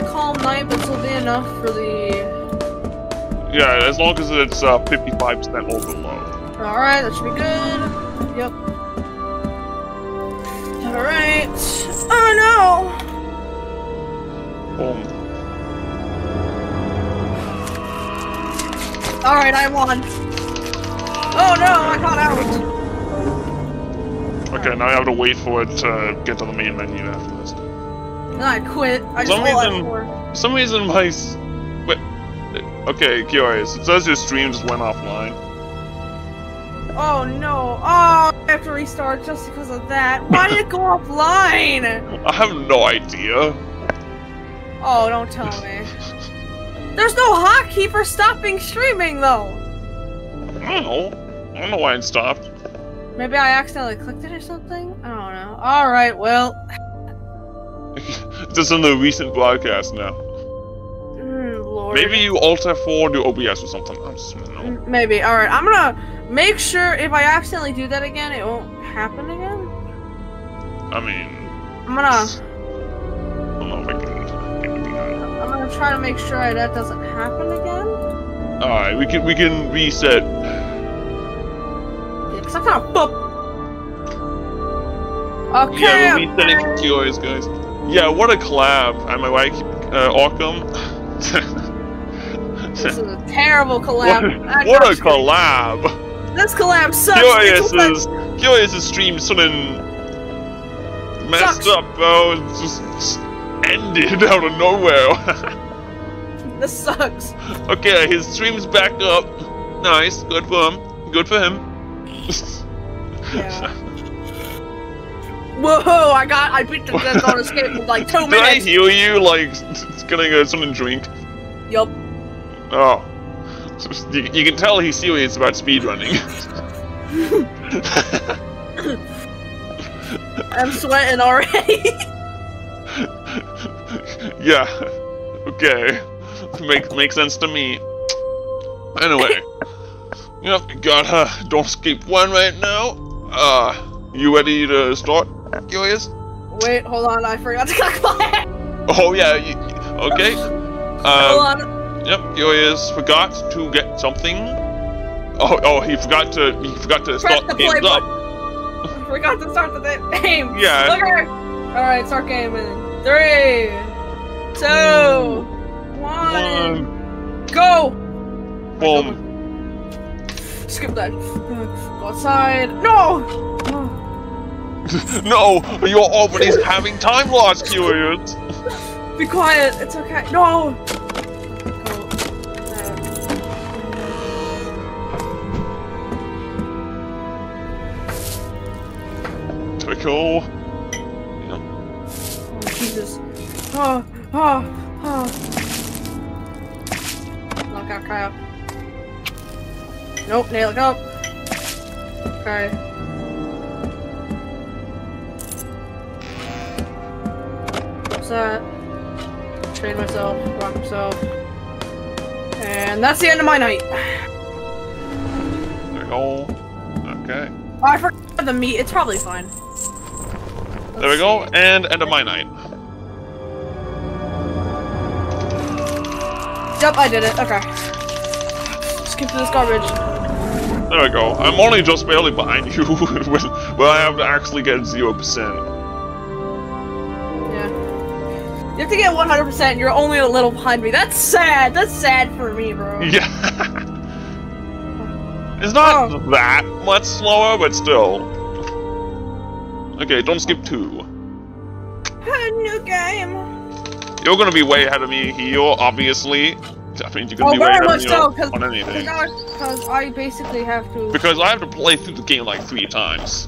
a calm night, but this will be enough for the. Yeah, as long as it's uh, 55% or below. Alright, that should be good. Yep. Alright. Oh Boom. no! Alright, I won. Oh no, I got out. Okay, now I have to wait for it to get to the main menu after this. I quit. I just Some reason- F4. For some reason, my. Wait. Okay, curious. It says your stream just went offline. Oh no. Oh, I have to restart just because of that. Why did it go offline? I have no idea. Oh, don't tell me. There's no hotkey for stopping streaming though. I don't know. I don't know why it stopped. Maybe I accidentally clicked it or something? I don't know. Alright, well. Just on the recent broadcast now. mm, Lord. Maybe you Alt F4 do OBS or something. I just don't know. Mm, Maybe. Alright, I'm gonna make sure if I accidentally do that again, it won't happen again. I mean, I'm gonna. I don't know if I can get anything out. I'm gonna try to make sure that doesn't happen again. Alright, we can we can reset. Yeah, cause I'm kind of. Okay. yeah, we're I'm resetting back. QoS, guys. Yeah, what a collab. Am I right, uh, Arkham? This is a terrible collab. what, what a collab! This collab sucks. Curious like- is Curious' stream sudden messed Sucks. up, bro. It just, just ended out of nowhere. This sucks. okay, his stream's back up. Nice, good for him. Good for him. Yeah. Whoa! I got. I beat the Dead on Escape in like two Did I heal you like getting uh, something to drink? Yup. Oh. So, You, you can tell he's serious about speedrunning. I'm sweating already. yeah. Okay. Make makes sense to me. Anyway. Yep, got uh Don't Escape 1 right now. Uh you ready to start, Curious? Wait, hold on. I forgot to click play. Oh yeah, you, okay. hold Um on. yep, Curious forgot to get something. Oh oh he forgot to he forgot to Press start the games up. I forgot to start the game. Yeah. Okay. All right, start game in three, two, one, One go. boom. Skip that. Go outside. No. no, you're is having time loss, Curious. Be quiet. It's okay. No. Oh, um, Typical. Oh, Jesus. Oh, oh, oh. Knock out crap. Nope, nail it up. Okay. That? Train myself, rock myself. And that's the end of my night. There we go. Okay. Oh, I forgot the meat. It's probably fine. There we go. And end of my night. Yep, I did it. Okay. Skip to this garbage. There we go. I'm only just barely behind you when, when I have to actually get 0%. You have to get 100%, and you're only a little behind me. That's sad. That's sad for me, bro. Yeah. it's not Oh. that much slower, but still. Okay, Don't Escape 2. A new game. You're gonna be way ahead of me here, obviously. I mean, you can Oh, be way ahead of me so, on anything. because I basically have to. Because I have to play through the game like three times.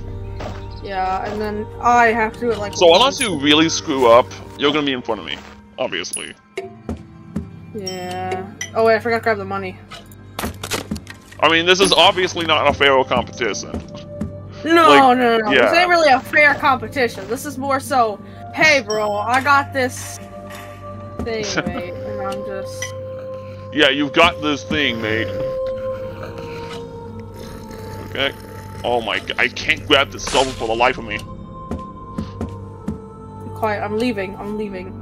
Yeah, and then I have to do it like. So once. unless you really screw up, you're gonna be in front of me. Obviously. Yeah. Oh wait, I forgot to grab the money. I mean, this is obviously not a fair competition. No, Like, no, no, no. This ain't really a fair competition. This is more so, hey, bro, I got this thing, mate, and I'm just. Yeah, you've got this thing, mate. Okay. Oh my god, I can't grab this shovel for the life of me. Be quiet. I'm leaving. I'm leaving.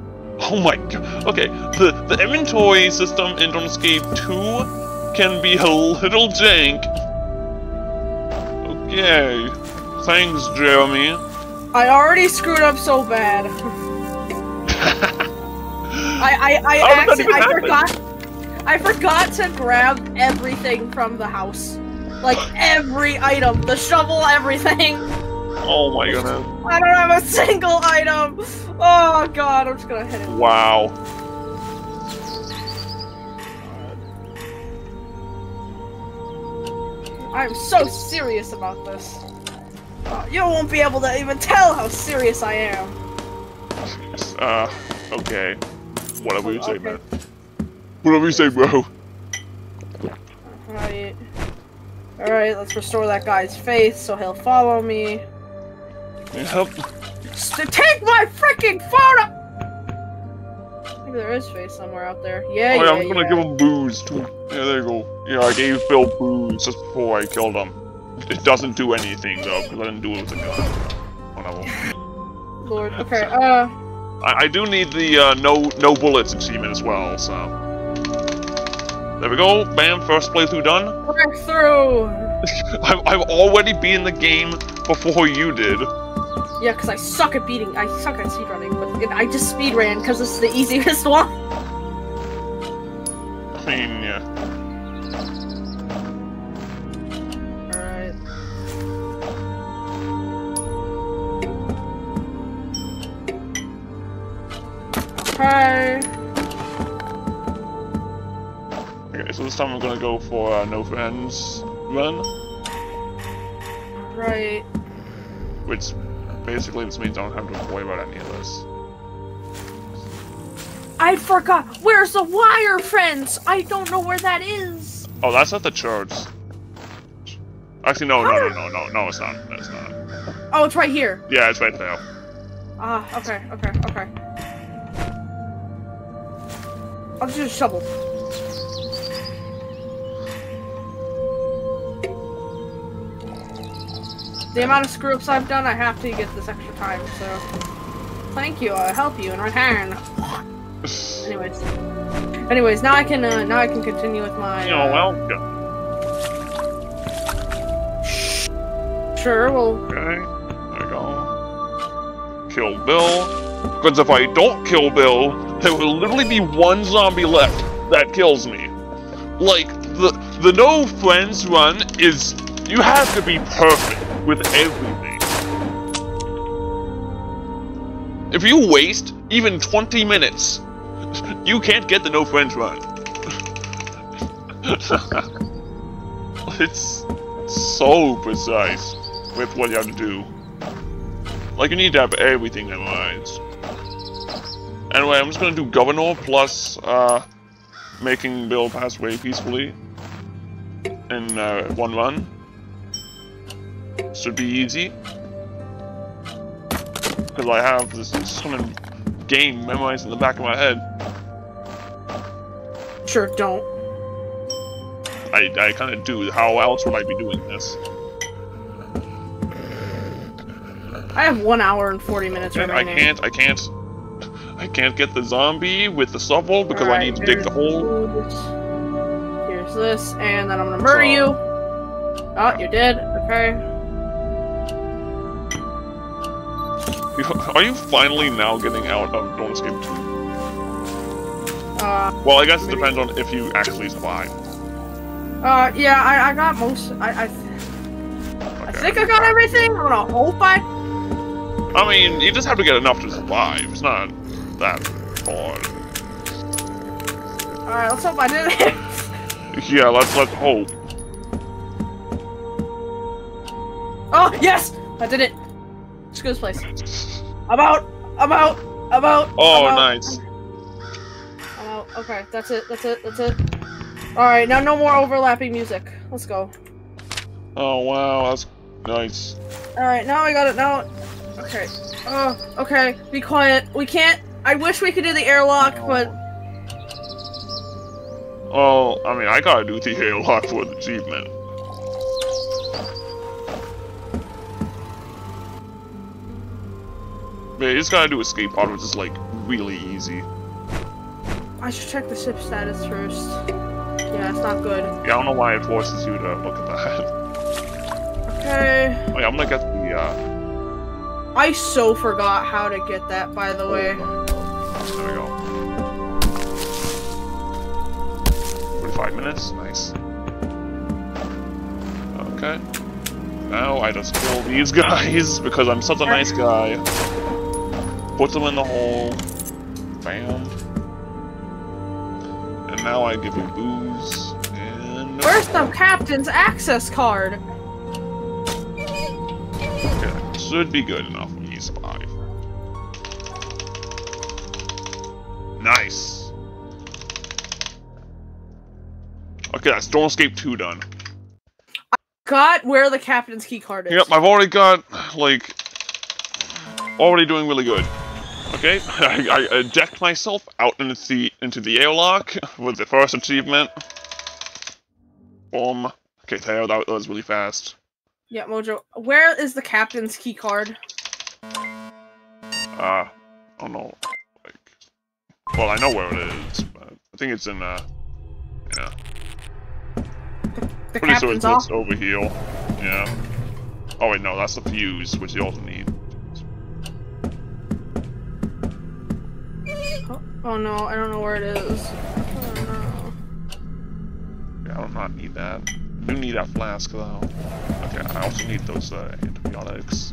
Oh my god. Okay, the, the inventory system in Don't Escape 2 can be a little jank. Okay. Thanks, Jeremy. I already screwed up so bad. I I I, How did that acci- even I forgot I forgot to grab everything from the house. Like every item, the shovel, everything. Oh my goodness. I don't have a single item. Oh god, I'm just gonna hit it. Wow. I'm so serious about this. Uh, you won't be able to even tell how serious I am. Uh, okay. Whatever you say, Okay. man. Whatever you say, bro. Alright. Alright, let's restore that guy's faith so he'll follow me. Yep. St- take my freaking phone up! Maybe there is faith somewhere out there. Yeah, Oh, yeah, yeah, I'm gonna yeah. give him booze too. Yeah, there you go. Yeah, I gave Bill booze just before I killed him. It doesn't do anything though, because I didn't do it with a gun. Whatever. Lord. Okay, uh, I, I do need the uh, no no bullets achievement as well, so. There we go. Bam, first playthrough done. Breakthrough! I've, I've already beaten the game before you did. Yeah, because I suck at beating. I suck at speedrunning, but it- I just speedran because it's the easiest one. I mean, yeah. Alright. Okay. Time I'm gonna go for uh, no friends run, Right. which basically this means I don't have to worry about any of this. I forgot. Where's the wire fence? I don't know where that is. Oh, that's at the church. Actually, no, no, no, no, no, no, it's not. It's not. Oh, it's right here. Yeah, it's right there. Ah, okay, okay, okay. I'll just shovel. The amount of screw ups I've done, I have to get this extra time, so. Thank you, I'll help you in return. Anyways. Anyways, now I can, uh, now I can continue with my. You're uh, welcome. Sure, well, Okay, there we go. Kill Bill. Because if I don't kill Bill, there will literally be one zombie left that kills me. Like, the the no friends run is you have to be perfect with everything. If you waste even 20 minutes, you can't get the no friends run. it's so precise with what you have to do. Like, you need to have everything memorized. Anyway, I'm just gonna do Governor plus, uh, making Bill pass away peacefully in uh, one run. Should be easy. Because I have this swimming game memorized in the back of my head. sure, don't. I, I kind of do. How else would I be doing this? I have one hour and 40 minutes And I can't, I can't, I can't get the zombie with the shovel because I need to dig the hole. hole. Here's this, and then I'm gonna murder you. Oh, you're dead. Okay. Are you finally now getting out of Don't Escape 2? Uh, Well, I guess it depends on if you actually survive. uh, yeah, I, I got most. I, I, th- I think I got everything. I'm gonna hope I. I mean, you just have to get enough to survive. It's not that hard. All right, let's hope I did it. Yeah, let's let's hope. oh yes, I did it. Screw this place. I'm out. I'm out. I'm out. Oh, I'm out. nice. I'm out. Okay, that's it. That's it. That's it. All right, now no more overlapping music. Let's go. Oh wow, that's nice. All right, now I got it. Now, okay. Oh, okay. Be quiet. We can't. I wish we could do the airlock, oh. but Well, I mean, I gotta do the airlock for the achievement. You just gotta do escape pod, which is like really easy. I should check the ship status first. Yeah, it's not good. Yeah, I don't know why it forces you to look at that. Okay. Oh yeah, I'm gonna get the uh I so forgot how to get that, by the way. There we go. 45 minutes, nice. Okay. Now I just kill these guys because I'm such a nice guy. Put them in the hole. Bam. And now I give you booze. And Where's the captain's access card? Okay, should be good enough me to survive. Nice. Okay, that's Stormscape 2 done. I got where the captain's key card is. Yep, I've already got, like, already doing really good. Okay, I, I eject myself out into the, into the airlock with the first achievement. Boom. Okay, that, was really fast. Yeah, Mojo. Where is the captain's key card? Uh, I don't know, like, well, I know where it is, but I think it's in, uh, yeah, The pretty sure captain's it's off. it's over here, yeah. Oh wait, no, that's the fuse, which you also need. Oh, oh no, I don't know where it is. Oh Yeah, I do not need that. I do need that flask, though. Okay, I also need those, uh, antibiotics.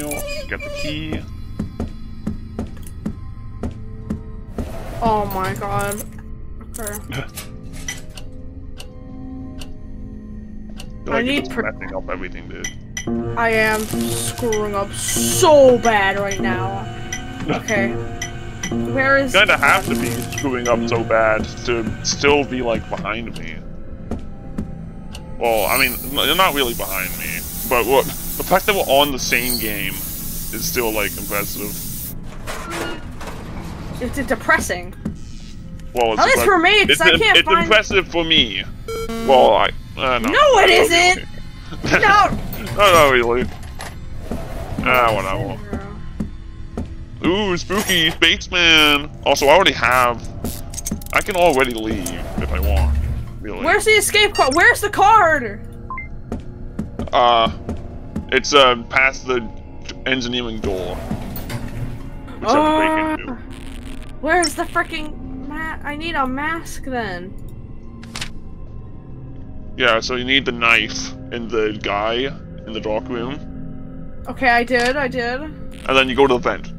I get the key. Oh my god. Okay. feel I need you're messing up everything, dude. I am screwing up so bad right now. Okay. Where is You Kinda have to be screwing up so bad to still be like behind me. Well, I mean, you're not really behind me, but what the fact that we're on the same game is still like impressive. It's depressing. Well, it's At least for me, it's, I can't it's find. impressive for me. Well, I uh, no. No, it isn't! No. no, no, really. Ah, whatever. Ooh, spooky spaceman. Also, I already have. I can already leave if I want. Really. Where's the escape card? Where's the card? Uh, it's uh past the engineering door. Which I have to break. Uh, Where's the freaking ma- I need a mask then. Yeah, so you need the knife and the guy in the dark room, Okay, I did, I did. and then you go to the vent.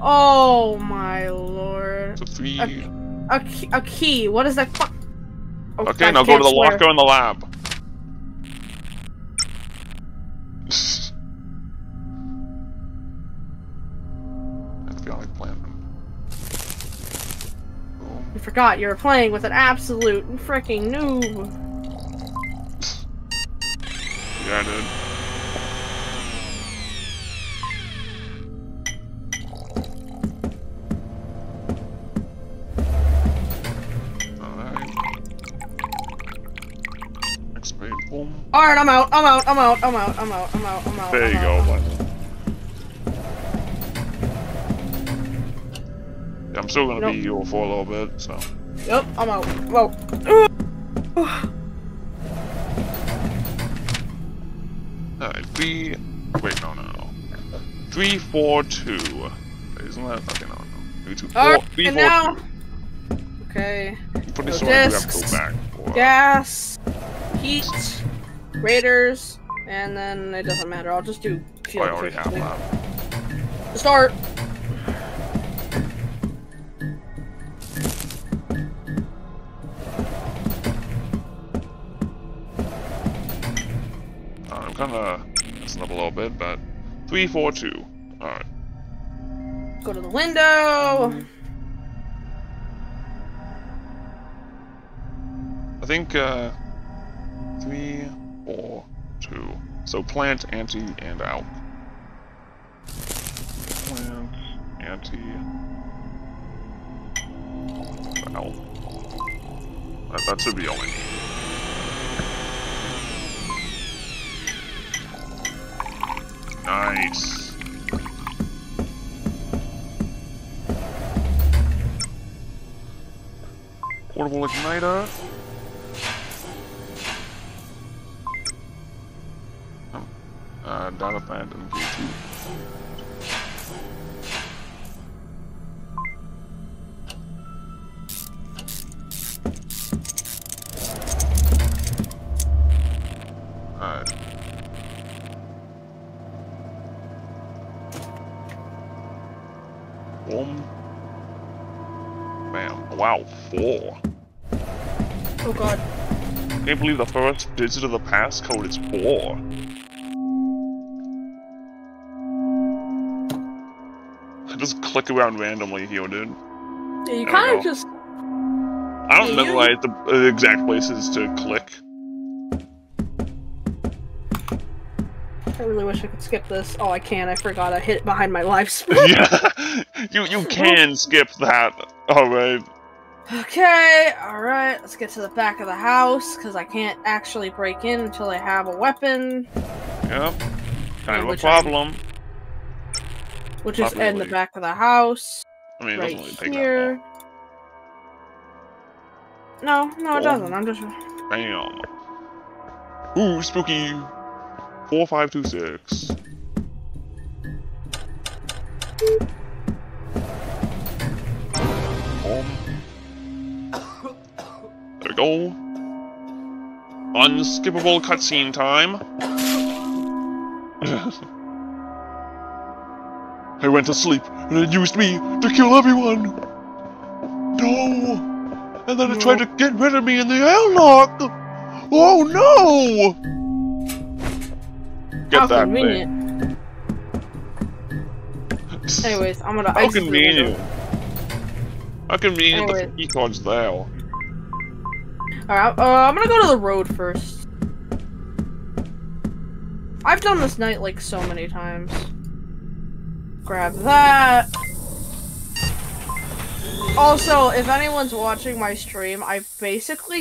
Oh my lord. So three. Okay. A key, a key. What is that? Oh, Okay, now go to the locker in the lab. That's the only plan. Boom. You forgot you were playing with an absolute freaking noob. Yeah, dude. Alright. Boom. Alright, I'm out, I'm out, I'm out, I'm out, I'm out, I'm out, I'm out. There I'm you out. go, bud. Yeah, I'm still gonna Nope. be here for a little bit, so. Yep, I'm out. Whoa. Alright, three. Wait, no, no, no. Three, four, two. Isn't that? Okay, no, no. Three, two, four. Alright, three, and four, now. two. Okay. Pretty no sure I do have to go back. For, Gas, heat, raiders, and then it doesn't matter. I'll just do oh, I already have that. Start. Uh, I'm kind of messing up a little bit, but three, four, two. All right. Go to the window. I think uh, three, four, two. So plant, anti, and out. Plant, anti, out. That, that should be all I need. Nice. Portable igniter. uh, data pad and G2. I can't believe the first digit of the passcode is 4. Just click around randomly here, dude. Yeah, you kind of just. I don't Yeah, you- memorize the uh, exact places to click. I really wish I could skip this. Oh, I can. I forgot. I hit it behind my life. yeah, you you can skip that. All right. okay, alright. Let's get to the back of the house, because I can't actually break in until I have a weapon, Yep. Kind of a Which I- problem. Which is in the back of the house. I mean, it right doesn't really here. No, no, it Oh. doesn't. I'm just. Bam. Ooh, spooky. Four five two six. There we go. Unskippable cutscene time. I went to sleep and it used me to kill everyone. No. And then it tried to get rid of me in the airlock. Oh no! Get How that convenient. thing. Anyways, I'm gonna How ice the convenient. window. How convenient the Anyway. key card's there. Alright, uh, I'm gonna go to the road first. I've done this night like so many times. Grab that. Also, if anyone's watching my stream, I've basically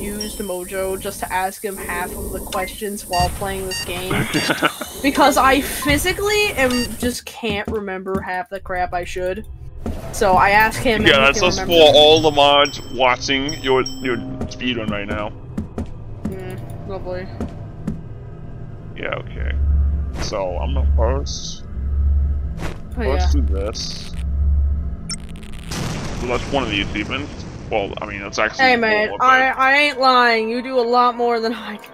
used Mojo just to ask him half of the questions while playing this game. because I physically am just can't remember half the crap I should. So I ask him. yeah, that's for all the mods watching your your speedrun right now. Mm, lovely. Yeah, okay. So I'm gonna first Oh. Let's do this. Well, that's one of the achievements. Well, I mean, that's actually. Hey man, more, I I ain't lying. You do a lot more than I do.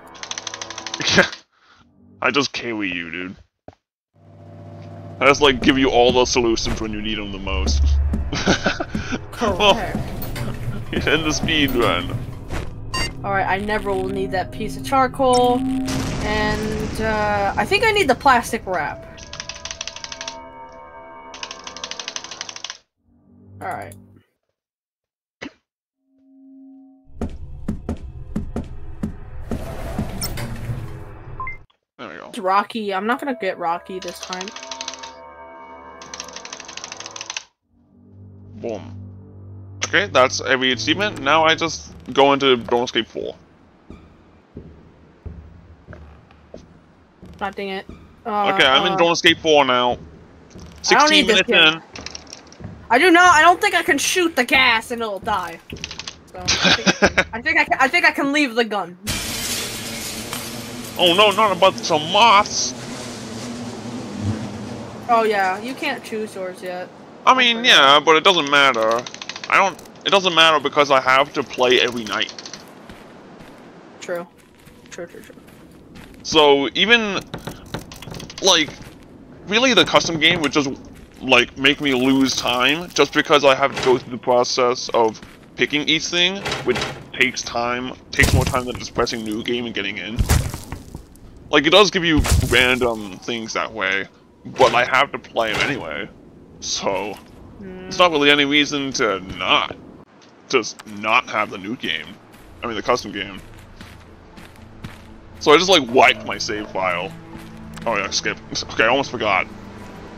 but- I just KW you, dude. I just like give you all the solutions when you need them the most. Correct. in the speed run. Alright, I never will need that piece of charcoal. And uh, I think I need the plastic wrap. Alright. There we go. It's Rocky. I'm not gonna get Rocky this time. Boom. Okay, that's every achievement. Now I just go into Don't Escape 4. God dang it. Uh, Okay, I'm uh, in Don't Escape 4 now. I don't 16 need minutes in. I do not. I don't think I can shoot the gas and it'll die. So I think I, think I can. I think I can leave the gun. oh no, not about some moths! Oh yeah, you can't choose yours yet. I mean, yeah, but it doesn't matter. I don't. It doesn't matter because I have to play every night. True. True. True. True. So even like really the custom game would just like make me lose time just because I have to go through the process of picking each thing, which takes time, takes more time than just pressing new game and getting in. Like it does give you random things that way, but I have to play them anyway. So Hmm. it's not really any reason to not just not have the new game. I mean the custom game. So I just like wiped my save file. Oh yeah, skip. Okay, I almost forgot.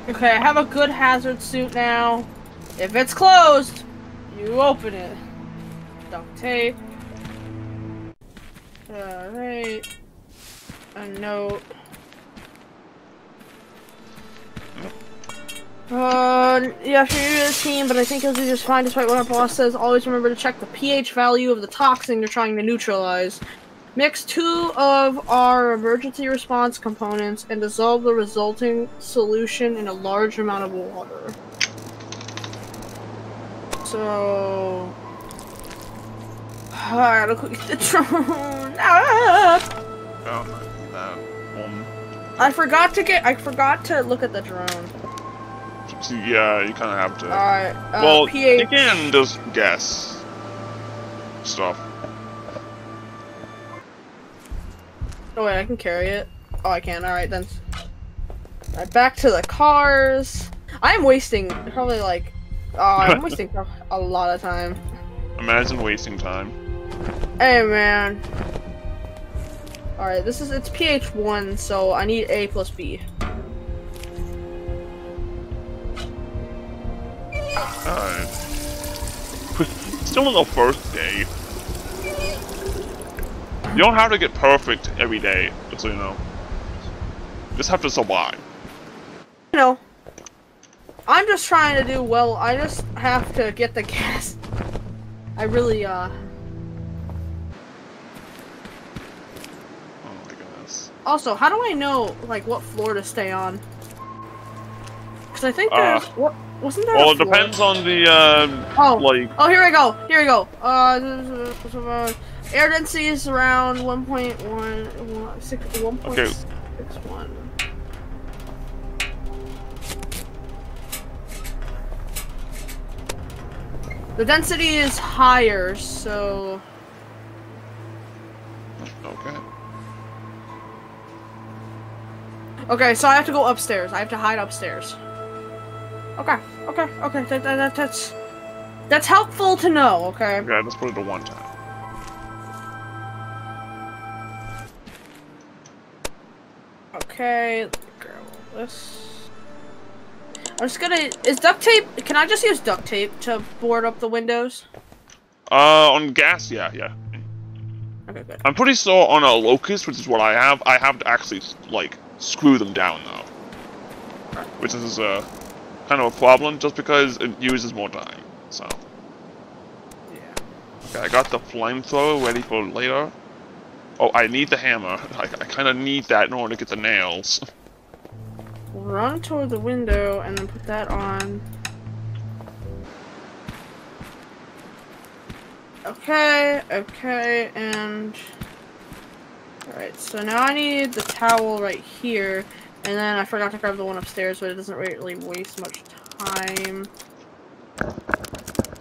Okay, I have a good hazard suit now. If it's closed, you open it. Duct tape. Alright. A note. Uh, yeah, if you're new to the team, but I think you'll do just fine despite what our boss says. Always remember to check the pH value of the toxin you're trying to neutralize. Mix two of our emergency response components and dissolve the resulting solution in a large amount of water. So... I gotta the drone. Ah! Oh, that one. I forgot to get- I forgot to look at the drone. Yeah, you kind of have to. Alright, uh, well, pH... you can just guess stuff. Oh wait, I can carry it. Oh, I can. All right, then. All right, back to the cars. I'm wasting probably like, oh, I'm wasting a lot of time. Imagine wasting time. Hey man. All right, this is it's pH one, so I need A plus B. Alright. Still on the first day. You don't have to get perfect every day, just so you know. You just have to survive. You know, I'm just trying to do well. I just have to get the gas. I really uh. Oh my goodness. Also, how do I know like what floor to stay on? Because I think Uh, what wasn't there? Well, it depends on the, uh, Oh, like, Oh, here we go. Here we go. Uh, uh, air density is around 1.1, 6, 1.61. The density is higher, so okay. okay. So I have to go upstairs. I have to hide upstairs. Okay, okay, okay. That, that, that, that's that's helpful to know. Okay. Okay, let's put it to one time. Okay, grab all this. I'm just gonna. Is duct tape? Can I just use duct tape to board up the windows? Uh, on gas, yeah, yeah. Okay, good. I'm pretty sure on a locust, which is what I have, I have to actually, like, screw them down, though. Which is, uh, kind of a problem, just because it uses more time, so. Yeah. Okay, I got the flamethrower ready for later. Oh, I need the hammer. I, I kind of need that in order to get the nails. Run toward the window and then put that on. Okay, okay, and alright, so now I need the towel right here, and then I forgot to grab the one upstairs, but it doesn't really waste much time.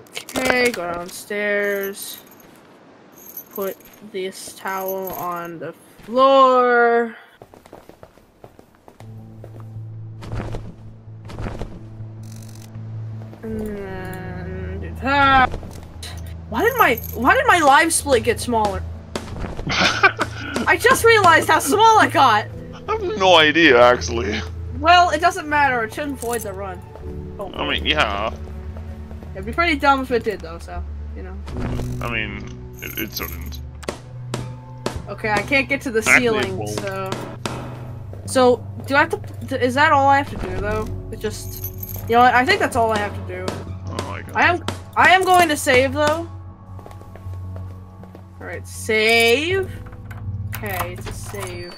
Okay, go downstairs. Put this towel on the floor. And then do that. Why did my why did my LiveSplit get smaller? I just realized how small it got. I have no idea, actually. Well, it doesn't matter. It shouldn't void the run. Oh, I mean, yeah. it'd be pretty dumb if it did, though. So, you know. I mean, it, it shouldn't. Okay, I can't get to the Actually, ceiling, so. So, do I have to? Is that all I have to do, though? It just. You know what? I think that's all I have to do. Oh my god. I am. I am going to save, though. All right, save. Okay, it's a save.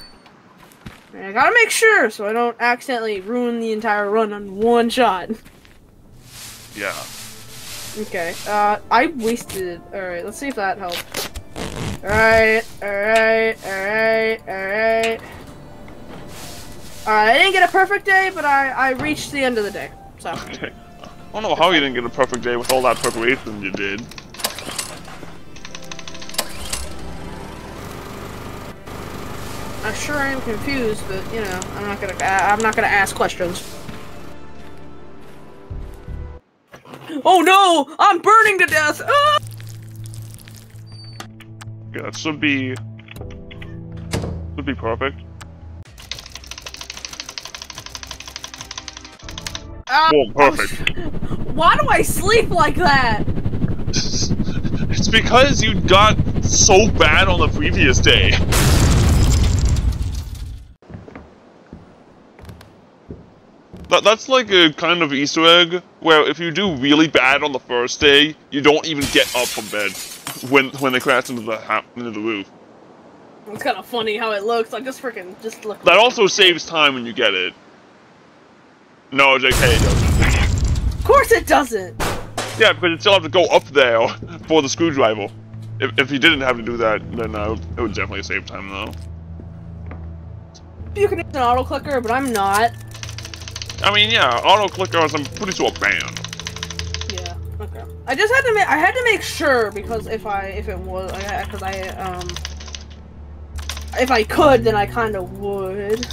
And I gotta make sure so I don't accidentally ruin the entire run on one shot. Yeah. Okay, uh, I wasted. Alright, let's see if that helped. Alright, alright, alright, alright. Alright, I didn't get a perfect day, but I, I reached the end of the day. So, Okay. I don't know how you didn't get a perfect day with all that preparation you did. I'm sure I am confused, but you know, I'm not gonna, I- I'm not gonna ask questions. Oh no! I'm burning to death! Ah! Yeah, that should be would be perfect. Ah, Whoa, perfect. Why do I sleep like that? it's because you got so bad on the previous day. That, that's like a kind of Easter egg where if you do really bad on the first day, you don't even get up from bed when when they crash into the ha- into the roof. It's kind of funny how it looks. I just freaking just look. That also saves time when you get it. No, JK it doesn't. Of course it doesn't. Yeah, because you still have to go up there for the screwdriver. If, if you didn't have to do that, then uh, it would definitely save time though. You can use an auto clicker, but I'm not. I mean, yeah, auto clickers I'm pretty sure banned. Yeah. Okay. I just had to make. I had to make sure because if I if it was because I, um if I could then I kind of would.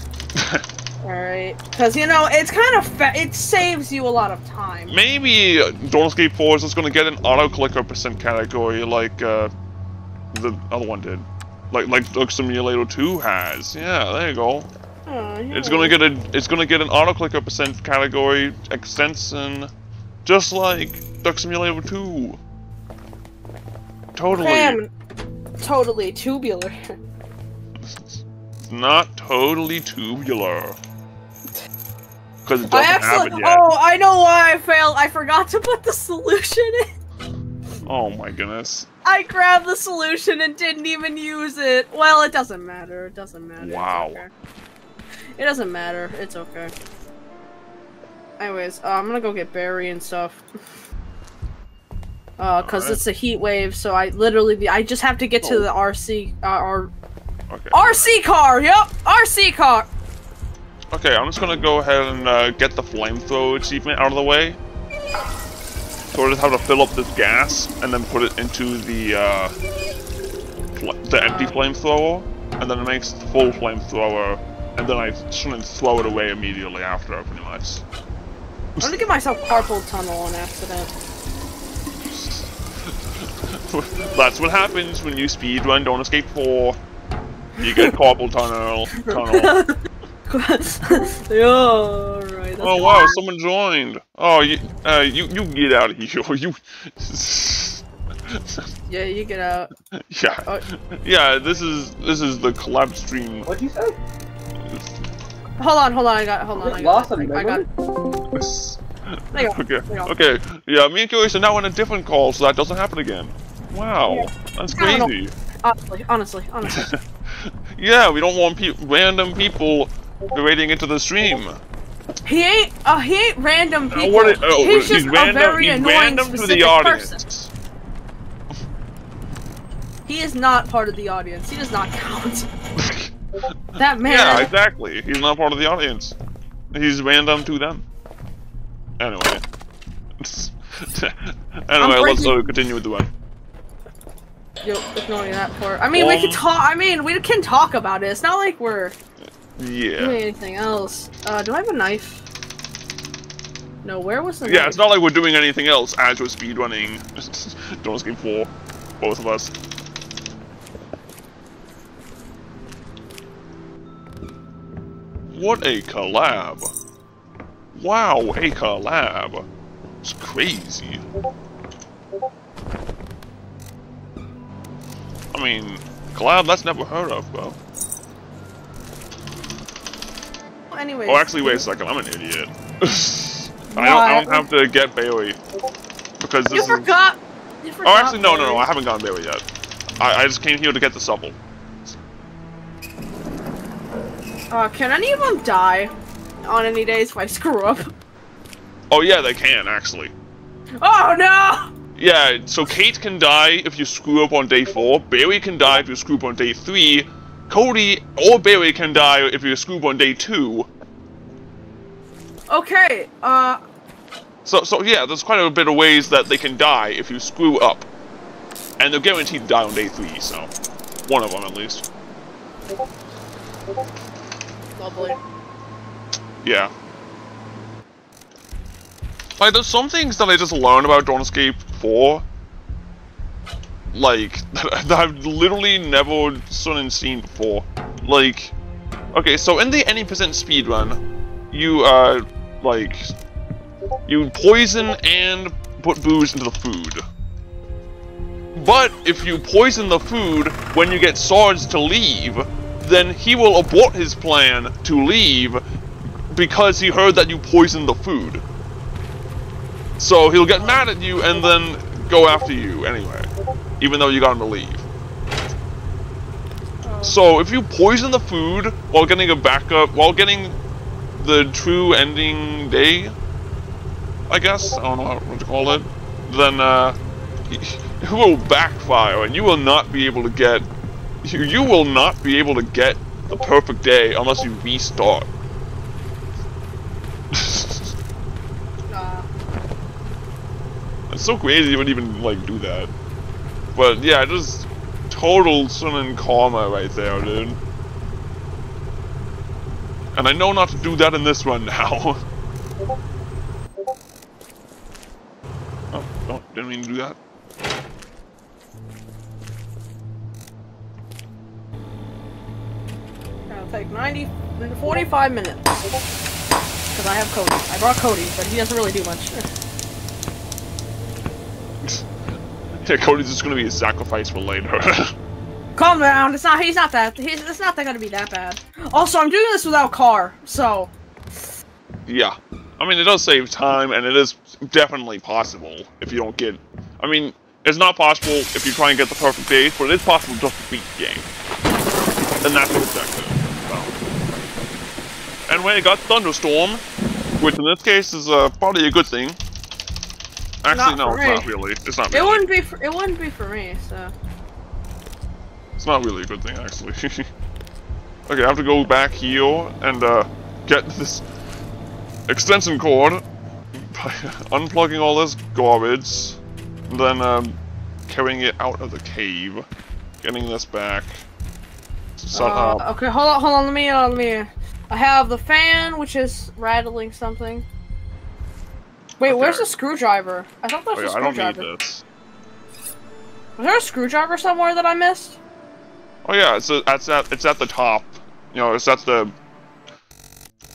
All right. Because you know it's kind of fa- it saves you a lot of time. Maybe uh, Escape 4 is just gonna get an auto clicker percent category like uh, the other one did. Like like Duck Simulator 2 has. Yeah, there you go. Oh, yeah. It's gonna get a it's gonna get an auto clicker percent category extension, just like Duck Simulator 2. Totally. Man, totally tubular. Not totally tubular. Because it I doesn't actually. have it yet. Oh, I know why I failed. I forgot to put the solution in. Oh my goodness. I grabbed the solution and didn't even use it. Well, it doesn't matter. It doesn't matter. Wow. It doesn't matter. It's okay. Anyways, uh, I'm gonna go get Barry and stuff. Uh, cause Alright. it's a heat wave, so I literally, I just have to get to Oh. the RC, uh, R, Okay. RC car. Yep, RC car. Okay, I'm just gonna go ahead and uh, get the flamethrower achievement out of the way. So I just have to fill up this gas and then put it into the uh, the empty flamethrower, and then it makes the full flamethrower, and then I shouldn't throw it away immediately after, pretty much. I'm gonna give myself carpal tunnel on accident. That's what happens when you speedrun Don't Escape 4. You get carpal tunnel. tunnel. yeah, alright. Oh wow, someone joined. Oh, you, uh, you, you get out of here. You. Yeah, you get out. yeah, Oh. yeah. This is this is the collab stream. What'd you say? Hold on, hold on. I got. Hold on. I Lost got. him, I, I got. remember? There you go. okay, There you go. okay. Yeah, me and Curious are now on a different call, so that doesn't happen again. Wow, Yeah. that's crazy. Honestly, honestly, honestly. Yeah, we don't want pe random people raiding into the stream. he ain't. Uh, he ain't random Uh, people. what i- oh, he's just random. a very he's annoying random to specific the audience. person. He is not part of the audience. He does not count. That man. Yeah, exactly. He's not part of the audience. He's random to them. Anyway. anyway, let's uh, continue with the run. Yo, ignoring that part. I mean, we can Um, talk. I mean, we can talk about it. It's not like we're doing anything else. Uh, do I have a knife? No. Where was the Yeah, knife? it's not like we're doing anything else as we're speedrunning Don't Escape 4. Both of us. What a collab. Wow, a collab. It's crazy. I mean, collab that's never heard of, bro. Anyways. Oh, actually, wait a second. I'm an idiot. I don't. I don't have to get Bailey because this You is. forgot. You Oh, actually, no, no, no. I haven't gotten Bailey yet. I, I just came here to get the supple. Uh, can any of them die on any days if I screw up? Oh yeah, they can actually. Oh no! Yeah, so Kate can die if you screw up on day four. Barry can die if you screw up on day three. Cody or Barry can die if you screw up on day two. Okay, uh, So, so yeah, there's quite a bit of ways that they can die if you screw up, and they're guaranteed to die on day three. So, one of them at least. Lovely. Yeah. Like, there's some things that I just learned about Don't Escape 4. Like, that I've literally never seen and seen before. like, okay, so in the any percent speed run, you uh like you poison and put booze into the food. But if you poison the food when you get swords to leave, then he will abort his plan to leave because he heard that you poisoned the food. So he'll get mad at you and then go after you anyway, even though you got him to leave. So if you poison the food while getting a backup, while getting the true ending day, I guess, I don't know what to call it, then uh, it will backfire and you will not be able to get, you, you will not be able to get the perfect day unless you restart. It's so crazy you would even like do that. But yeah, just total sun and karma right there, dude. And I know not to do that in this run now. oh, don't, didn't mean to do that. It'll take 90, 45 minutes. Because I have Cody. I brought Cody, but he doesn't really do much. Yeah, Cody's just gonna be a sacrifice for later. Calm down. It's not. He's not that. He's. It's not that gonna be that bad. Also, I'm doing this without car, so yeah. I mean, it does save time, and it is definitely possible if you don't get... I mean, it's not possible if you try and get the perfect base, but it is possible just to beat the game. And that's the objective. So. Anyway, I got Thunderstorm, which in this case is uh, probably a good thing. Actually, Not no, it's me. not really. It's not it wouldn't be. For, it wouldn't be for me. So It's not really a good thing, actually. okay, I have to go back here and uh, get this extension cord by unplugging all this garbage, and then um, carrying it out of the cave, getting this back. Uh, okay, hold on, hold on. Let me. Uh, let me. I have the fan, which is rattling something. Wait, where's the screwdriver? I thought there oh was a I don't screwdriver. need this. Was there a screwdriver somewhere that I missed? Oh yeah, it's, it's at it's at the top. You know, it's at the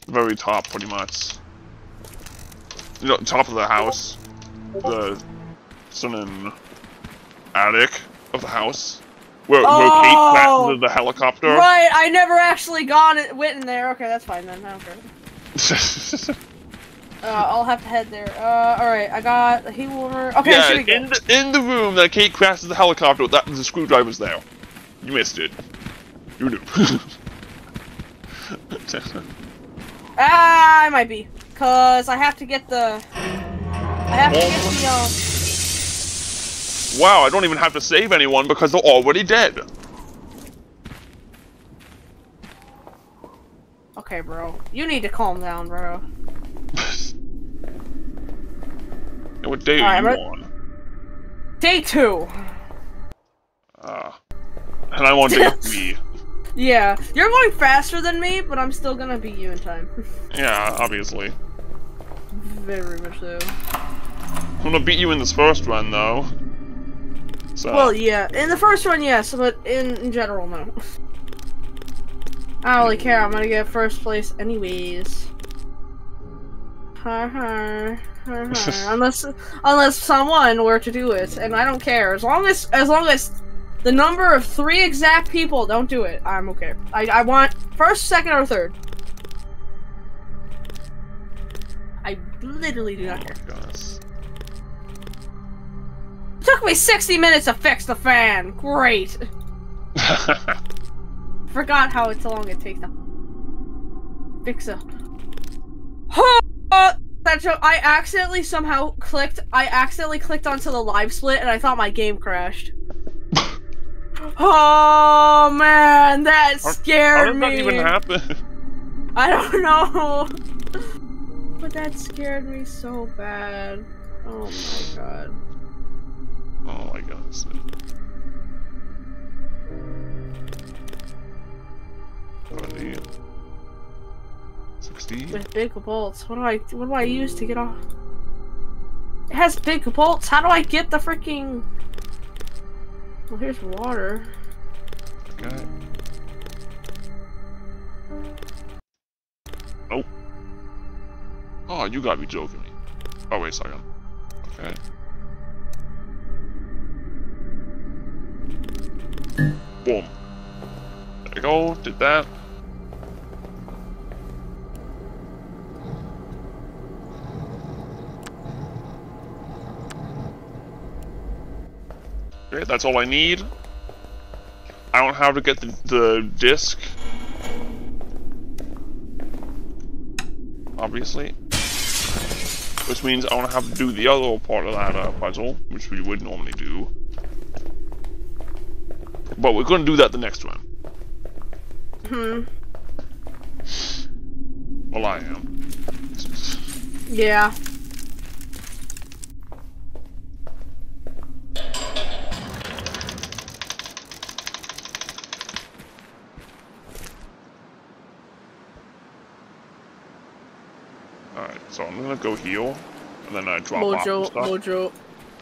very top, pretty much. You know, top of the house. The an attic of the house. Where, where Kate Oh! crashes the helicopter. Right, I never actually gone it, went in there. Okay, that's fine then. I don't care. Uh, I'll have to head there. Uh, alright, I got the heat warmer. Okay, yeah, in the, in the room that Kate crashes the helicopter, that the screwdriver's there. You missed it. You knew. Ah, I might be. Cause I have to get the. I have to get the, um. Wow, I don't even have to save anyone because they're already dead. Okay, bro. You need to calm down, bro. And what day are you on? Day two. Ah. and I'm on day three. Yeah, you're going faster than me, but I'm still gonna beat you in time. Yeah, obviously. Very much so. I'm gonna beat you in this first run, though. So. Well, yeah. In the first one, yes, but in, in general, no. I don't really care. I'm gonna get first place anyways. Ha ha. ha, ha. unless unless someone were to do it, and I don't care. As long as as long as the number of three exact people don't do it, I'm okay. I I want first, second, or third. I literally do not oh care. Gosh. Took me 60 minutes to fix the fan. Great. Forgot how it's long it takes to fix a. That joke. I accidentally somehow clicked. I accidentally clicked onto the LiveSplit, and I thought my game crashed. oh man, that How- scared How did me. that even happen? I don't know. But that scared me so bad. Oh my god. Oh my gosh. Twenty. Sixty. With big bolts. What do I what do I use to get off? It has big bolts. How do I get the freaking Well here's water. Okay. Nope. Oh, you gotta be joking me. Oh, wait a second. Okay. Boom. There we go, did that. Okay, that's all I need. I don't have to get the, the disc. Obviously. Which means I don't have to do the other part of that uh, puzzle, which we would normally do. But we're going to do that the next one. Hmm. Well, I am. Yeah. Alright, so I'm gonna go heal, and then I drop off Mojo, and stuff. Mojo.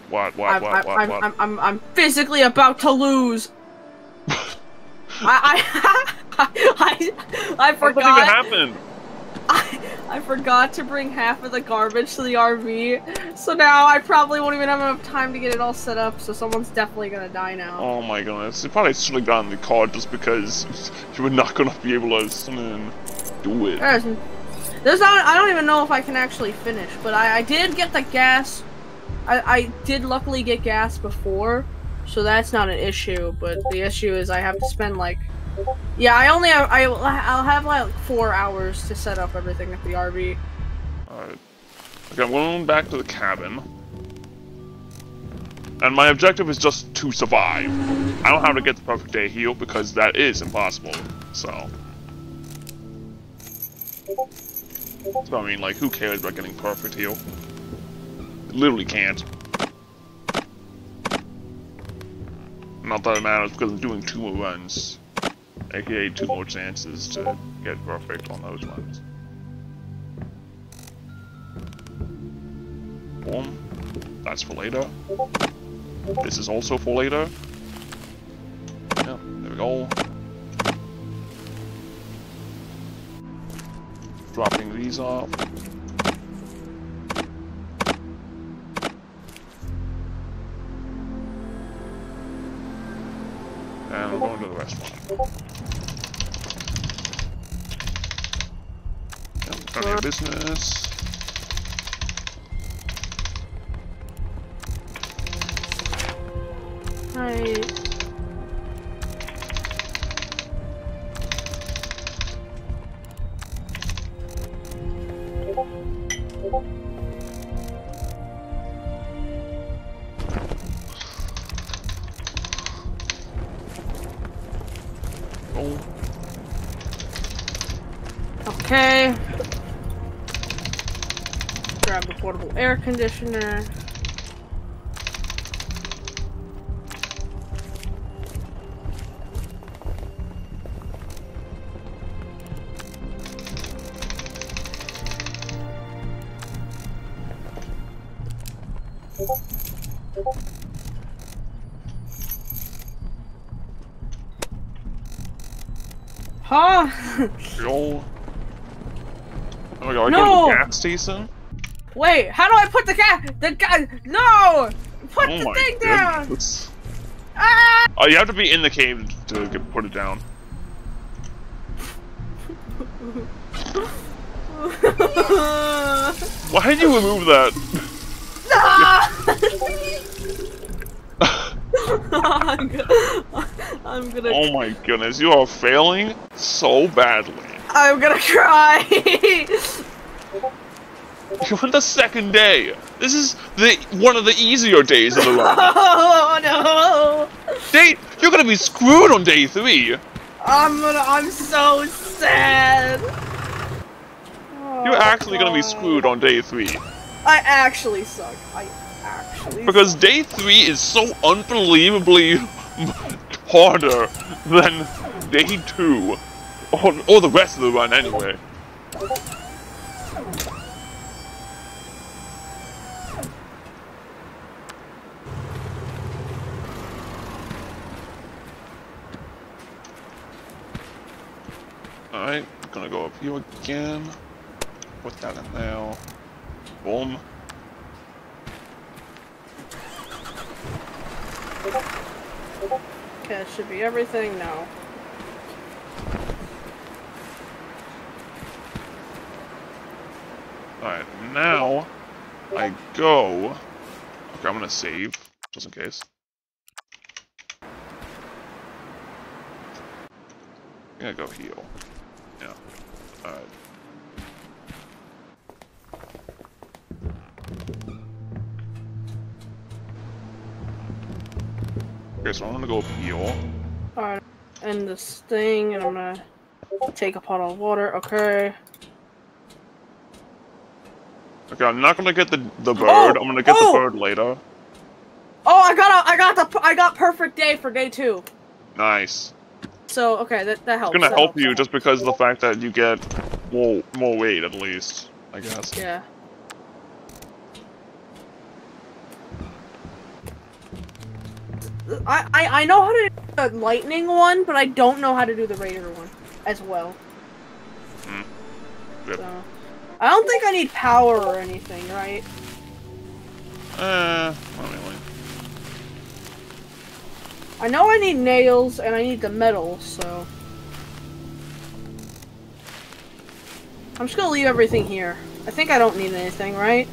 What, what, I'm, what, I'm, what, I'm, what? I'm, I'm, I'm physically about to lose. I, I, I, I What forgot. happened? I, I forgot to bring half of the garbage to the RV, so now I probably won't even have enough time to get it all set up. So someone's definitely gonna die now. Oh my goodness. You probably should have gotten the car just because you were not gonna be able to do it. There's, there's not. I don't even know if I can actually finish, but I, I did get the gas. I, I did luckily get gas before, so that's not an issue. But the issue is I have to spend like, yeah, I only have, I I'll have like four hours to set up everything at the RV. Alright. Okay, I'm going back to the cabin. And my objective is just to survive. I don't have to get the perfect day heal because that is impossible. So. So I mean, like, who cares about getting perfect heal? Literally can't. Not that it matters because I'm doing two more runs. AKA two more chances to get perfect on those runs. Boom. That's for later. This is also for later. Yeah, there we go. Dropping these off. And we're going to the restaurant. Of your business. Right. Conditioner. Huh? yo. Oh my god, I No! go to the gas station? Wait, how do I put the gas? The gas? No! Put Oh the thing down! Ah! Oh, you have to be in the cave to get, put it down. Why did you remove that? I'm gonna, I'm gonna, Oh my goodness, you are failing so badly. I'm gonna cry. On the second day. This is the one of the easier days of the run. oh no! Day, you're gonna be screwed on day three. I'm gonna, I'm so sad. You're Oh, actually gonna be screwed on day three. I actually suck. I actually. Because day three is so unbelievably harder than day two. Or, or the rest of the run, anyway. Alright, gonna go up here again. put that in there. Boom. Okay, it should be everything now. Alright, now I go. Okay, I'm gonna save, just in case. I'm gonna go heal. Alright. Okay, so I'm gonna go heal. Alright, end this thing, and I'm gonna take a pot of water. Okay. Okay, I'm not gonna get the the oh, bird. Oh! I'm gonna get Oh! the bird later. Oh, I got a, I got the, I got perfect day for day two. Nice. So okay, that that helps. It's gonna that help helps, you just because of the fact that you get more more weight at least. I guess. Yeah. I, I I know how to do the lightning one, but I don't know how to do the raider one as well. Hmm. Yep. So, I don't think I need power or anything, right? Uh, not really. I know I need nails and I need the metal, so. I'm just gonna leave everything here. I think I don't need anything, right?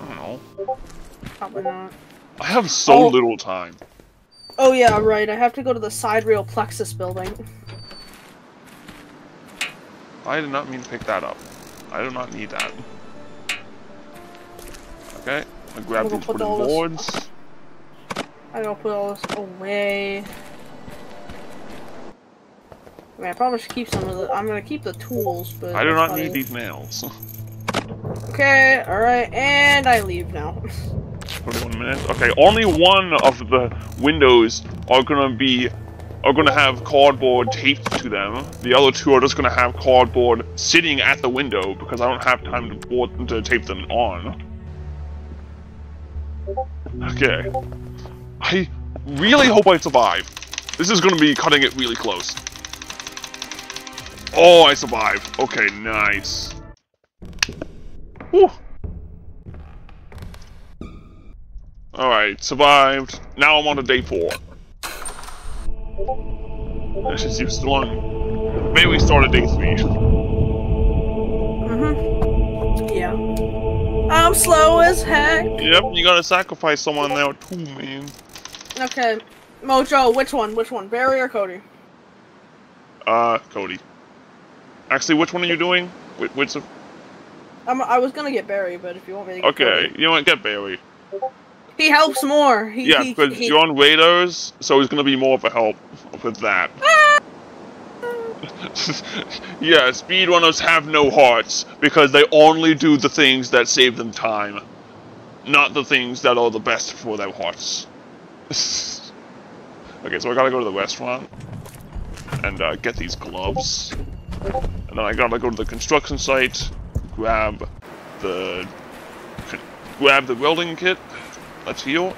I don't know. Probably not. I have so Oh. little time. Oh yeah, right. I have to go to the side rail plexus building. I did not mean to pick that up. I do not need that. Okay, I grab I'm gonna these wooden boards. I gotta put all this away. I mean, I probably should keep some of the. I'm gonna keep the tools, but I do not need these nails. Okay, all right, and I leave now. 21 minutes. Okay, only one of the windows are gonna be are gonna have cardboard taped to them. The other two are just gonna have cardboard sitting at the window because I don't have time to board to tape them on. Okay. I really hope I survive. This is gonna be cutting it really close. Oh, I survived. Okay, nice. Whew. Alright, survived. Now I'm on to day four. Should see still on. Maybe we start at day three. Mhm. Yeah. I'm slow as heck. Yep, you gotta sacrifice someone there too, man. Okay, Mojo, which one? Which one? Barry or Cody? Uh, Cody. Actually, which one are you doing? Which, which of- I'm, I was gonna get Barry, but if you want me to get okay, Cody. you know to Get Barry. he helps more. He, Yeah, because he, you're on radars, so he's gonna be more of a help with that. yeah, speedrunners have no hearts because they only do the things that save them time, not the things that are the best for their hearts. okay, so I gotta go to the restaurant and uh, get these gloves, and then I gotta go to the construction site, grab the grab the welding kit. Let's heal.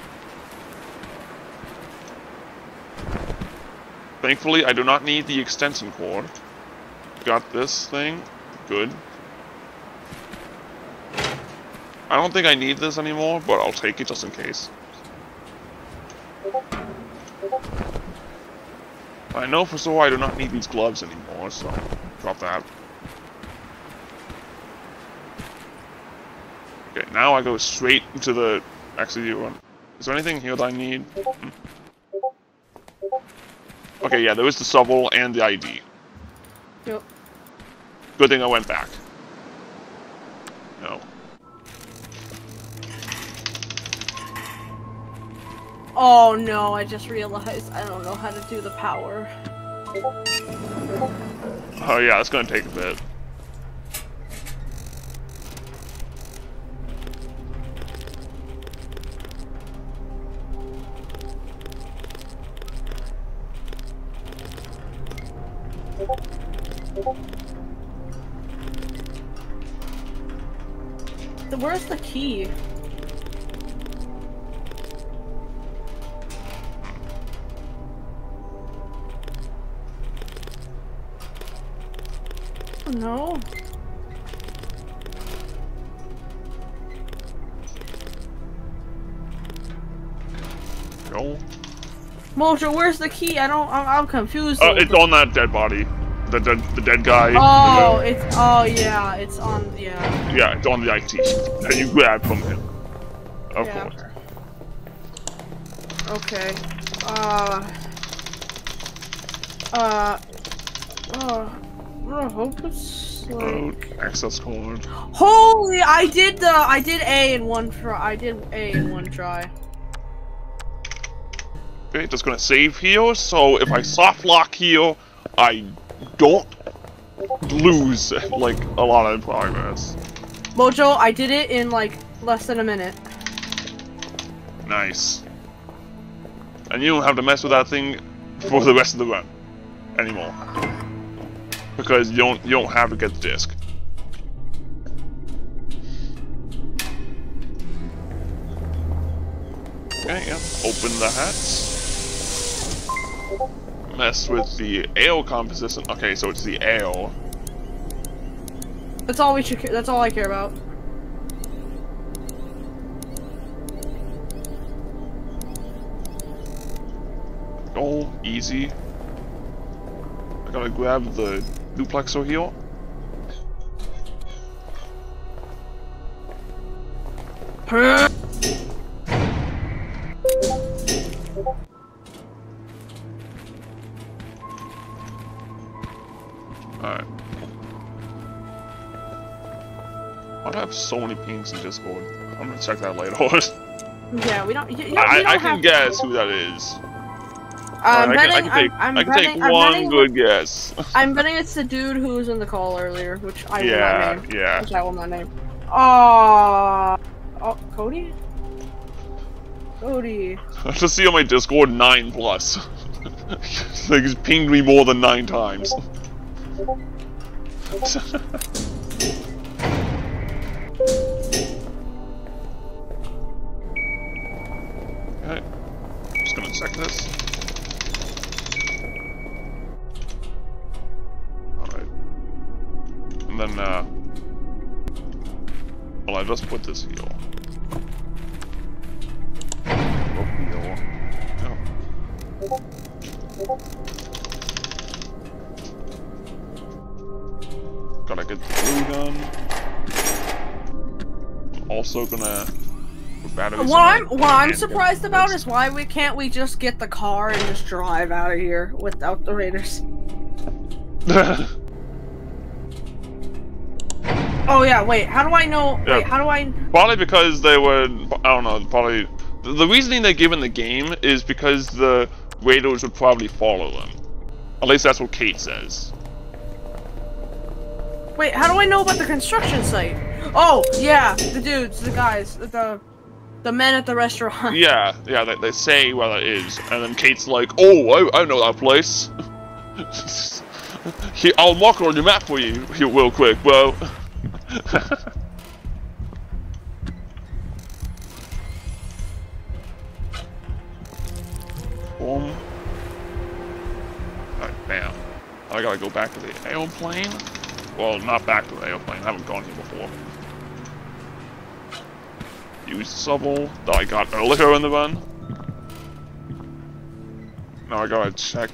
Thankfully, I do not need the extension cord. Got this thing. Good. I don't think I need this anymore, but I'll take it just in case. I know for sure I do not need these gloves anymore, so drop that. Okay, now I go straight into the... Actually, one. Is there anything here that I need? Hmm. Okay, yeah, there was the shovel and the ID. Yep. Good thing I went back. Oh no! I just realized I don't know how to do the power. Oh yeah, it's gonna take a bit. Mojo, where's the key? I don't. I'm, I'm confused. Oh, it's on that dead body. The dead, the dead guy. Oh, it's. Oh, yeah. It's on. Yeah. Yeah, it's on the IT. And you grab from him. Of Yeah. course. Okay. Uh. Uh. Uh. I hope it's like. Oh, access code. Holy! I did the. I did A in one try. I did A in one try. Okay, just gonna save here, so if I soft lock here, I don't lose, like, a lot of progress. Mojo, I did it in like less than a minute. Nice. And you don't have to mess with that thing for the rest of the run anymore. Because you don't you don't have to get the disc. Okay, yeah. Open the hats. Mess with the ale composition. Okay, so it's the ale. That's all we should. That's all I care about. Oh, easy. I gotta grab the duplexer here. Alright. So many pings in Discord? I'm gonna check that later. Yeah, we don't. You, you, I, don't I can to- guess who that is. Uh, I'm I, can, I can take, I'm, I'm I can betting, take one betting, good guess. I'm betting it's the dude who was in the call earlier, which I will yeah, not name. yeah. Which I will not name. Oh, oh, Cody. Cody. I just see on my Discord nine plus. like he's pinged me more than nine times. Check this. Alright. And then uh well I just put this here. Oh. Oh. Gotta get the glue gun. Also gonna put batteries What I'm what I'm surprised about is why we can't we just get the car and just drive out of here without the raiders. Oh yeah, wait. How do I know? Yeah. Wait, how do I? Probably because they were, I don't know, probably... The the reasoning they give in the game is because the raiders would probably follow them. At least that's what Kate says. Wait, how do I know about the construction site? Oh yeah, the dudes, the guys, the the men at the restaurant. Yeah, yeah, they, they say where that is, and then Kate's like, "Oh, I, I know that place. I'll mark it on your map for you, here, real quick, bro." Boom. Alright, bam. I gotta go back to the airplane. Well, not back to the airplane. I haven't gone here before. Use shovel that I got earlier in the run. Now I gotta check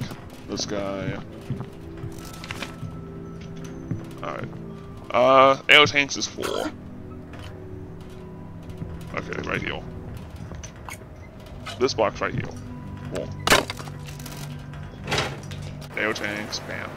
this guy. Alright. Uh, air tanks is four. Okay, right here. This box right here. Boom. Air tanks, bam.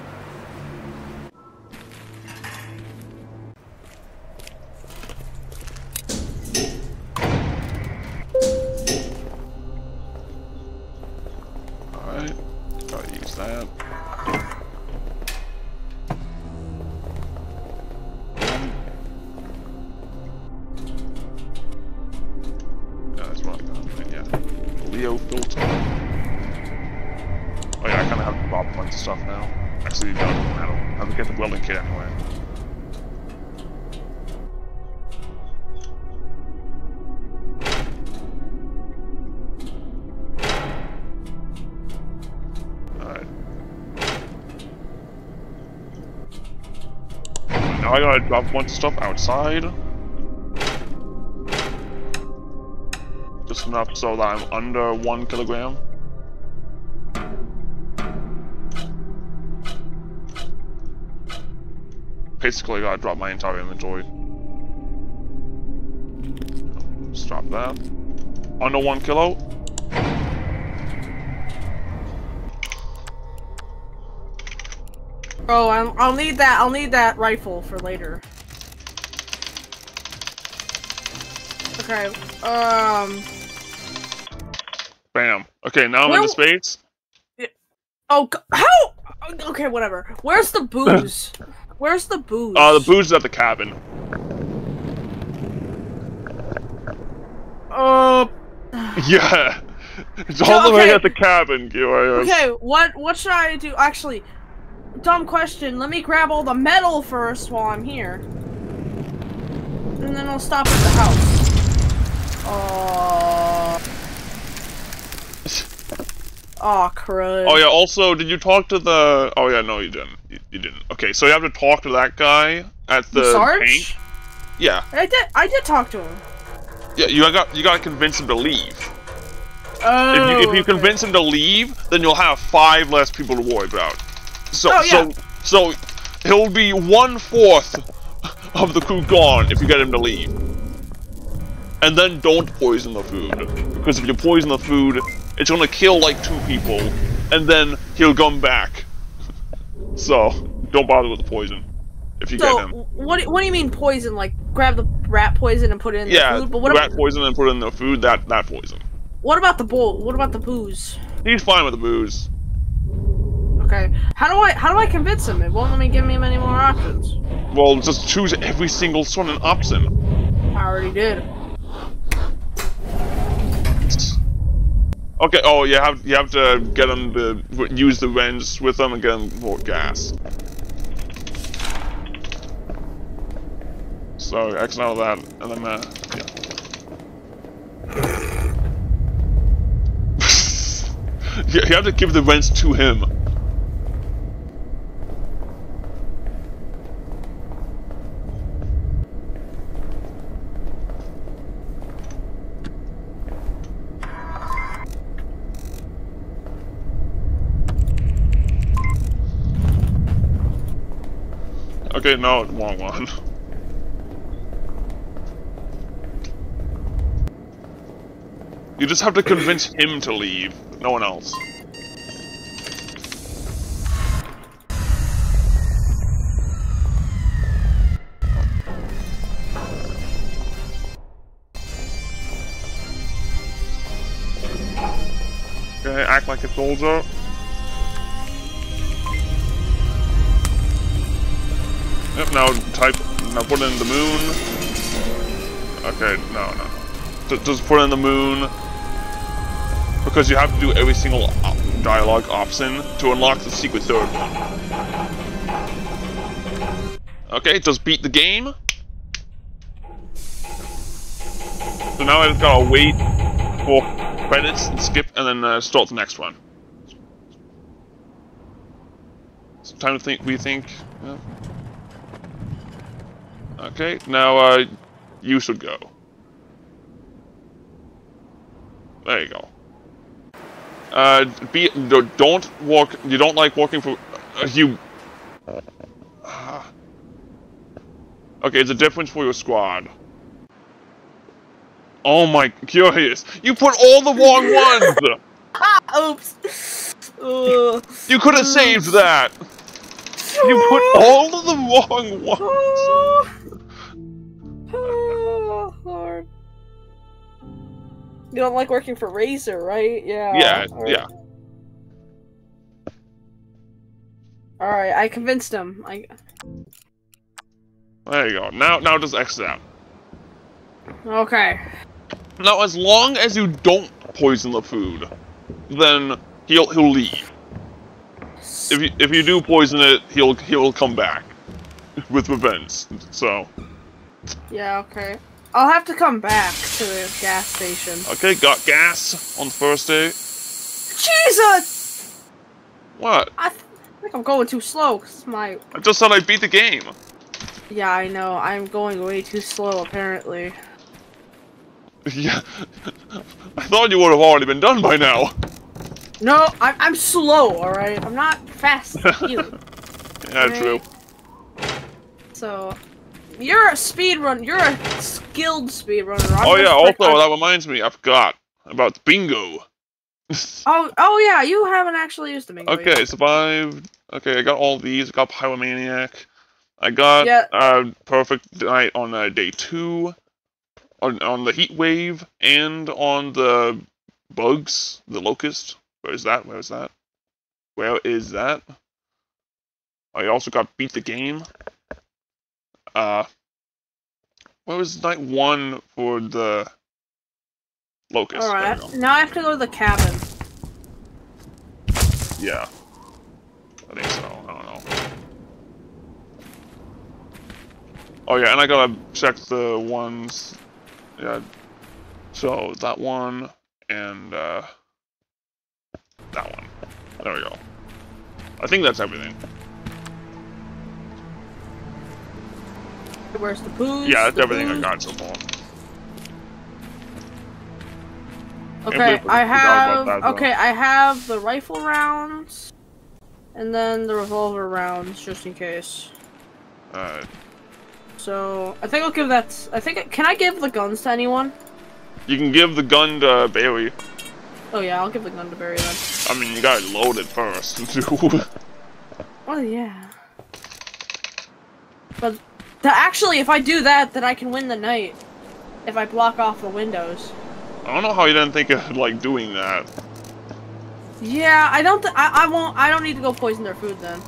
I of stuff outside. Just enough so that I'm under one kilogram. Basically, I gotta drop my entire inventory. Stop that. Under one kilo. Oh, I'll, I'll need that. I'll need that rifle for later. Okay. Um. Bam. Okay, now I'm Well- into space. Oh, how? Okay, whatever. Where's the booze? Where's the booze? Uh, the booze is at the cabin. Uh. Yeah. It's all the way okay. at the cabin, Gilroy. Okay, what what should I do? Actually, dumb question. Let me grab all the metal first while I'm here, and then I'll stop at the house. Oh. Oh, crud. Oh yeah. Also, did you talk to the? Oh yeah, no, you didn't. You, you didn't. Okay, so you have to talk to that guy at the Sarge? tank. Yeah, I did. I did talk to him. yeah. You got you got to convince him to leave. Oh. If you if you oh, okay. convince him to leave, then you'll have five less people to worry about. So Oh, yeah. so so he'll be one fourth of the crew gone if you get him to leave. And then don't poison the food because if you poison the food, it's gonna kill like two people, and then he'll come back. So don't bother with the poison if you So, get him. what do- what do you mean poison? Like grab the rat poison and put it in Yeah, the food? But what rat about poison and put it in the food. That that poison. what about the bowl? What about the booze? He's fine with the booze. Okay. How do I how do I convince him? It won't let me give me many more options. Well, just choose every single one and option. I already did. Okay. Oh, you have you have to get them to use the wrench with them and get them more gas. So X out of that, and then uh, yeah. you you have to give the wrench to him. Okay, no, wrong one. You just have to convince him to leave, no one else. Okay, act like a soldier. Yep, now type, now put in the moon. Okay, no, no. Ju- Just put in the moon. Because you have to do every single op- dialogue option to unlock the secret third one. Okay, just beat the game. So now I've gotta wait for credits and skip and then uh, start the next one. Time to think, rethink. Yeah. Okay, now uh, you should go. There you go. Uh, be don't walk. You don't like walking for uh, you. Ah. okay, it's a difference for your squad. Oh my, curious! You put all the wrong ones. Ah, oops. You could have saved that. You put all of the wrong ones. You don't like working for Razor, right? Yeah. Yeah, yeah. Alright, I convinced him. I There you go. Now, now just exit out. Okay. Now, as long as you don't poison the food, then he'll he'll leave. If you if you do poison it, he'll he'll come back with revenge. So Yeah, okay. I'll have to come back to the gas station. okay, got gas on the first day. Jesus! What? I, th- I think I'm going too slow, cause my... I just thought I beat the game. Yeah, I know. I'm going way too slow, apparently. yeah. I thought you would have already been done by now. No, I'm, I'm slow, alright? I'm not fast. Yeah, Right. true. So, you're a speed run. You're a skilled speedrunner. I'm Oh yeah, also that reminds me, I forgot about bingo. Oh, oh yeah, you haven't actually used the bingo yet. Okay, survived. Okay, I got all these. I got Pyromaniac. I got Yeah. uh, Perfect Night on uh, day two. On, on the Heat Wave and on the Bugs, the Locust. Where is that? Where is that? Where is that? I also got Beat the Game. Uh, what was night one for the Locust? Alright, go. now I have to go to the cabin. Yeah. I think so. I don't know. Oh yeah, and I gotta check the ones. Yeah. So that one and uh that one. There we go. I think that's everything. Where's the booze? Yeah, that's everything I got so far. Okay, I I forgot about have. that, okay, I have the rifle rounds, and then the revolver rounds, just in case. Alright. So I think I'll give that. I think can I give the guns to anyone? you can give the gun to Bailey. Oh yeah, I'll give the gun to Barry then. I mean, you gotta load it first. Oh yeah. But to actually, if I do that, then I can win the night. If I block off the windows. I don't know how you didn't think of like doing that. Yeah, I don't. Th- I I won't. I don't need to go poison their food then.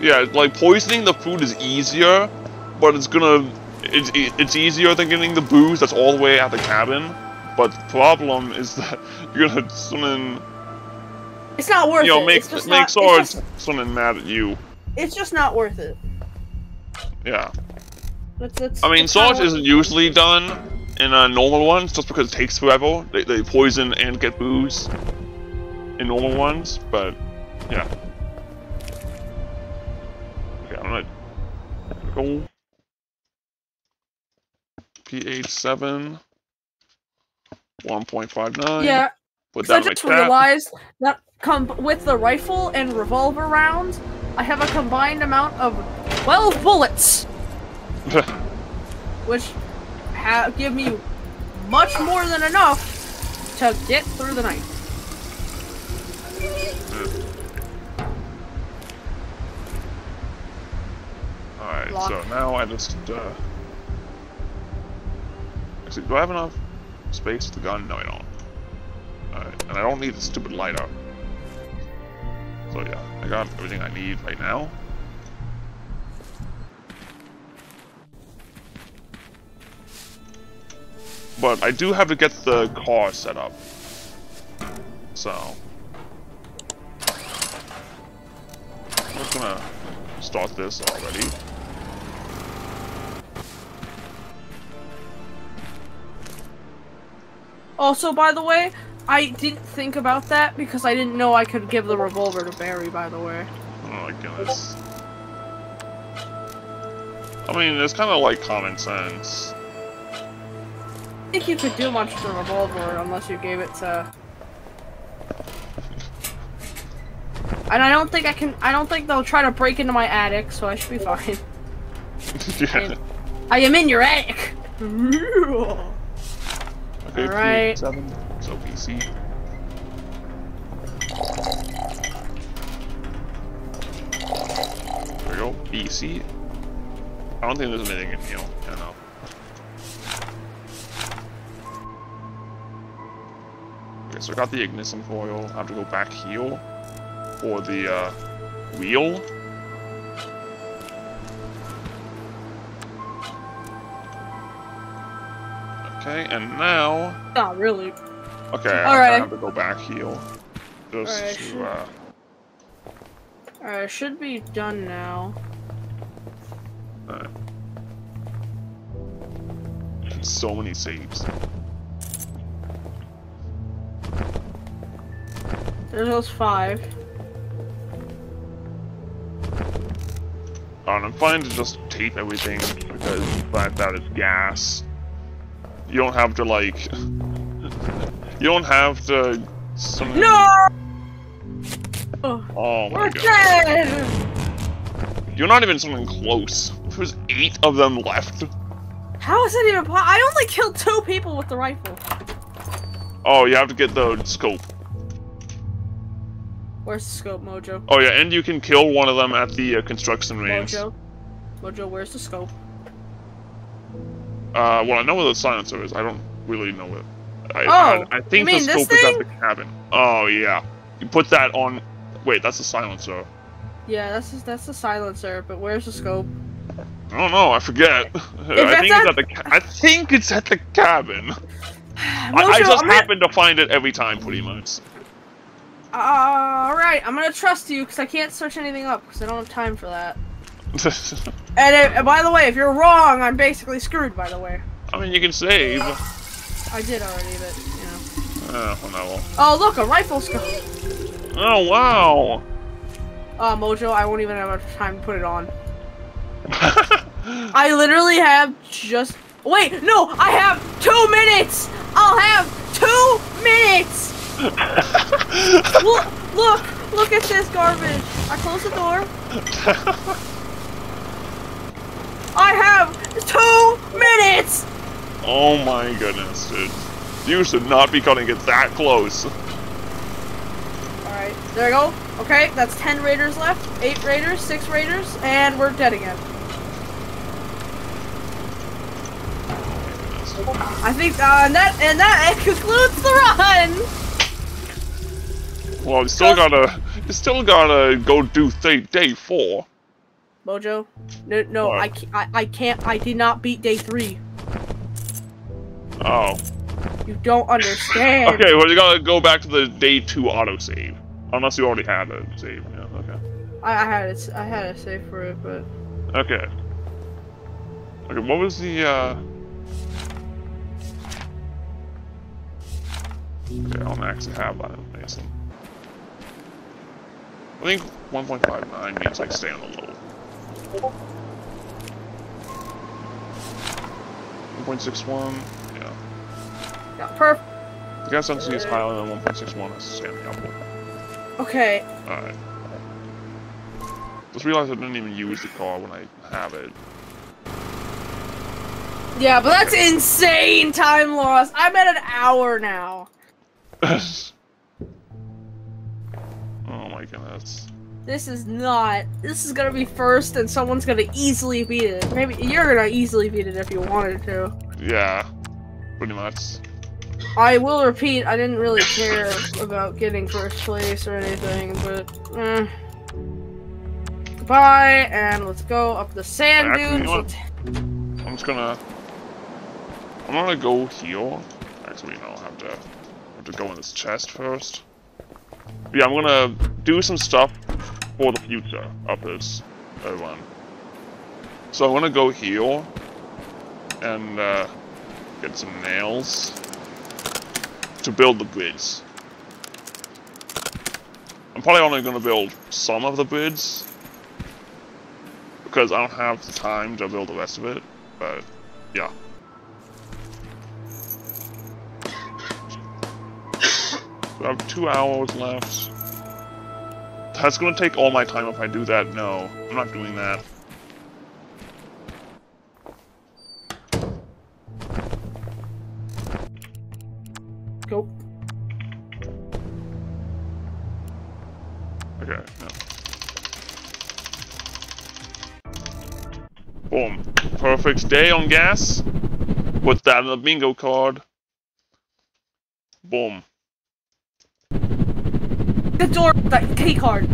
Yeah, like poisoning the food is easier, but it's gonna it's it's easier than getting the booze that's all the way at the cabin. But the problem is that you're gonna summon, It's not worth you know, it. make it's just make not, swords summon mad at you. it's just not worth it. Yeah, It's, it's, I mean, swords isn't usually done in uh, normal ones just because it takes forever. They they poison and get booze in normal ones, but yeah. Okay, I'm gonna go PH7 1.59. Yeah, Put I that like just that. realized that com- with the rifle and revolver rounds, I have a combined amount of 12 bullets, which ha- give me much more than enough to get through the night. Alright, so now I just, uh... Actually, do I have enough space for the gun? No, I don't. Alright, and I don't need the stupid light lighter. So yeah, I got everything I need right now. But I do have to get the car set up. So... I'm just gonna start this already. Also, by the way, I didn't think about that because I didn't know I could give the revolver to Barry, by the way. Oh my goodness. I mean, it's kind of like common sense. I think you could do much with the revolver unless you gave it to. And I don't think I can. I don't think they'll try to break into my attic, so I should be fine. yeah. I am in your attic. Okay, Alright. So PC. There we go. PC. I don't think there's anything in here. I don't know. Okay, so I got the ignition foil. I have to go back here for the uh, wheel. Okay, and now Not really. Okay, I Alright. have to go back heal. Just Alright, to, uh, Alright, should be done now. uh, so many saves. There's those five. Alright, And I'm fine to just tape everything because the fact that it's gas. You don't have to like. You don't have to. Some... No! Oh my We're god. dead! You're not even something close. There's eight of them left. How is that even po- I only killed two people with the rifle. Oh, you have to get the scope. Where's the scope, Mojo? Oh yeah, and you can kill one of them at the uh, construction range. Mojo? Mojo, where's the scope? Uh, well, I know where the silencer is. I don't really know it. I, Oh, I, I think the scope is at the cabin. Oh yeah, you put that on. Wait, that's the silencer. Yeah, that's just, that's the silencer, but where's the scope? I don't know. I forget. I think at- it's at the. I think it's at the cabin. I, just I'm gonna- happen to find it every time, pretty much. Alright, I'm gonna trust you because I can't search anything up because I don't have time for that. And, uh, and by the way, if you're wrong, I'm basically screwed, by the way. I mean, you can save. I did already, but, you know. Uh, well, no. Oh, look, a rifle scope! Oh wow. Uh, Mojo, I won't even have enough time to put it on. I literally have just. Wait, no, I have two minutes! I'll have two minutes! look, look, look at this garbage. I close the door. I have two minutes! Oh my goodness, dude. You should not be cutting it that close. Alright, there we go. Okay, that's 10 raiders left. 8 raiders, 6 raiders, and we're dead again. I think, uh, and that, and that concludes the run! Well, you still gotta, you still gotta go do th- day four. Mojo, no, no, What? I, I, I can't, I did not beat day 3. Oh. You don't understand. Okay, well you gotta go back to the day two autosave. Unless you already had a save. Yeah, okay. I, I had it, I had a save for it, but... Okay. Okay, what was the, uh... Okay, I don't actually have that information. I think 1.59 means like stay on the low. 1.61, yeah. Perfect. The gas density is higher than 1.61 as the. Okay, Alright. Just realized I didn't even use the car when I have it. yeah, but that's insane time loss. I'm at an hour now. oh my goodness. This is not. This is gonna be first, and someone's gonna easily beat it. Maybe you're gonna easily beat it if you wanted to. Yeah, pretty much. I will repeat, I didn't really care about getting first place or anything, but eh. Goodbye, and let's go up the sand Actually, you know dunes. I'm just gonna. I'm gonna go heal. Actually, no, I have to. have to go in this chest first. Yeah, I'm gonna do some stuff for the future of this uh, run. So I'm gonna go heal and uh, get some nails to build the bridge. I'm probably only gonna build some of the bridge because I don't have the time to build the rest of it. But yeah. So I have two hours left. That's gonna take all my time if I do that. No, I'm not doing that. Go. Okay, no. Boom. Perfect day on gas. Put that in the bingo card. Boom. The door, the key card.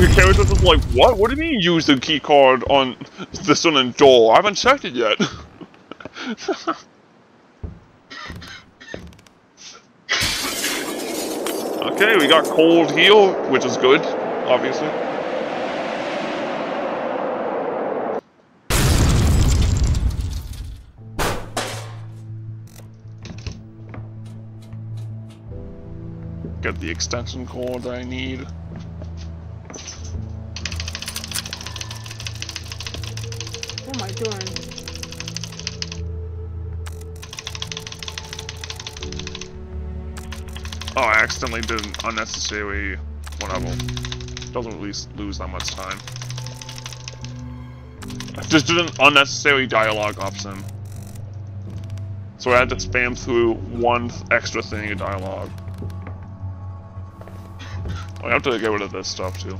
Your character is like, what? What do you mean use the key card on the sun and door? I haven't checked it yet. Okay, we got cold heal, which is good, obviously. Get the extension cord I need. What am I doing? Oh, I accidentally did an unnecessary whatever. Doesn't really s- lose that much time. I just did an unnecessary dialogue option. So I had to spam through one extra thing in dialogue. I have to get rid of this stuff too.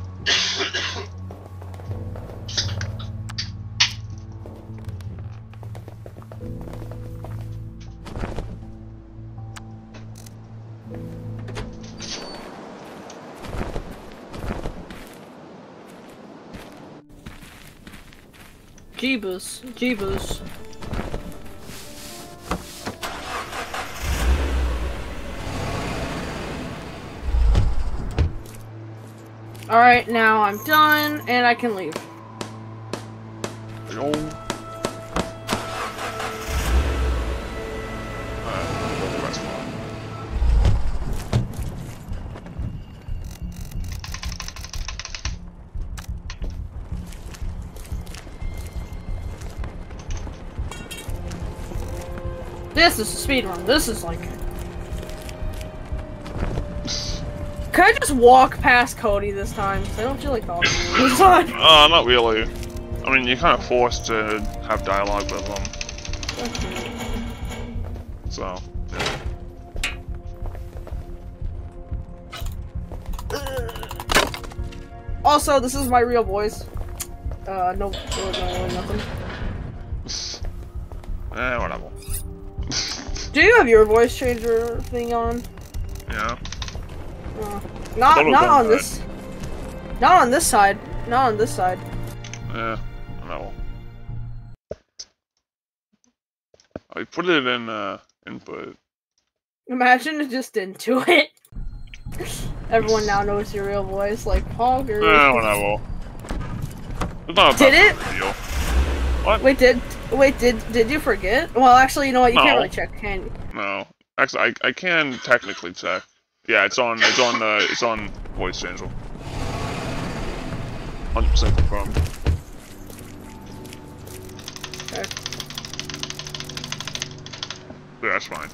Jeebus. Jeebus. Alright, now I'm done, and I can leave. This is a speed run. This is like. Could I just walk past Cody this time? 'Cause I don't feel like talking to him this time. Uh, not really. I mean, you're kind of forced to have dialogue with them, so. yeah. Also, this is my real voice. Uh, no, no, no, nothing. Eh, whatever. Do you have your voice changer thing on? yeah. Uh, not, Thought it was not on this. Not on this side. Not on this side. Yeah. Whatever. I put it in uh input. Imagine it just didn't it. Everyone now knows your real voice, like Pogger. Eh, whatever. It's not Did it? deal. What? Wait, did wait did did you forget? Well, actually, you know what? You can't really check, can you? No. Actually, I I can technically check. Yeah, it's on. It's on. Uh, it's on voice changer. Hundred percent confirmed. Okay. Yeah, that's fine.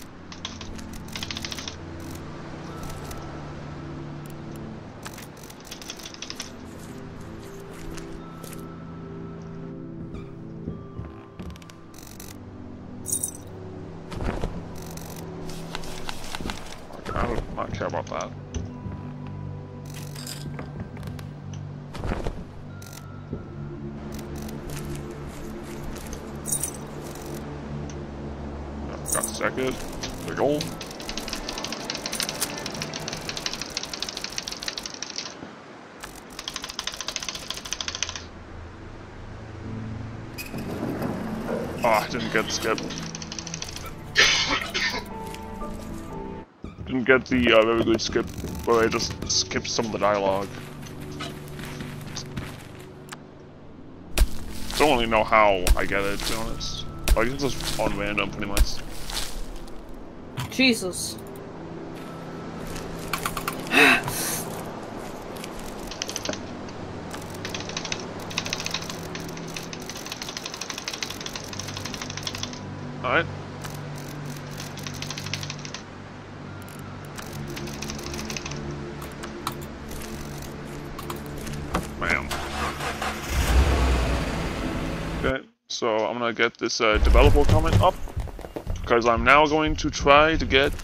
Get the uh, very good skip where I just skip some of the dialogue. Don't really know how I get it, to be honest. Like, it's just on random, pretty much. Jesus. Alright. So I'm gonna get this uh, developer comment up because I'm now going to try to get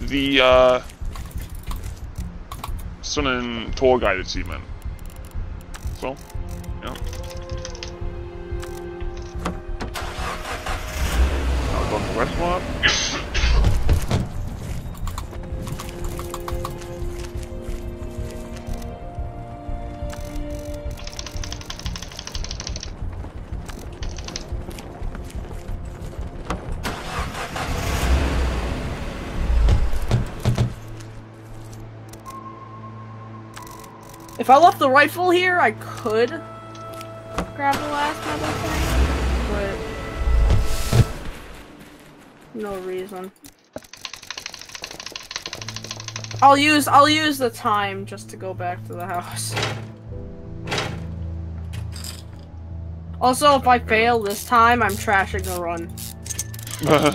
the uh, Sunan tour guide achievement. So, If I left the rifle here, I could grab the last metal thing, but no reason. I'll use I'll use the time just to go back to the house. Also, if I fail this time, I'm trashing the run.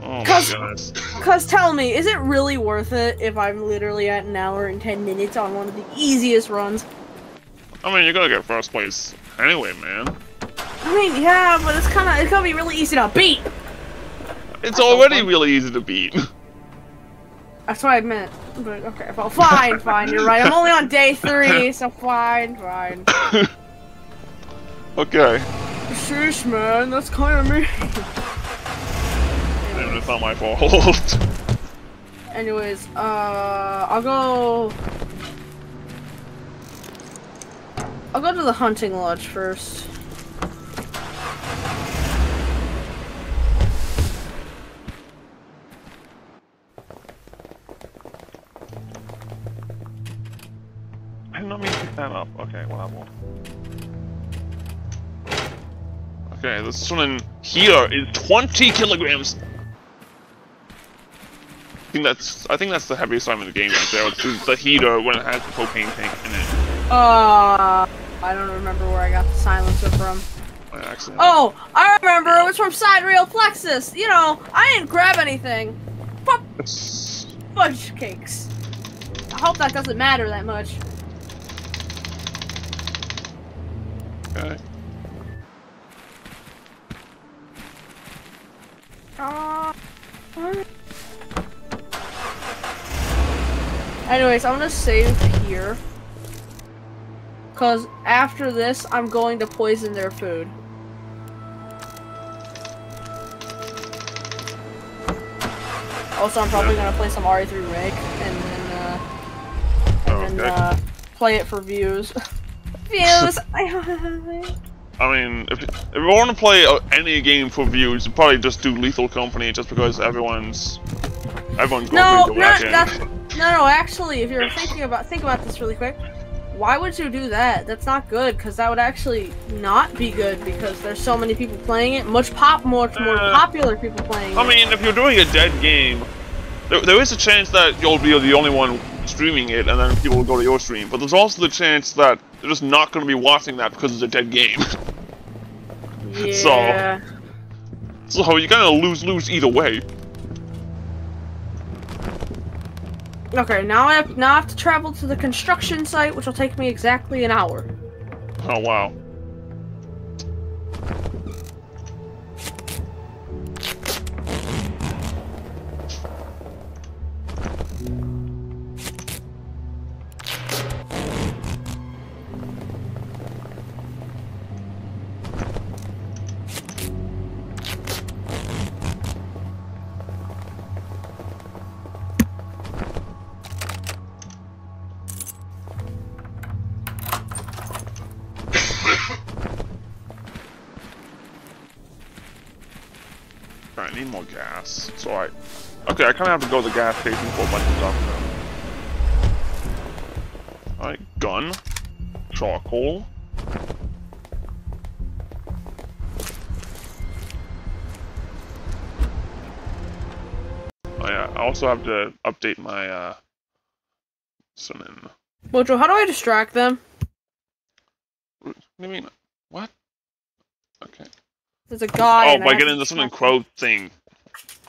oh my goodness. Cause tell me, is it really worth it if I'm literally at an hour and ten minutes on one of the easiest runs? I mean, you're gonna get first place anyway, man. I mean, yeah, but it's kind of it's gonna be really easy to beat. It's already really easy to beat. That's what I meant. But okay, well, fine, fine. You're right. I'm only on day three, so fine, fine. okay. Shush, man. That's kind of me. Not my fault. Anyways, uh, I'll go. I'll go to the hunting lodge first. I did not mean to pick that up. Okay, whatever. Okay, this one in here is 20 kilograms. I think that's I think that's the heaviest item in the game right there. It's the heater when it has the propane tank in it. Uh, I don't remember where I got the silencer from. Oh, I remember. It was from Sidereal Plexus. You know, I didn't grab anything. Fuck fudge cakes. I hope that doesn't matter that much. Okay. Uh, Anyways, I'm gonna save here. Cause after this, I'm going to poison their food. Also, I'm probably gonna play some RE3 Remake and then, uh, and then, Okay. uh, play it for views. views! I mean, if, if you want to play uh, any game for views, you probably just do Lethal Company just because everyone's everyone's going No, no, whack that's, end. No, no. Actually, if you're thinking about think about this really quick, why would you do that? That's not good because that would actually not be good because there's so many people playing it. Much pop, much more Uh, popular people playing I it. mean, if you're doing a dead game, there, there is a chance that you'll be the only one streaming it, and then people will go to your stream. But there's also the chance that they're just not going to be watching that because it's a dead game. yeah. so- so you're gonna lose lose either way. Okay, now I have now I have to travel to the construction site, which will take me exactly an hour. Oh wow. Gas. It's alright. Okay, I kinda have to go to the gas station for a bunch of stuff now. Alright, gun. Charcoal. Oh yeah, I also have to update my, uh... Summon. Mojo, how do I distract them? What do you mean? What? Okay. There's a guy. Oh, by getting the distract quote thing.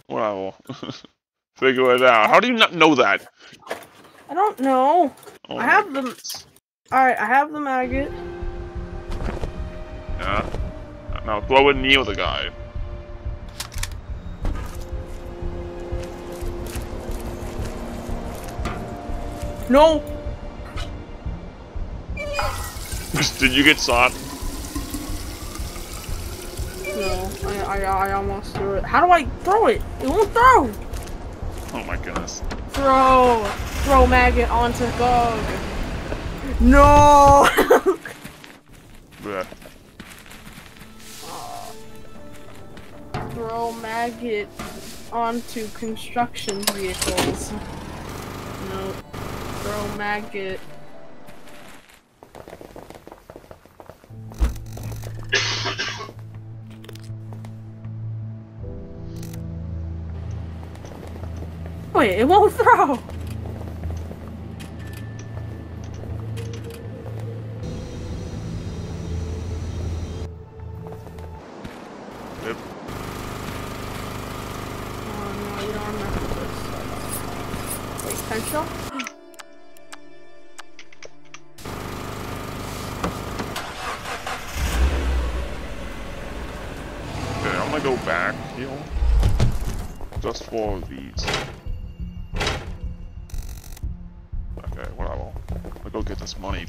Wow. Figure it out. How do you not know that? I don't know. Oh I have them. All right, I have the maggot. Yeah. Now throw it near the guy. No. Did you get shot? No, I, I, I almost threw it. How do I throw it? It won't throw. Oh my goodness. Throw, throw maggot onto Gog. No. Bleh. throw maggot onto construction vehicles. No. Throw maggot. Wait, it won't throw! Oh, okay, I'm gonna go back, heal, just for these.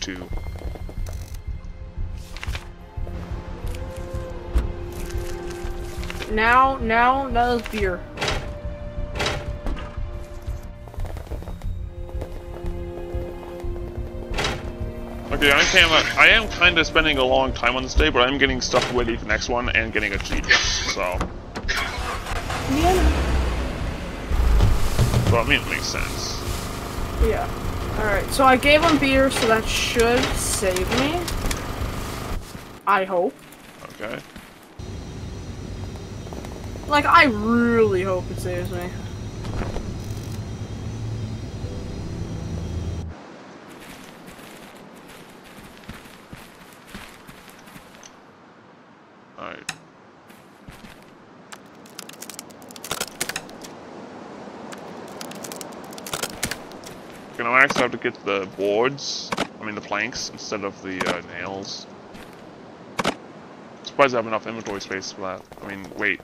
This money too. Now, now, now beer. Okay, I am I am kind of spending a long time on this day, but I'm getting stuff ready for the next one and getting achievements, so... Yeah. So, I mean, it makes sense. Yeah. Alright, so I gave him beer, so that should save me. I hope. Okay. Like, I really hope it saves me. Alright. Have to get the boards, I mean the planks, instead of the uh, nails. Surprised I have enough inventory space for that. I mean, wait.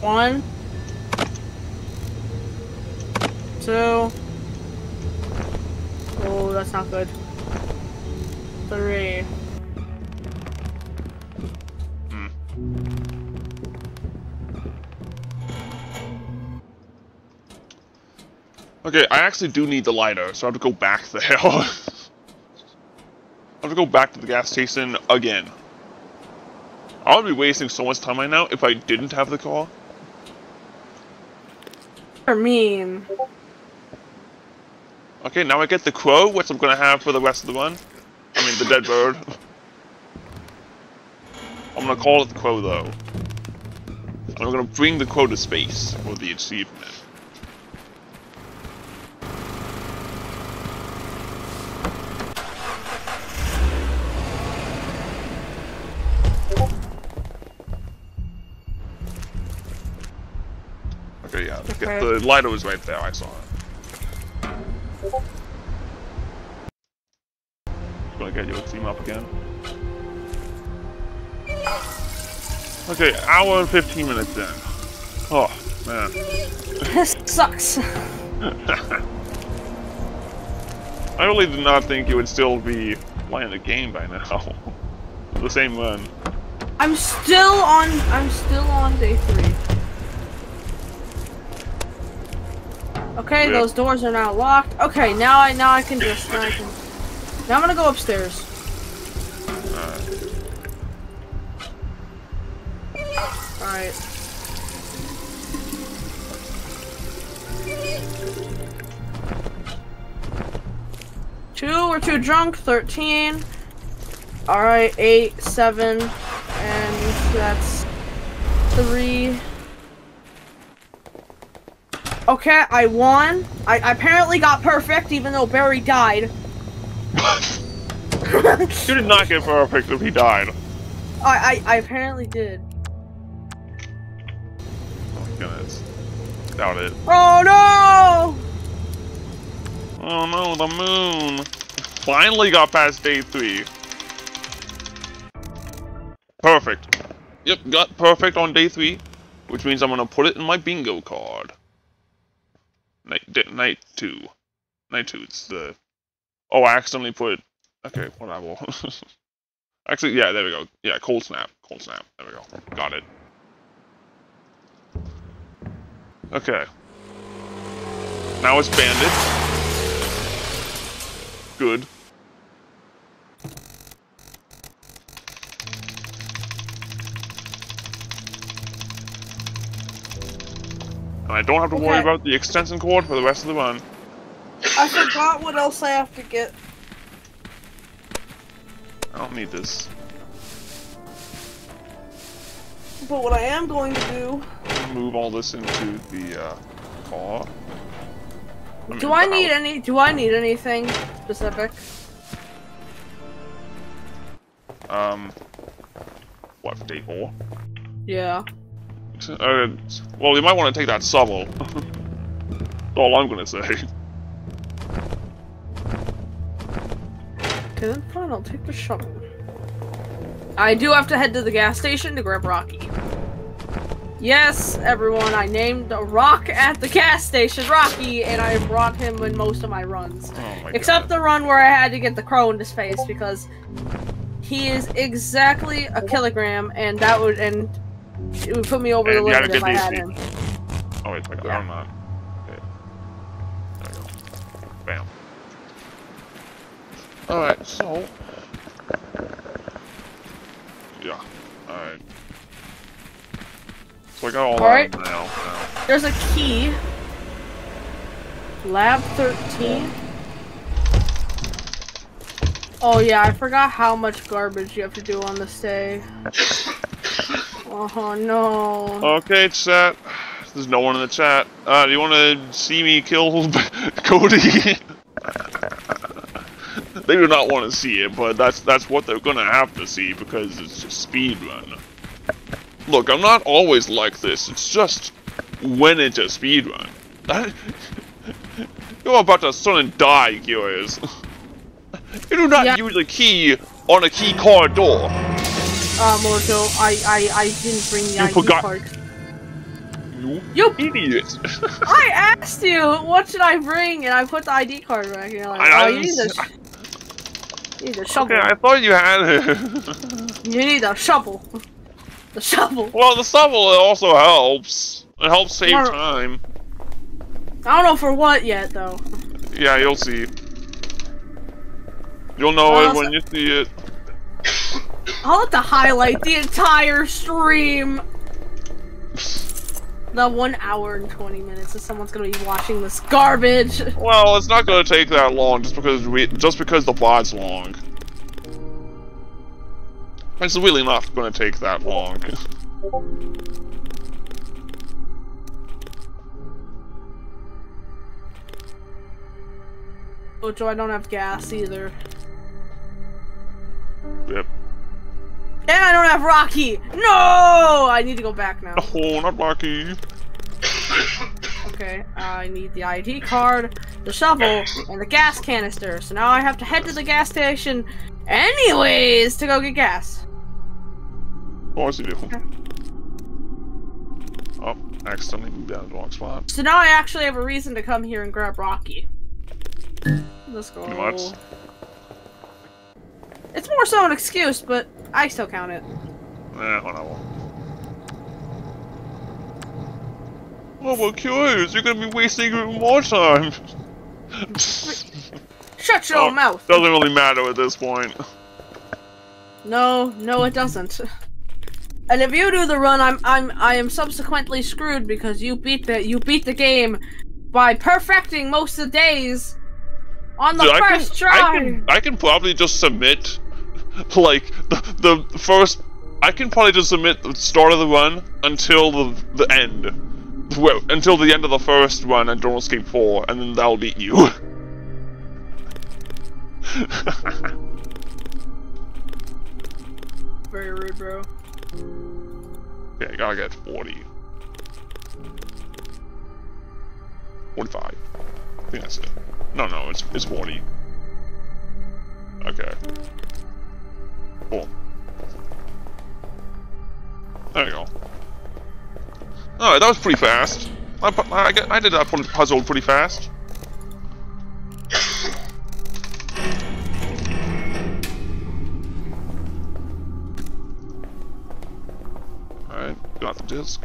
One. Two. Oh, that's not good. Okay, I actually do need the lighter, so I have to go back there. I have to go back to the gas station again. I would be wasting so much time right now if I didn't have the car. You're mean. Okay, now I get the crow, which I'm gonna have for the rest of the run. I mean, the dead bird. I'm gonna call it the crow, though. I'm gonna bring the crow to space for the achievement. Okay, yeah, the- the lighter was right there, I saw it. Gonna get your team up again. Okay, hour and 15 minutes in. Oh, man. This sucks. I really did not think you would still be playing the game by now. the same run. I'm still on. I'm still on day three. Okay, Yeah. those doors are now locked. Okay, now I now I can just now I can. Now I'm gonna go upstairs. All right. Two, we're too drunk. Thirteen. All right, eight, seven, and that's three. Okay, I won. I, I apparently got perfect, even though Barry died. you did not get perfect if he died. I, I, I apparently did. Oh my goodness. Doubt it. Oh no! Oh no, the moon! Finally got past day three. Perfect. Yep, got perfect on day three, which means I'm gonna put it in my bingo card. Night, night two. Night two, it's the... Oh, I accidentally put... Okay, whatever. Actually, yeah, there we go. Yeah, cold snap. Cold snap. There we go. Got it. Okay. Now it's banded. Good. And I don't have to worry about the extension cord for the rest of the run. I forgot what else I have to get. I don't need this. But what I am going to do. Move all this into the uh, car. Do I need any? Do I need anything specific? Um. What, day four? Yeah. Uh, well, you might want to take that shovel. the all I'm gonna say. Okay, then fine, I'll take the shuttle. I do have to head to the gas station to grab Rocky. Yes, everyone, I named a rock at the gas station Rocky, and I brought him in most of my runs. Oh my Except god. the run where I had to get the crow in his face because he is exactly a kilogram, and that would and it would put me over the And you gotta limit if get I these had him. Oh wait, my god, Yeah. I'm not. Okay. There we go. Bam. Alright, so. Yeah. Alright. So I got all Alright. that now. now. There's a key. Lab 13. Oh yeah, I forgot how much garbage you have to do on this day. Oh no. Okay, chat. There's no one in the chat. Uh, do you want to see me kill Cody? they do not want to see it, but that's that's what they're gonna have to see because it's a speed run. Look, I'm not always like this. It's just when it's a speed run. You're about to suddenly die, curious. You do not Yeah. use a key on a key card door. Uh, Mojo, I, I, I didn't bring the You ID forgot. card. You You, idiot. I asked you, what should I bring, and I put the ID card back, and you're like, I- oh, I you need a, you need a shovel. Okay, I thought you had it. You need a shovel. The shovel. well, the shovel also helps. It helps save Yeah. time. I don't know for what yet, though. Yeah, you'll see. You'll know Well, it when you see it. I'll have to highlight the entire stream. The one hour and 20 minutes that someone's gonna be watching this garbage. Well, it's not gonna take that long just because we just because the pod's long. It's really not gonna take that long. Ocho, I don't have gas either. yep. And I don't have Rocky! No! I need to go back now. Oh, not Rocky. Okay, I need the ID card, the shovel, and the gas canister. So now I have to head to the gas station anyways to go get gas. Oh, of course you do. Oh, accidentally moved down to the wrong spot. So now I actually have a reason to come here and grab Rocky. Let's go. It's more so an excuse, but I still count it. Eh, whatever. Oh, well, curious, you're gonna be wasting even more time. Shut your Oh, mouth. Doesn't really matter at this point. No, no, it doesn't. And if you do the run, I'm I'm I am subsequently screwed because you beat the you beat the game by perfecting most of the days on the Dude, I first can, try. I can, I can probably just submit, like, the, the first, I can probably just submit the start of the run until the, the end. Well, until the end of the first run at Don't Escape 4, and then that'll beat you. Very rude, bro. yeah, you gotta get 40. 45. I think that's it. No, no, it's, it's 40. Okay. Cool. There you go. Alright, that was pretty fast. I, I, I did that puzzle pretty fast. Alright, got the disc.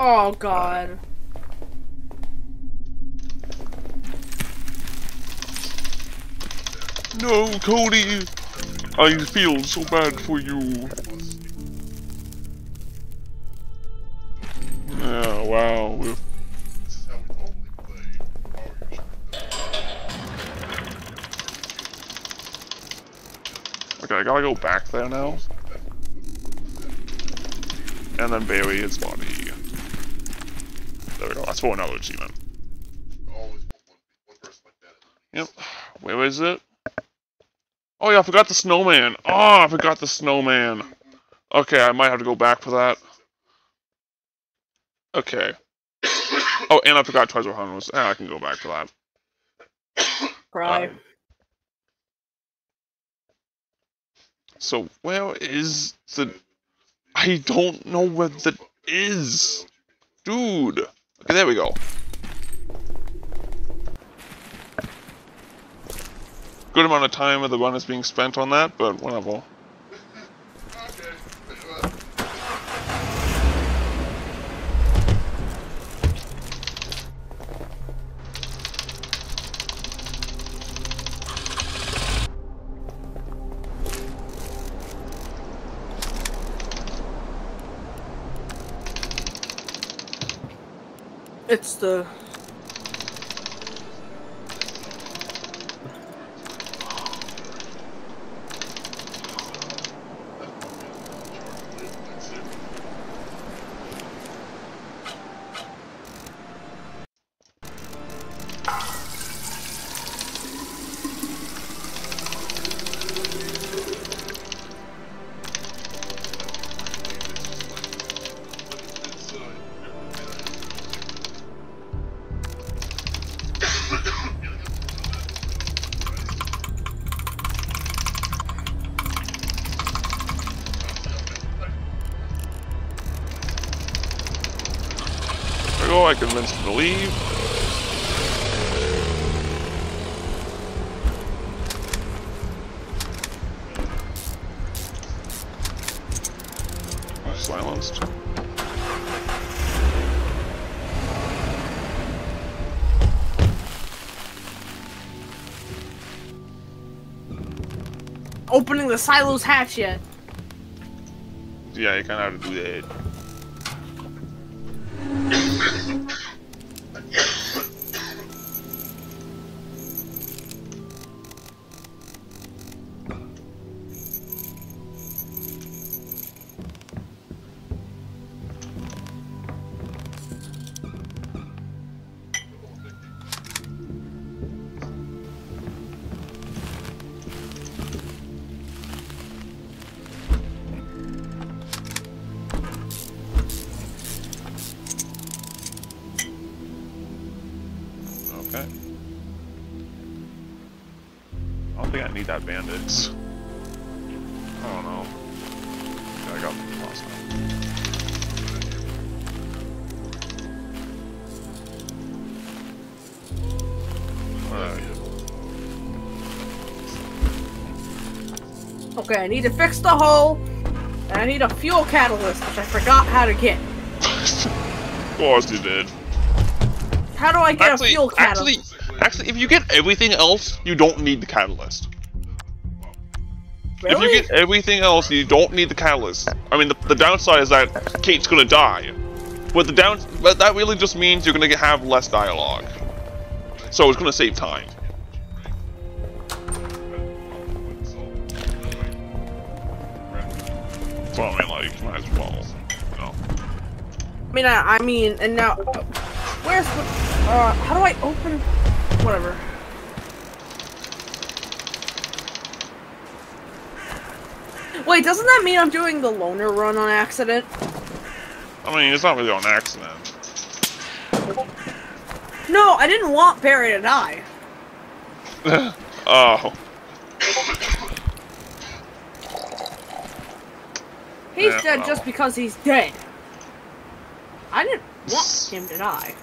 Oh god. No, Cody! I feel so bad for you. Oh, wow. Okay, I gotta go back there now. And then bury his body. There we go, that's for another achievement. Yep. Where is it? Oh yeah, I forgot the snowman. Oh, I forgot the snowman. Okay, I might have to go back for that. Okay. Oh, and I forgot Treasure Hunters. Ah, I can go back for that. Cry. Uh, So where is the? I don't know where that is, dude. There we go. Good amount of time of the run is being spent on that, but whatever. It's the silos hatch yet. Yeah, you kind of have to do that. Okay, I need to fix the hole. and I need a fuel catalyst, which I forgot how to get. of course you did. How do I get Actually, a fuel catalyst? actually, actually, if you get everything else, you don't need the catalyst. really? If you get everything else, you don't need the catalyst. I mean, the, the downside is that Kate's gonna die. But the down, but that really just means you're gonna have less dialogue. So it's gonna save time. Mean, I, I mean, and now, where's the? Uh, how do I open? Whatever. Wait, doesn't that mean I'm doing the loner run on accident? I mean, it's not really on accident. No, I didn't want Barry to die. oh. He's Yeah, dead well. just because he's dead. I him to die.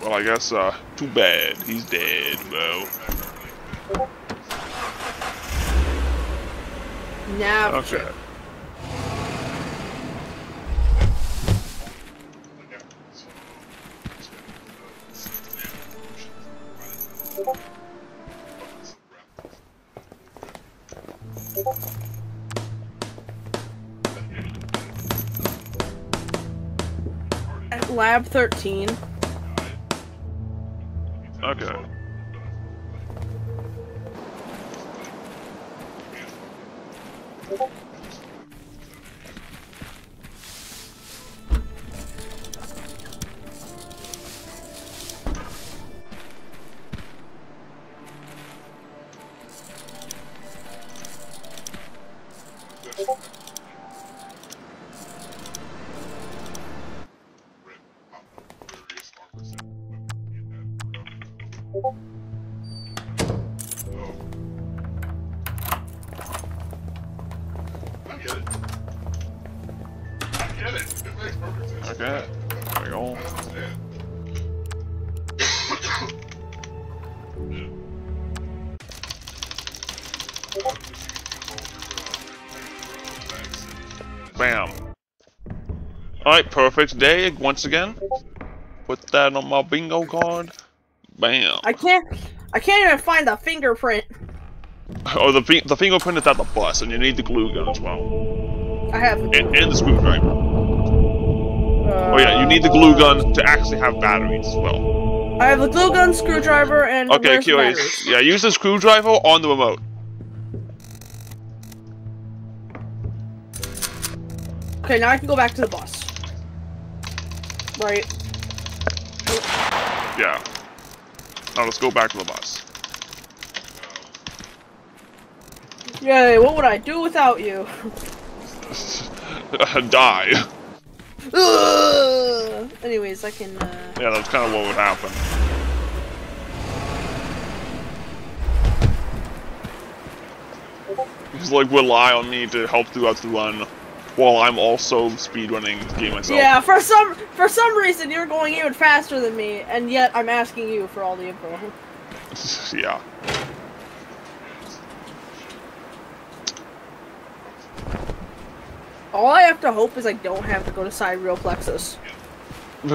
Well, I guess, uh, too bad. He's dead, bro. Now, Okay. Lab 13. Okay. Okay. Alright, perfect day once again. Put that on my bingo card. Bam. I can't. I can't even find the fingerprint. Oh, the fi the fingerprint is at the bus, and you need the glue gun as well. I have. And, and the screwdriver. Uh, Oh yeah, you need the glue gun to actually have batteries as well. I have the glue gun, screwdriver, and Okay, curious. Yeah, use the screwdriver on the remote. Okay, now I can go back to the bus. Right. Yeah. Now let's go back to the bus. Yay! What would I do without you? Die. Ugh. Anyways, I can. Uh... Yeah, that's kind of what would happen. He's like rely on me to help throughout the run, while I'm also speedrunning the game myself. Yeah, for some for some reason you're going even faster than me, and yet I'm asking you for all the info. yeah. All I have to hope is I don't have to go to Sidereal Plexus.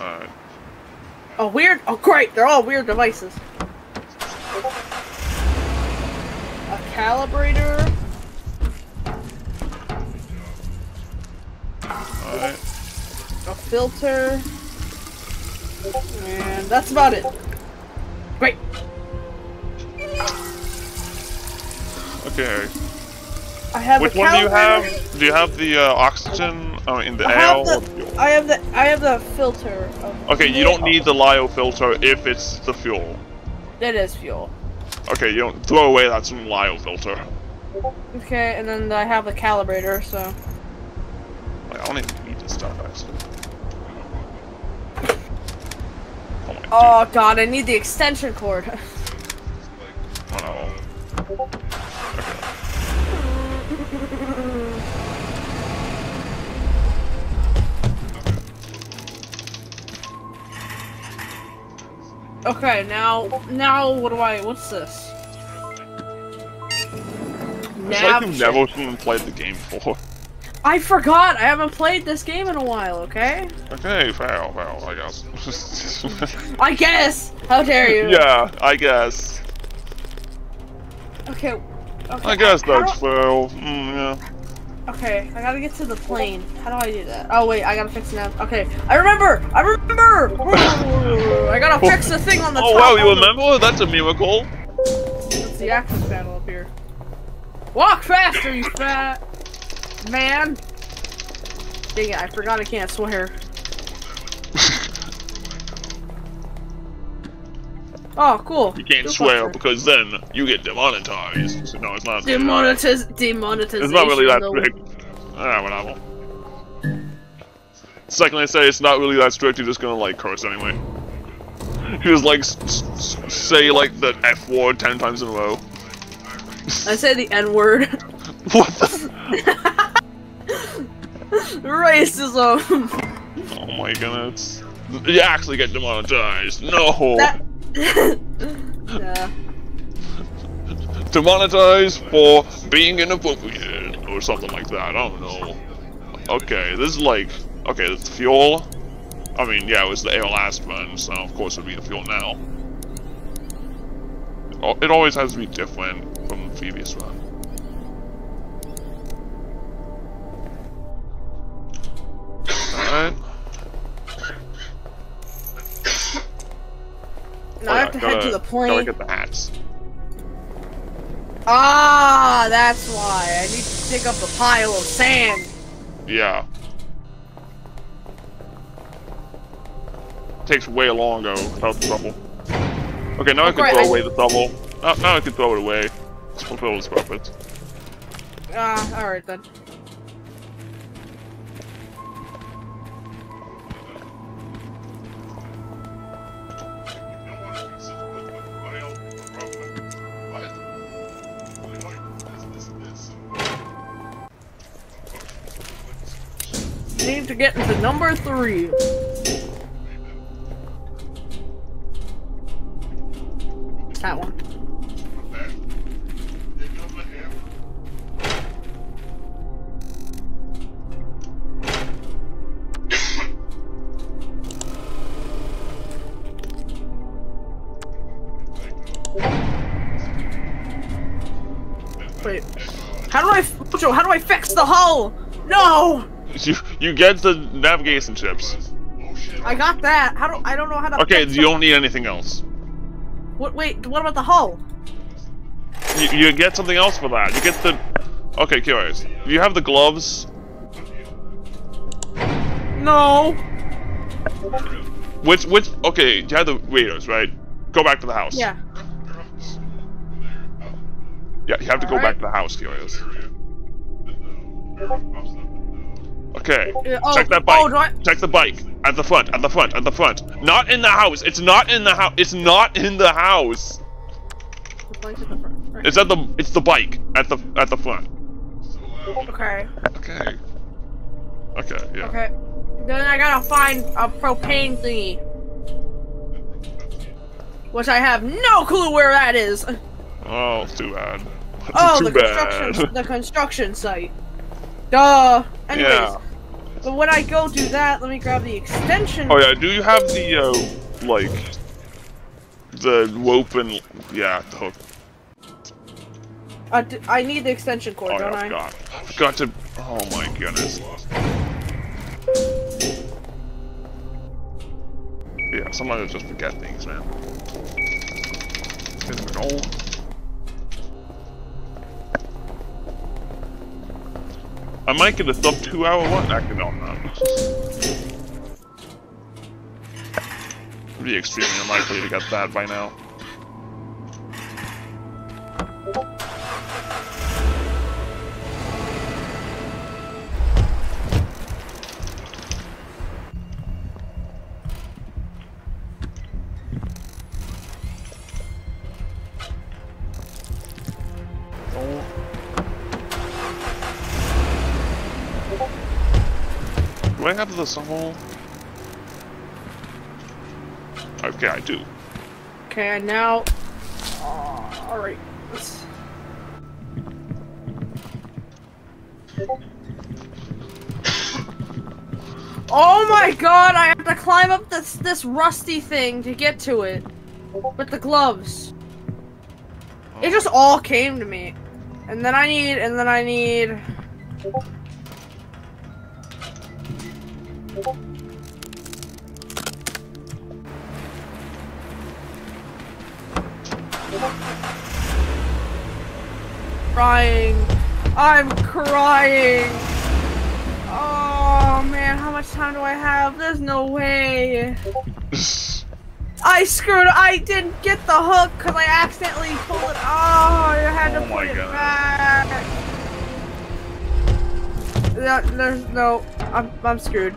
Alright. Oh, weird. Oh, great. They're all weird devices. A calibrator. Alright. A filter. And that's about it. Great. Okay. I have Which one do you have? Do you have the uh, oxygen uh, in the I air? have the. I have the. I have the filter. Of Okay, you don't need the Lyo filter if it's the fuel. It is fuel. Okay, you don't throw away that some Lyo filter. Okay, and then I have the calibrator. So. I don't even need this stuff actually. Oh Oh god, I need the extension cord. Oh no. Okay, now, now what do I? What's this? It's like you've never even played the game before. I forgot. I haven't played this game in a while. Okay. Okay, fail, fail, I guess. I guess. How dare you? yeah, I guess. Okay. okay I guess how that's fail. Mm, yeah. Okay, I gotta get to the plane. How do I do that? Oh wait, I gotta fix nav. Okay, I remember. I remember. I gotta oh. fix the thing on the Oh top. Oh wow, you on the- remember? That's a miracle. That's the access panel up here. Walk faster, you fat man! Dang it, I forgot I can't swear. Oh, cool. You can't Go swear faster. because then you get demonetized. So, no, it's not. Demonetiz demonetization. It's not really that though. strict. Ah, whatever. Second, I say it's not really that strict. You're just gonna like curse anyway. You just like say like the F word ten times in a row. I say the N word. What the? Racism. Oh my goodness. You actually get demonetized. No. that. yeah. monetize for being inappropriate or something like that. I don't know. Okay, this is like okay. It's fuel. I mean, yeah, it was the air last run, so of course it would be the fuel now. Oh, It always has to be different from the previous run. Alright. Now I have to head to the Gotta plane. get the hats. Ah, that's why. I need to dig up a pile of sand. Yeah. Takes way long, longer without trouble. Okay, now I can great, throw I- away the shovel. Now, now I can throw it away. It's fulfill its purpose. Ah, alright then. Need to get into number three. That one. Wait. How do I, Mojo, how do I fix the hull? No! You you get the navigation chips. I got that. How do I don't know how to. Okay, you don't need anything else. What? Wait. What about the hull? You, you get something else for that. You get the. Okay, curious. Do you have the gloves? No. Which which? Okay, you have the radars, right? Go back to the house. Yeah. Yeah, you have to go Alright. back to the house, curious. Okay. Uh, oh, Check that bike. Oh, I? Check the bike at the front. At the front. At the front. Not in the house. It's not in the house. It's not in the house. The bike's at the front. Right. It's at the. It's the bike at the at the front. Okay. Okay. Okay. Yeah. Okay. Then I gotta find a propane thingy. Which I have no clue where that is. Oh, too bad. Oh, too the bad. construction, the construction site. Duh. Anyways, Yeah. but when I go do that, let me grab the extension. Oh yeah. Do you have the uh like the rope and yeah the hook? Uh, d- I need the extension cord, Oh don't yeah, I I? forgot. I forgot to. Oh my goodness. Yeah, sometimes I just forget things, man. Is it all? I might get a sub two hour one. Actually, no, I'm not. Pretty extremely unlikely to get that by now. Have the soul? Okay, I do. Okay, now. Uh, oh, Alright. Oh my god, I have to climb up this this rusty thing to get to it. With the gloves. It just all came to me. And then I need and then I need crying. I'm crying. Oh man, how much time do I have? There's no way. I screwed. I didn't get the hook because I accidentally pulled it. Oh, I had to Oh put it God. back. That, there's no. I'm I'm screwed.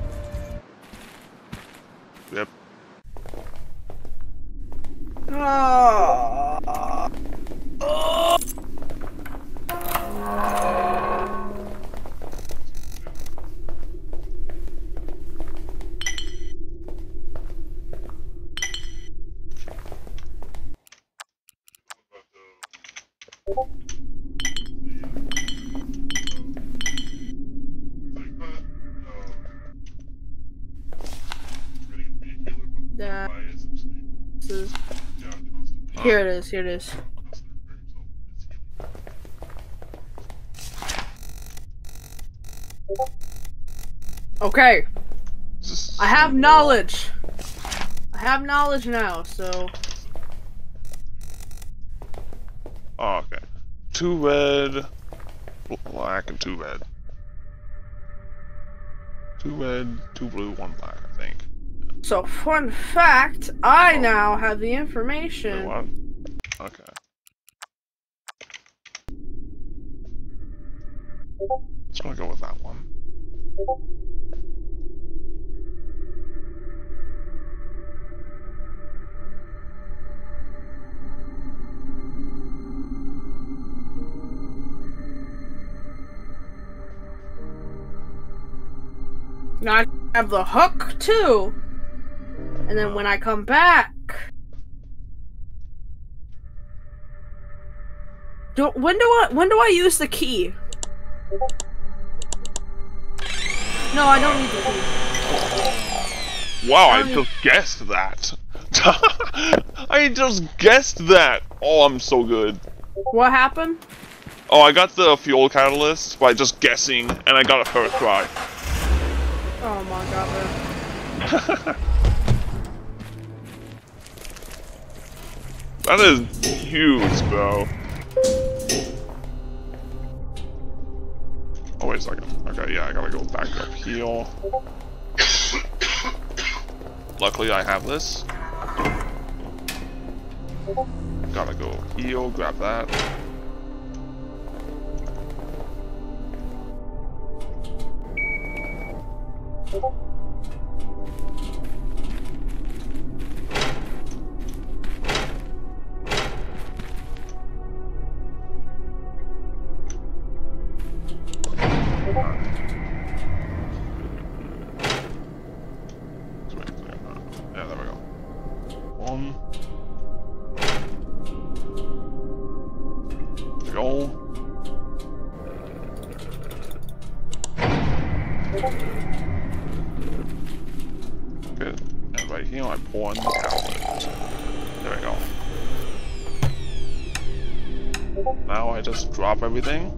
yep. Oh. Oh. Here it is. Here it is. Okay, I have knowledge. I have knowledge now, so Oh, okay. Two red, black, and two red. Two red, two blue, one black. So, fun fact, I Oh. now have the Wait, information. what? Okay. Just gonna go with that one. Now I have the hook too. And then when I come back. Do, when do I when do I use the key? No, I don't need the key. Wow, I Um, just guessed that. I just guessed that. Oh, I'm so good. What happened? Oh, I got the fuel catalyst by just guessing, and I got a first try. Oh my god, That is huge, bro. Oh, wait a second. Okay, yeah, I gotta go back up here. Luckily, I have this. Gotta go here, grab that. Everything.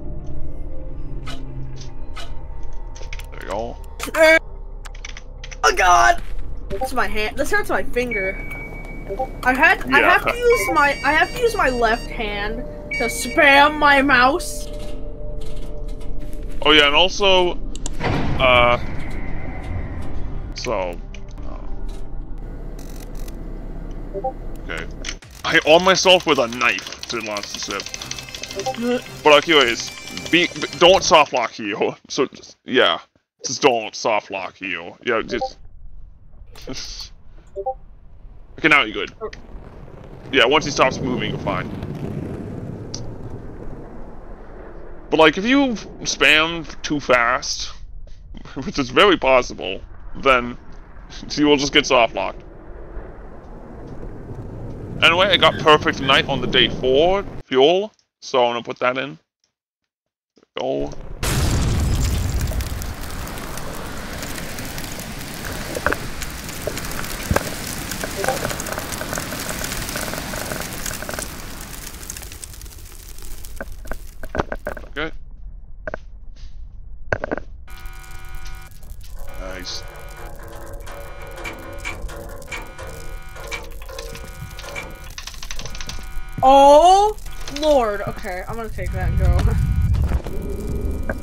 There we go. Oh god! This is my hand. This hurts my finger. I had. I have to use my. I have to use my left hand to spam my mouse. Oh yeah, and also, uh, so, uh, okay, I arm myself with a knife to launch the ship. But like, anyways, be, b don't soft lock heal. So just, yeah, just don't soft lock heal. Yeah, just. okay, now you're good. Yeah, once he stops moving, you're fine. But like, if you spam too fast, which is very possible, then you will just get soft locked. Anyway, I got perfect night on the day four fuel, so I'm gonna put that in. Go. Okay. Nice. Oh lord. Okay, I'm gonna take that and go.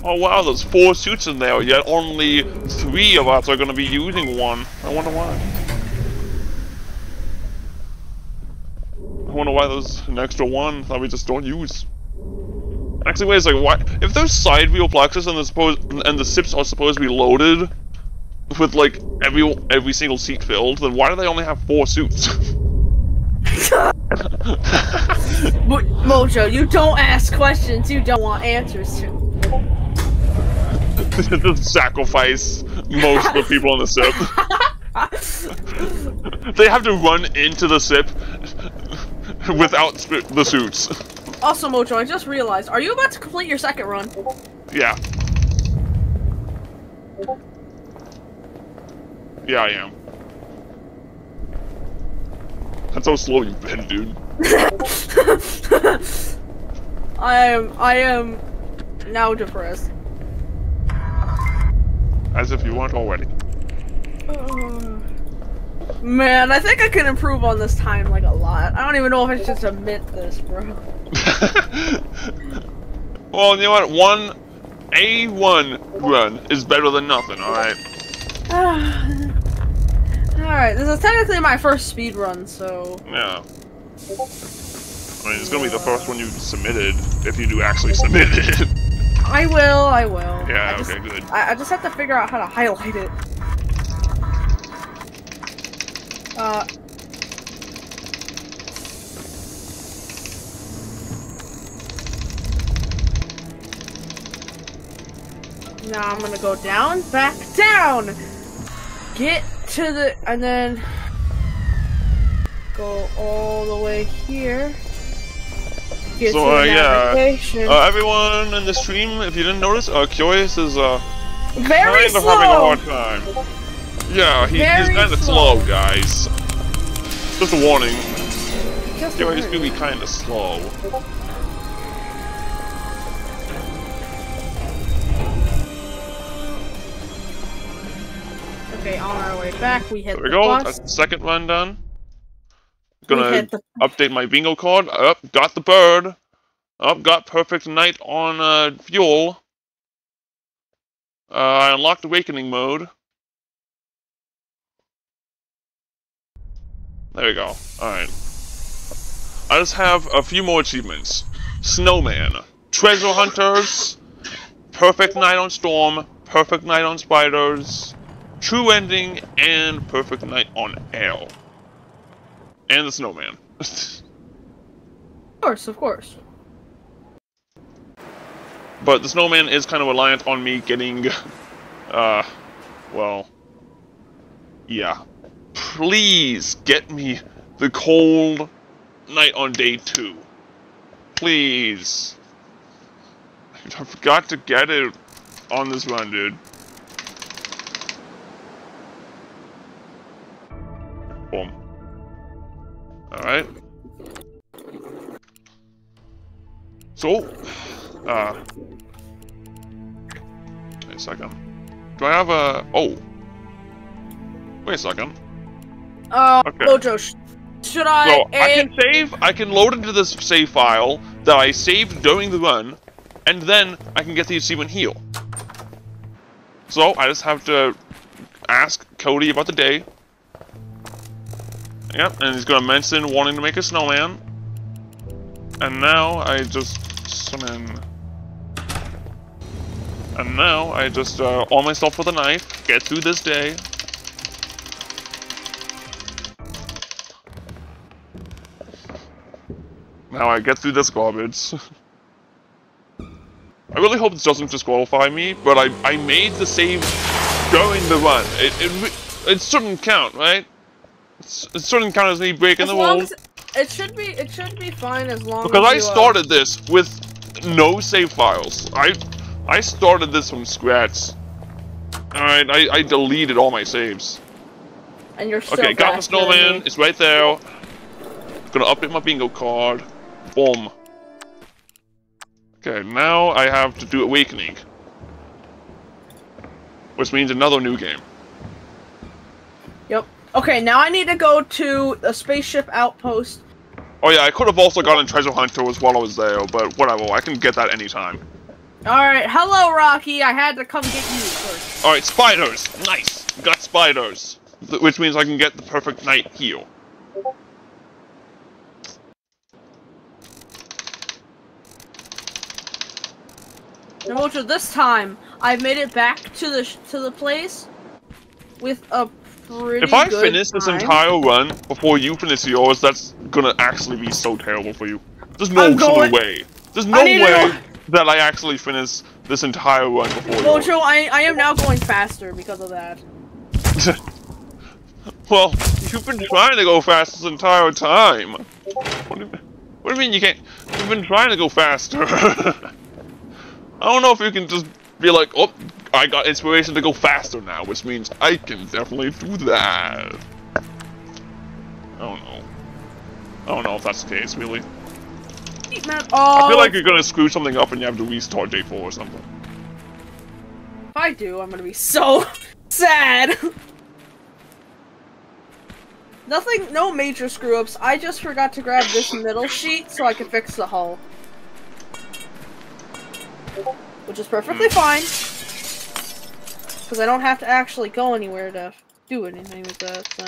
Oh wow, there's four suits in there, yet only three of us are gonna be using one. I wonder why. I wonder why there's an extra one that we just don't use. Actually, wait a second. Why? If there's Sidereal Plexus and the and the sips are supposed to be loaded with like every every single seat filled, then why do they only have four suits? Mo- Mojo, you don't ask questions you don't want answers to. sacrifice most of the people in the sip. they have to run into the sip without sp- the suits. Also, Mojo, I just realized, are you about to complete your second run? Yeah. Yeah, I am. That's how slow you've been, dude. I am. I am now depressed. As if you weren't already. Man, I think I can improve on this time like a lot. I don't even know if I should submit this, bro. well, you know what? One A1 run is better than nothing, alright? Alright, this is technically my first speed run, so... Yeah. I mean, it's gonna be the first one you submitted, if you do actually submit it. I will, I will. yeah, I just, okay, good. I, I just have to figure out how to highlight it. Uh... Now I'm gonna go down, back down! Get to the... and then... Go all the way here. Get So, uh, yeah. Uh, everyone in the stream, if you didn't notice, uh, Curious is, uh, Very kind of slow! having a hard time. Yeah, he, he's kind of slow. slow, guys. Just a warning. Just Yeah, he's gonna be kind of slow. Okay, on our way back, we hit There we the go. That's the second run done. Gonna update my bingo card. Up, got the bird. Up, got perfect night on uh, fuel. Uh, I unlocked awakening mode. There we go. Alright. I just have a few more achievements. Snowman. Treasure Hunters. Perfect Night on Storm. Perfect Night on Spiders. True Ending. And Perfect Night on Air. And the Snowman. Of course, of course. But the snowman is kind of reliant on me getting, uh, well, yeah. Please get me the cold night on day two. Please. I forgot to get it on this run, dude. Boom. Alright. So, uh, wait a second. Do I have a? Oh, wait a second. Uh, Okay. Mojo, sh should I? So I can save. I can load into this save file that I saved during the run, and then I can get the achievement heal. So I just have to ask Cody about the day. Yep, and he's gonna mention wanting to make a snowman. And now I just summon. And now I just uh, arm myself with a knife, get through this day. Now I get through this garbage. I really hope this doesn't disqualify me, but I, I made the save during the run. It, it, it shouldn't count, right? It's- It shouldn't count as me breaking as the as it should be, it should be fine as long Because as I uh, started this with no save files. I I started this from scratch. Alright, I, I deleted all my saves. and you're still Okay, got the snowman. me. It's right there. Gonna update my bingo card. Boom. Okay, now I have to do Awakening. Which means another new game. Okay, now I need to go to the spaceship outpost. Oh yeah, I could have also gotten Treasure Hunters while I was there, but whatever, I can get that anytime. All right, hello, Rocky. I had to come get you first. Alright, spiders! Nice! Got spiders! Which means I can get the perfect night heal. Mojo, this time I've made it back to the sh- to the place with a pretty If I finish this entire run before you finish yours, that's gonna actually be so terrible for you. There's no I'm sort of way. There's no way that I actually finish this entire run before yours. Mojo, I I am now going faster because of that. well, you've been trying to go fast this entire time. What do you, what do you mean you can't? You've been trying to go faster. I don't know if you can just be like, oh, I got inspiration to go faster now, which means I can definitely do that. I don't know. I don't know if that's the case, really. Oh, I feel like you're gonna screw something up and you have to restart day four or something. if I do, I'm gonna be so sad. Nothing, no major screw ups. I just forgot to grab this middle sheet so I could fix the hull. Which is perfectly hmm. fine. Because I don't have to actually go anywhere to do anything with that, so.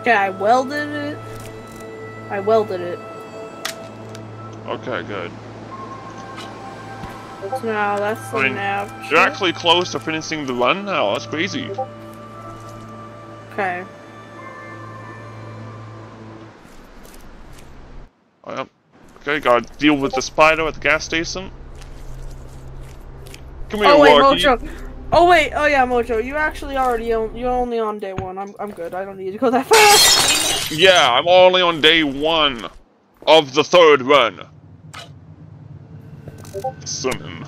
Okay. I welded it. I welded it. Okay, good. Now that's the Fine. nav. You're actually close to finishing the run now. That's crazy. Okay. Oh, yep. Okay, gotta deal with the spider at the gas station. Come here, Oh wait. Mojo. Oh wait, oh yeah, Mojo. You actually already on, you're only on day one. I'm I'm good. I don't need to go that fast. Yeah, I'm only on day one of the third run. Summon.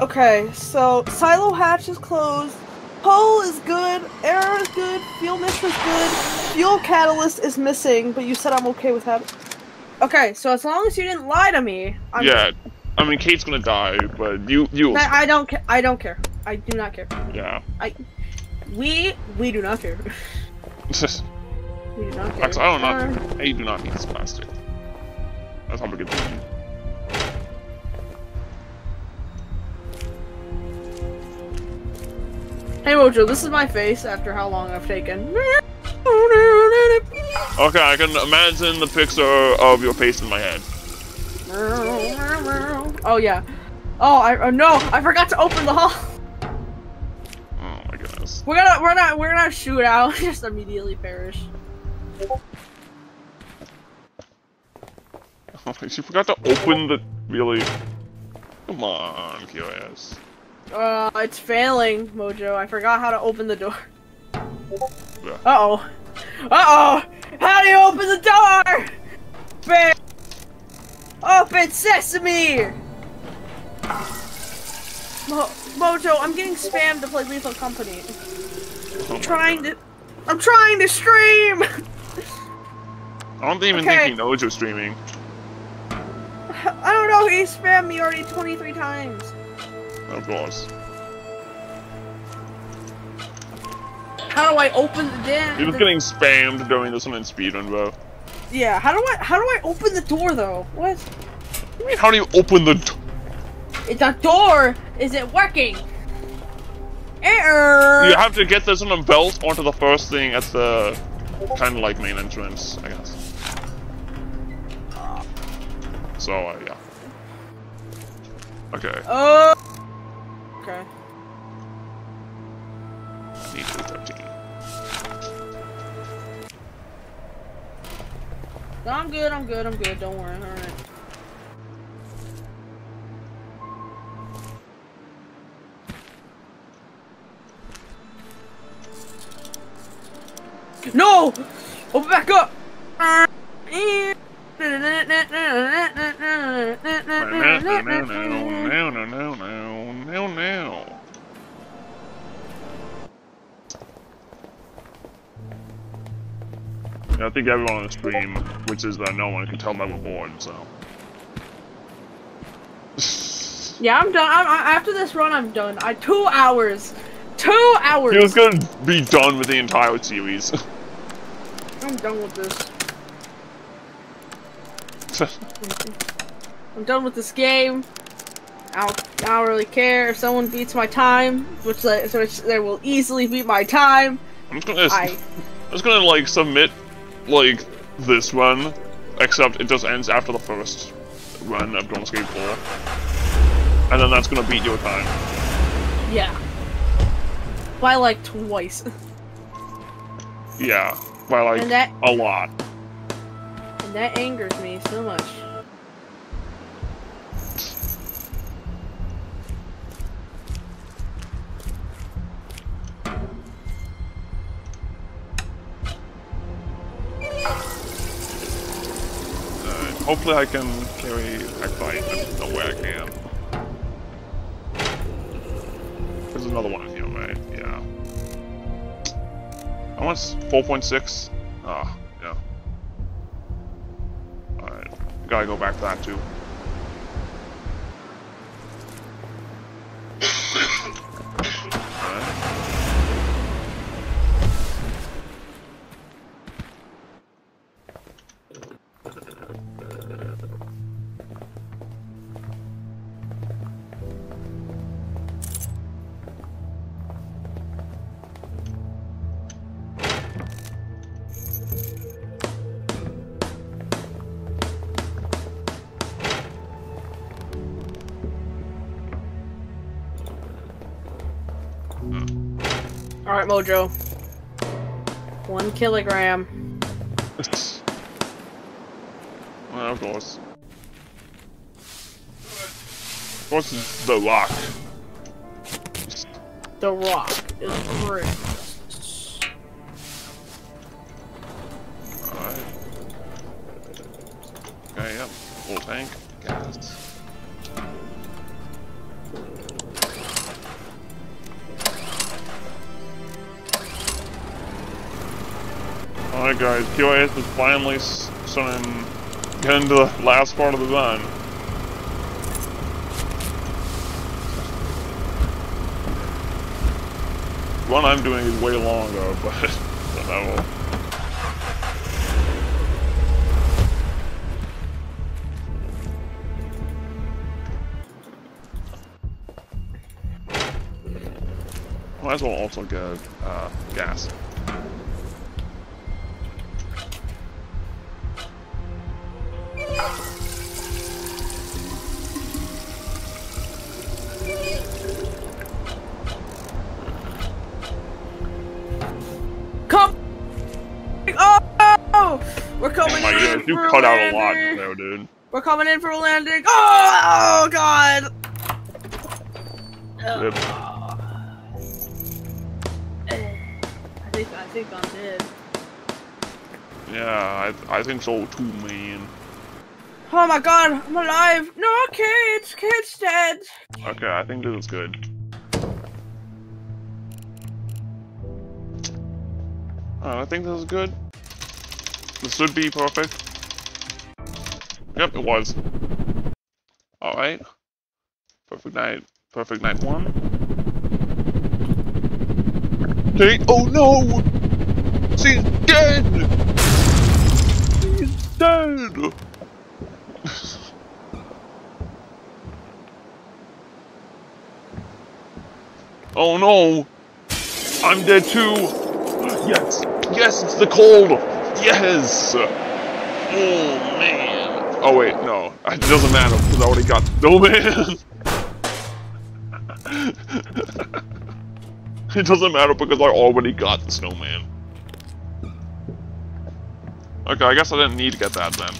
Okay, so silo hatch is closed. Hull is good. Air is good. Fuel mist is good. Fuel catalyst is missing, but you said I'm okay with that. Okay, so as long as you didn't lie to me, I'm yeah, I mean Kate's gonna die, but you you I, I don't care. I don't care. I do not care. yeah. I. We we do not care. we do not care. I don't Uh, know. Hey, you do not need this plastic. That's not a good thing. Hey Mojo, this is my face after how long I've taken. Okay, I can imagine the picture of your face in my head. Oh yeah. Oh, I uh, no, I forgot to open the hall. Oh my goodness. We're gonna we're not we're gonna shoot out. Just immediately perish. Oh, you forgot to open the really. Come on, QS. Uh, it's failing, Mojo. I forgot how to open the door. Yeah. Uh oh. Uh oh. How do you open the door? Bear. Open sesame. Mo Mojo, I'm getting spammed to play Lethal Company. Oh my trying to. I'm trying to stream. I don't even Okay. think he knows you're streaming. I don't know. He spammed me already 23 times. Of course. How do I open the damn? He was getting spammed during this one in speedrun, bro. Yeah. How do I? How do I open the door though? What? I mean, how do you open the? d- It's a door. Is it working? Error. You have to get this on a belt onto the first thing at the kind of like main entrance, I guess. So uh, yeah. Okay, Oh. Okay. need to 213. No, I'm good. I'm good. I'm good. Don't worry. All right. No! Open back up! No, no, no, no, no, no, no, no. Yeah, I think everyone on the stream, which is that no one can tell them we're bored, so. Yeah, I'm done. I'm, I, after this run, I'm done. I two hours. Two hours. He was gonna be done with the entire series. I'm done with this. I'm done with this game. I don't, I don't really care if someone beats my time, which which they will easily beat my time. I'm just gonna, I I'm just gonna like submit like this run, except it just ends after the first run of Don't Escape 4. And then that's gonna beat your time. yeah. By like twice. Yeah, by like And that- a lot. And that angers me so much. Uh, hopefully I can carry a fight. There's no way I can. There's another one in here, right? Yeah. I want 4.6? Ah, yeah. Alright. Gotta go back to that too. Alright. Alright, Mojo. One kilogram. well, of course. Of course, it's the rock. The rock is free. Alright. Okay, yep. Full tank. Guys, QIS is finally starting getting to the last part of the run. The one I'm doing is way longer, but whatever. Might as well also get uh, gas. Oh my in goodness, you for cut out a lot there, dude. We're coming in for a landing. Oh, God! Yep. I think I think I'm dead. Yeah, I, I think so too, man. Oh my God, I'm alive! No, Kate, Kate's dead. Okay, I think this is good. Uh, I think this is good. This would be perfect. Yep, it was. Alright. Perfect night. Perfect night one. Okay, oh no! She's dead! She's dead! oh no! I'm dead too! Yes! Yes, it's the cold! Yes! Oh man! Oh wait, no. It doesn't matter because I already got no man! it doesn't matter because I already got the snowman. Okay, I guess I didn't need to get that then.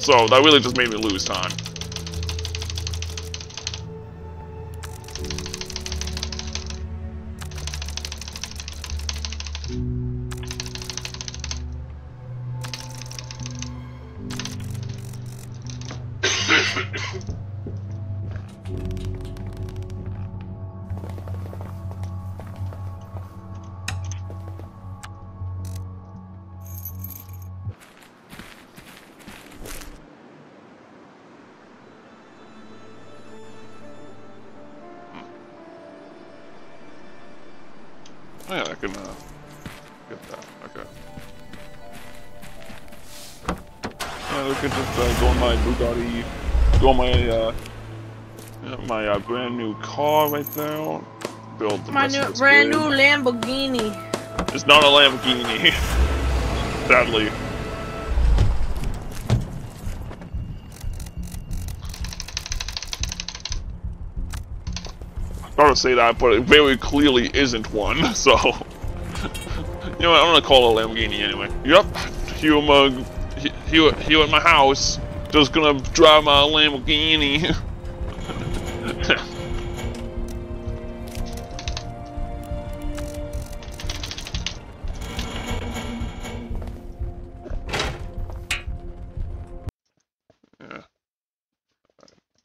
So, that really just made me lose time. Oh yeah, I can uh, get that. Okay. Yeah, we could just uh, go on my Bugatti, go on my uh, my uh, brand new car right there. Build the My new brand new. Lamborghini. It's not a Lamborghini, sadly. I to say that, but it very clearly isn't one, so... you know what, I'm gonna call it a Lamborghini anyway. Yep, here at my, here, here at my house, just gonna drive my Lamborghini.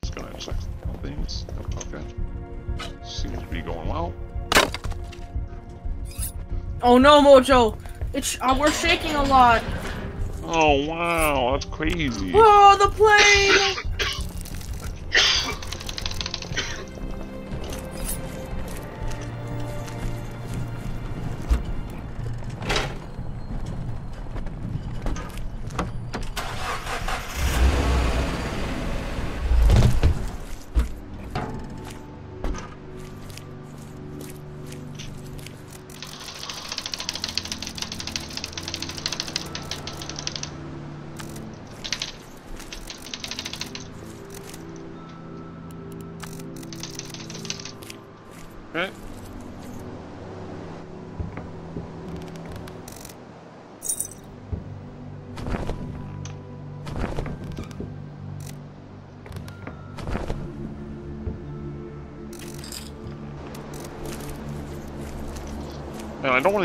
Just gonna check things. Okay. Seems to be going well. Oh no, Mojo! It's uh, we're shaking a lot. Oh wow, that's crazy. Oh, the plane!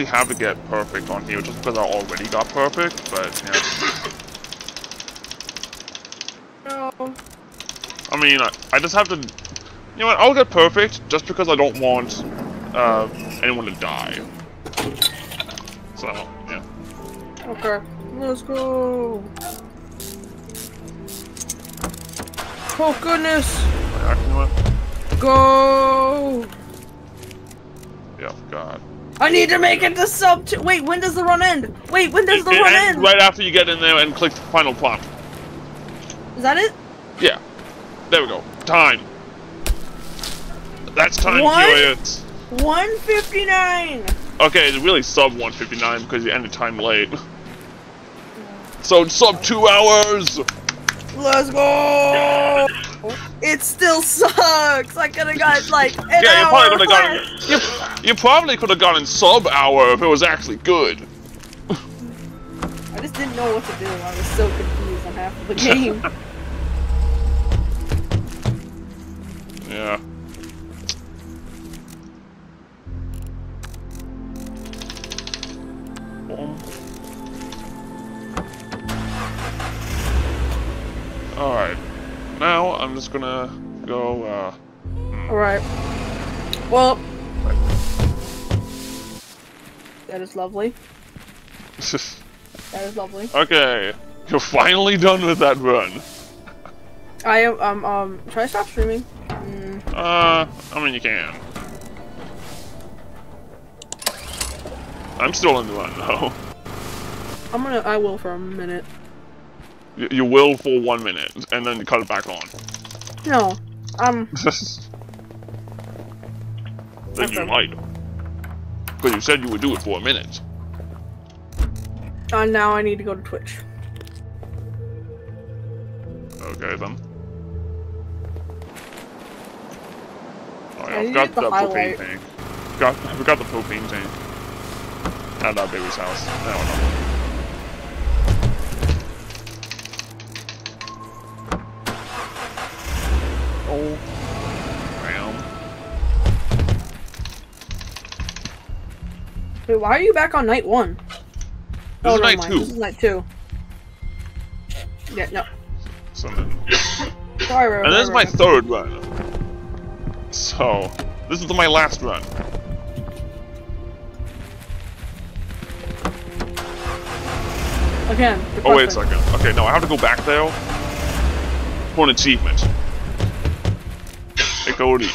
Have to get perfect on here just because I already got perfect, but No. I mean, I, I just have to... You know what, I'll get perfect just because I don't want uh, anyone to die. So, yeah. Okay. Let's go. Oh goodness. Yeah, you know? Go. Yeah, God. I need to make it to sub two. Wait, when does the run end? Wait, when does the It run end? right after you get in there and click the final plot. Is that it? Yeah. There we go. Time. That's time? Julius. 159. Okay, it's really sub 159 because you ended time late. So sub two hours. Let's go. It still sucks. I could have got like an Yeah, you hour probably could have left. gotten. You, probably could have gotten sub hour if it was actually good. I just didn't know what to do. I was so confused on half of the game. Yeah. Alright. Now I'm just gonna go, uh. Alright. Well, is lovely. That is lovely. okay. You're finally done with that run. I am, um, um, should I stop streaming? Mm, Uh, I mean, you can. I'm still in the run, though. I'm gonna, I will for a minute. You, you will for one minute, and then cut it back on. No, um, then you Okay. might. Because you said you would do it for a minute. uh, now I need to go to Twitch. Okay, then. Oh, yeah, I forgot the the, propane tank. Got, I forgot the propane tank. At our baby's house. No, no. Wait, why are you back on night one? This is oh, night mind, two. This is night two. Yeah, no. So Sorry, Roro, and this is my third run. So, this is my last run. Again. Oh, wait a second. Okay, no, I have to go back there for an achievement. Hey, Cody.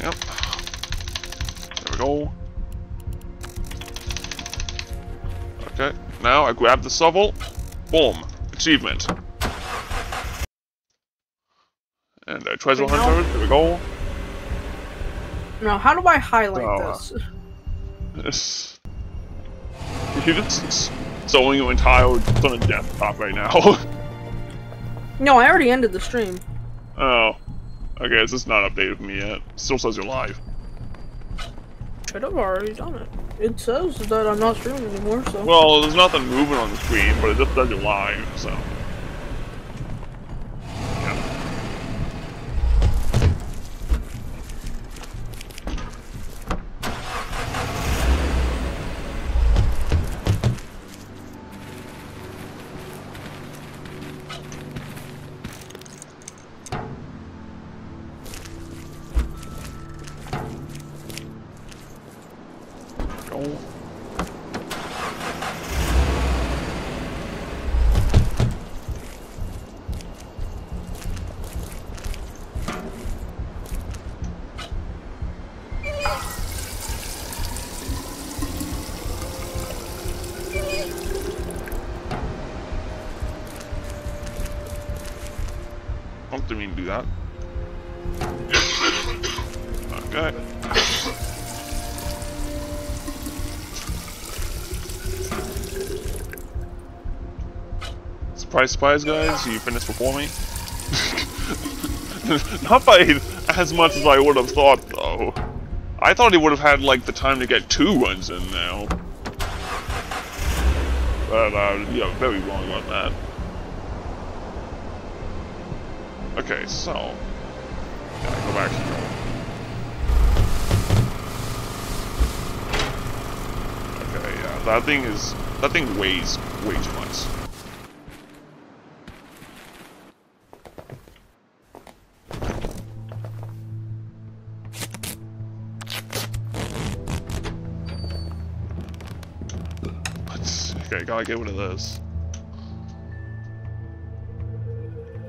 Yep. There we go. Now I grab the shovel. Boom. Achievement. And uh, treasure now- hunter. There we go. Now, how do I highlight Oh, this? This. You're just sewing your entire son of desktop right now. No, I already ended the stream. oh. Okay, it's just not updated for me yet. Still says you're live. Should have already done it. It says that I'm not streaming anymore, so. Well, there's nothing moving on the screen, but it just says live, so. Surprise, surprise, guys! You finished before me. Not by as much as I would have thought, though. I thought he would have had like the time to get two runs in now. But uh, yeah, very wrong about that. Okay, so gotta go back here. That thing is that thing weighs way too much. Okay, gotta get rid of this.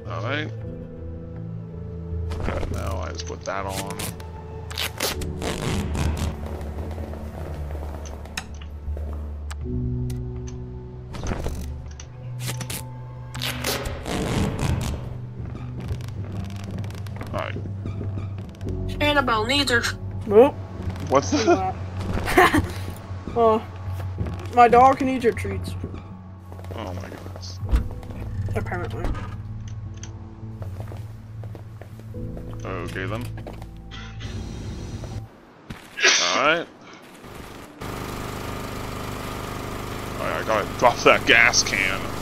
Alright. Okay, now I just put that on. Annabelle needs her. Nope. What's that? oh, my dog can eat your treats. Oh my goodness. Apparently. Okay then. Alright. Alright, I gotta drop that gas can.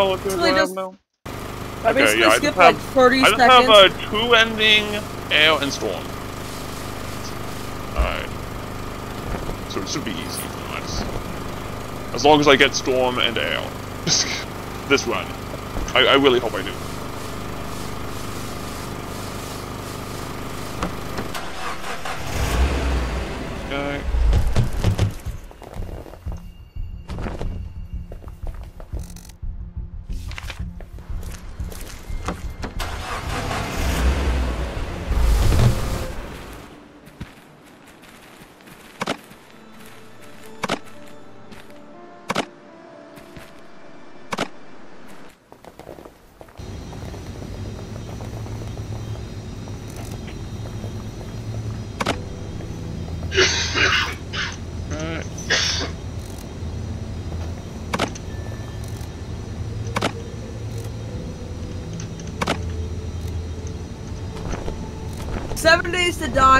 Well, Okay, while looking actually around just- now. I Okay, basically yeah, I just skipped have- like 30 I just seconds. have a two ending air and storm. Alright. So it should be easy. Nice. As long as I get storm and air. this run. I, I really hope I do.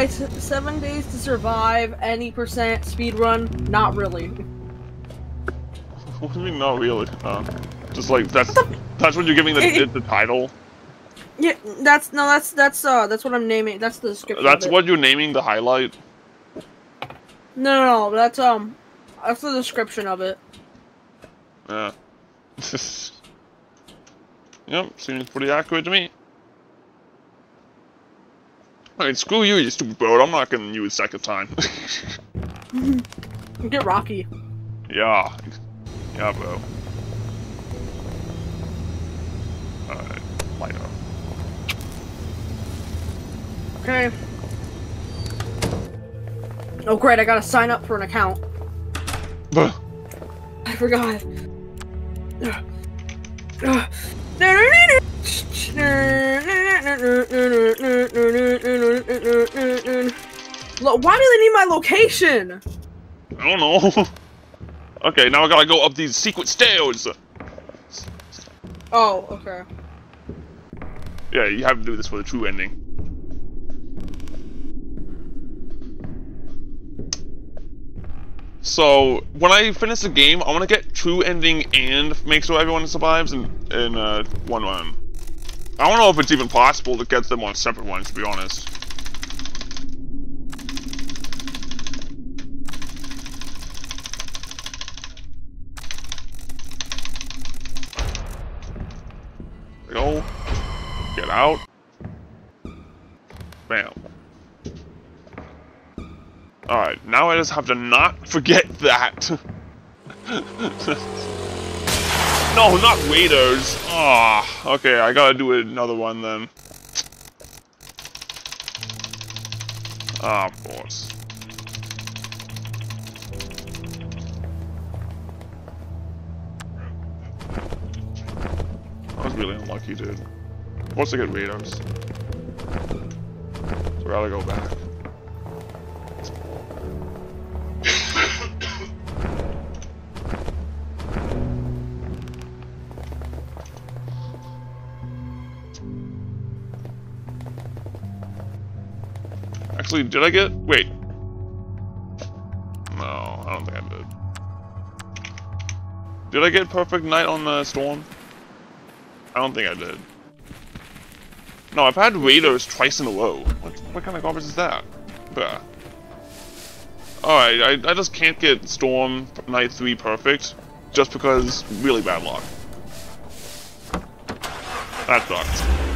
To seven days to survive, any percent speed run? Not really. What do you mean not really? Uh, just like that's that's what you're giving the, It- the title. Yeah, that's no, that's that's uh, that's what I'm naming. That's the description. That's what you're naming the highlight. No, no, no, that's um, that's the description of it. Yeah. yep, seems pretty accurate to me. Alright, screw you, you stupid bird. I'm not gonna use second time. Get Rocky. yeah. Yeah, bro. Alright, light up. Okay. Oh great, I gotta sign up for an account. Buh. I forgot. Why do they need my location? I don't know. okay, now I gotta go up these secret stairs. Oh, okay. Yeah, you have to do this for the true ending. So when I finish the game, I want to get true ending and make sure everyone survives in in uh, one run. I don't know if it's even possible to get them on separate ones. To be honest. Go. Get out. Bam. Alright, now I just have to not forget that. no, not Raiders. Ah, okay, I gotta do another one then. Ah, of course. I was really unlucky, dude. Once I get Raiders. So I gotta go back. Actually, did I get... Wait. No, I don't think I did. Did I get perfect night on the storm? I don't think I did. No, I've had raiders twice in a row. What, what kind of garbage is that? Bah. Alright, I, I just can't get Storm Night 3 perfect, just because really bad luck. That sucks.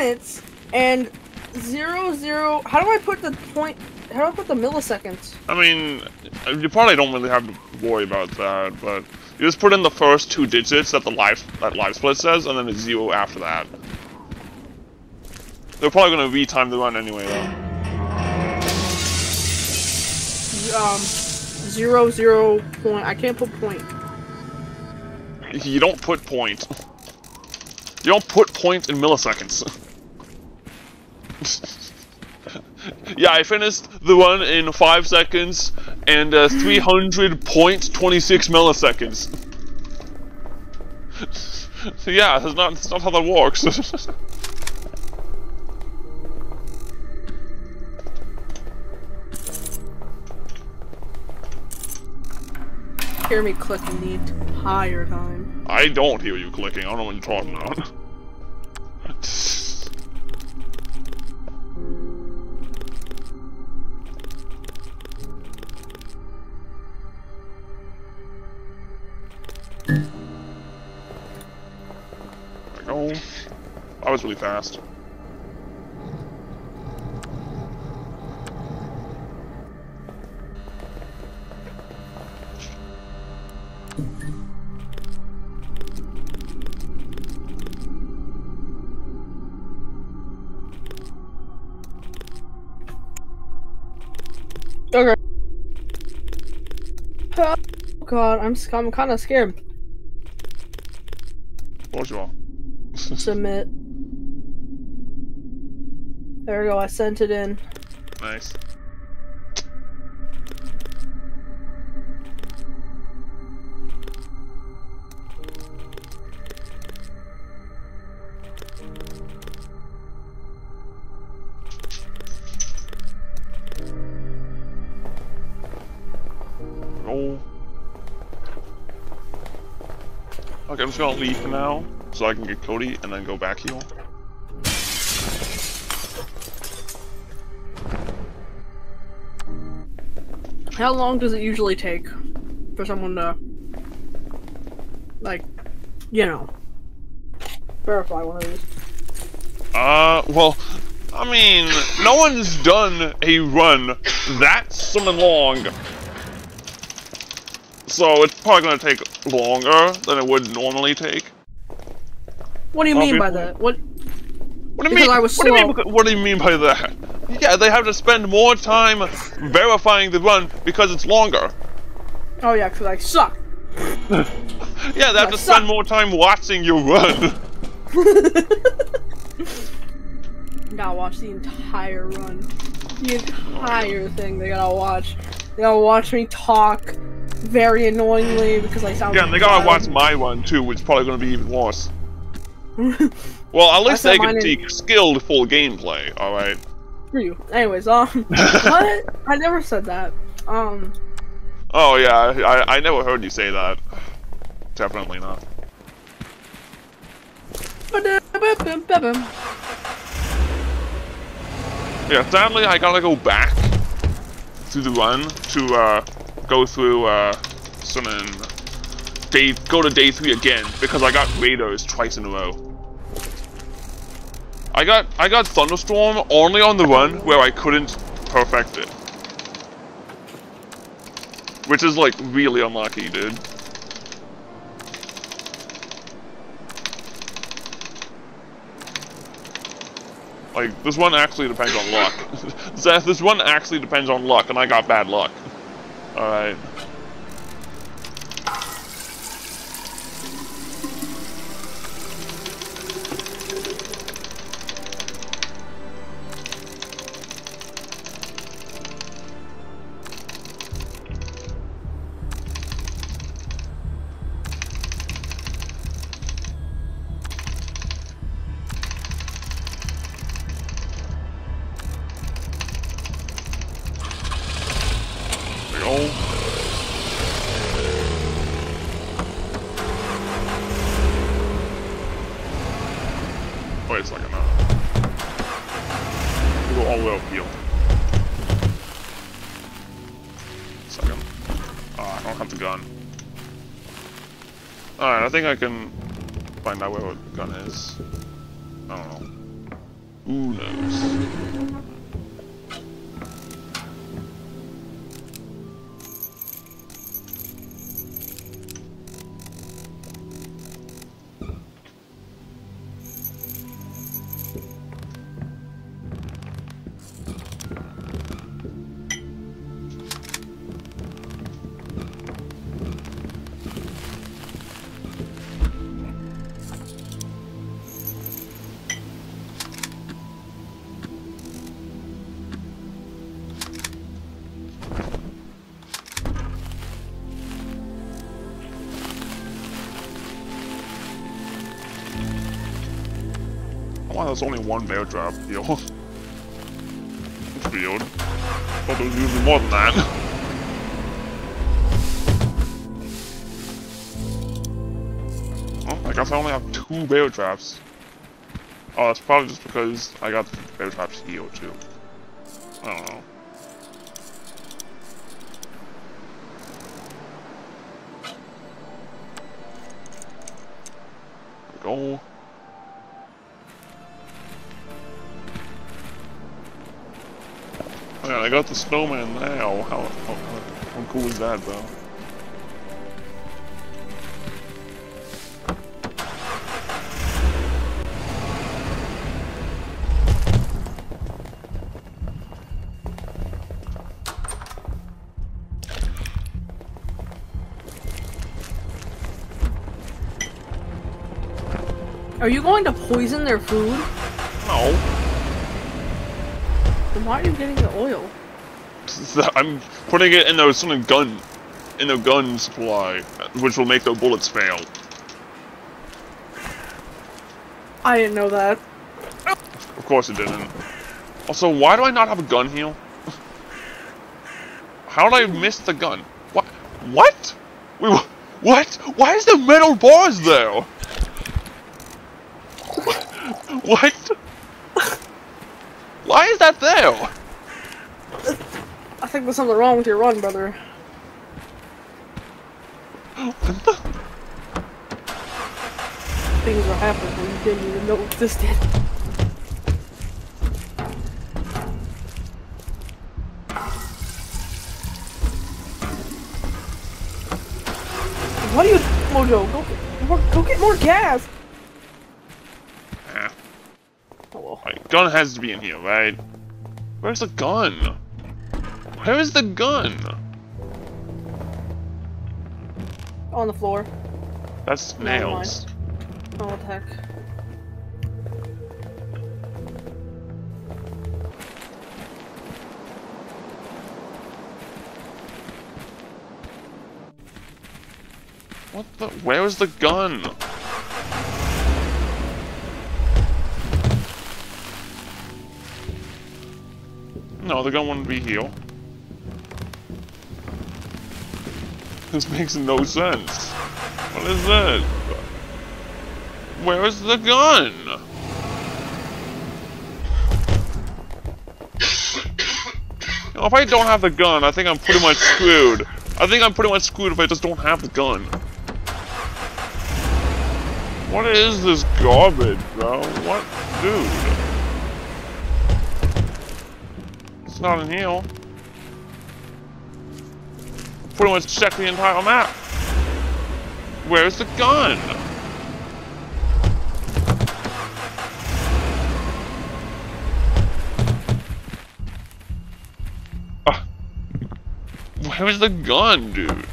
Minutes and zero zero. How do I put the point? How do I put the milliseconds? I mean, you probably don't really have to worry about that, but you just put in the first two digits that the live that LiveSplit says, and then a zero after that. They're probably gonna retime the run anyway, though. Um, zero zero point. I can't put point. You don't put point. You don't put point in milliseconds. yeah, I finished the run in 5 seconds and uh, 300.26 milliseconds. so yeah, that's not, that's not how that works. Hear me clicking the entire time. I don't hear you clicking, I don't know what you're talking about. That was really fast. Okay. Oh god, I'm I'm kind of scared. Of course you are. Submit. There we go. I sent it in. Nice. Oh. I'm just gonna leave for now, so I can get Cody and then go back heal. How long does it usually take for someone to, like, you know, verify one of these? Uh, well, I mean, no one's done a run that something long. So it's probably gonna take longer than it would normally take. What do you mean by that? What? What do you Because mean? I was what, do you slow. mean what do you mean by that? Yeah, they have to spend more time verifying the run because it's longer. Oh yeah, because I suck. Yeah, they have I to suck. spend more time watching you run. gotta watch the entire run. The entire thing they gotta watch. They gotta watch me talk very annoyingly because I sound Yeah, and they gotta watch my run too, which is probably gonna be even worse. Well, at least they can in- see skilled full gameplay, alright? Screw you. Anyways, um, what? I never said that. Um, Oh yeah, I, I never heard you say that. Definitely not. Yeah, sadly I gotta go back to the run to uh, go through uh, something. Day go to day three again because I got raiders twice in a row. I got I got thunderstorm only on the run where I couldn't perfect it, which is like really unlucky, dude. Like, this one actually depends on luck. Zeth, this one actually depends on luck, and I got bad luck. Alright. There's only one bear trap here. That's weird. Thought there was usually more than that. I guess I only have two bear traps. Oh, that's probably just because I got the bear traps here too. Got the snowman now. How, how, how cool is that, though? Are you going to poison their food? No. Then why are you getting the oil? I'm putting it in sort of gun, in a gun supply, which will make the bullets fail. I didn't know that. Of course it didn't. Also, why do I not have a gun here? How did I miss the gun? What? What? Wh- what? Why is the metal bars there? What? Why is that there? Think there's something wrong with your run, brother. What? Things are happening when you didn't even know existed. What are you, Mojo? Go get more, go get more gas. Eh, Oh well. right, gun has to be in here, right? Where's the gun? Where is the gun? On the floor. That's nails. Oh what the heck. What the? Where is the gun? No, the gun wouldn't be here. This makes no sense. What is this? Where is the gun? You know, if I don't have the gun, I think I'm pretty much screwed. I think I'm pretty much screwed if I just don't have the gun. What is this garbage, bro? What? Dude. It's not in here. Pretty much check the entire map. Where's the gun? Ah. Where's the gun, dude?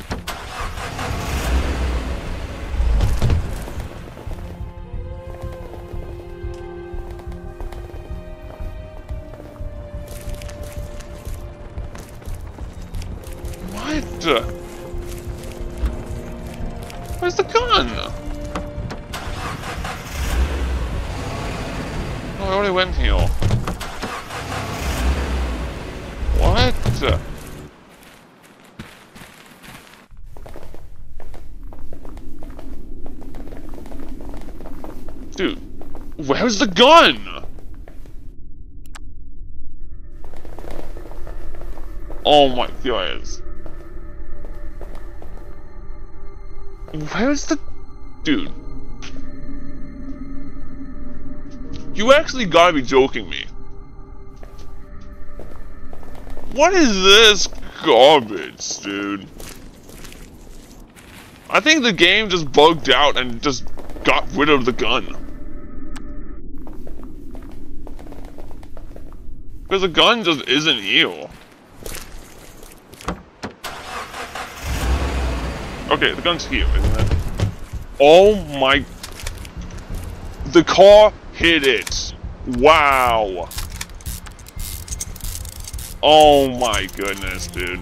Where's the gun? Oh my gosh. Where's the... Dude. You actually gotta be joking me. What is this garbage, dude? I think the game just bugged out and just got rid of the gun. Because the gun just isn't here. Okay, the gun's here, isn't it? Oh my... The car hit it. Wow. Oh my goodness, dude.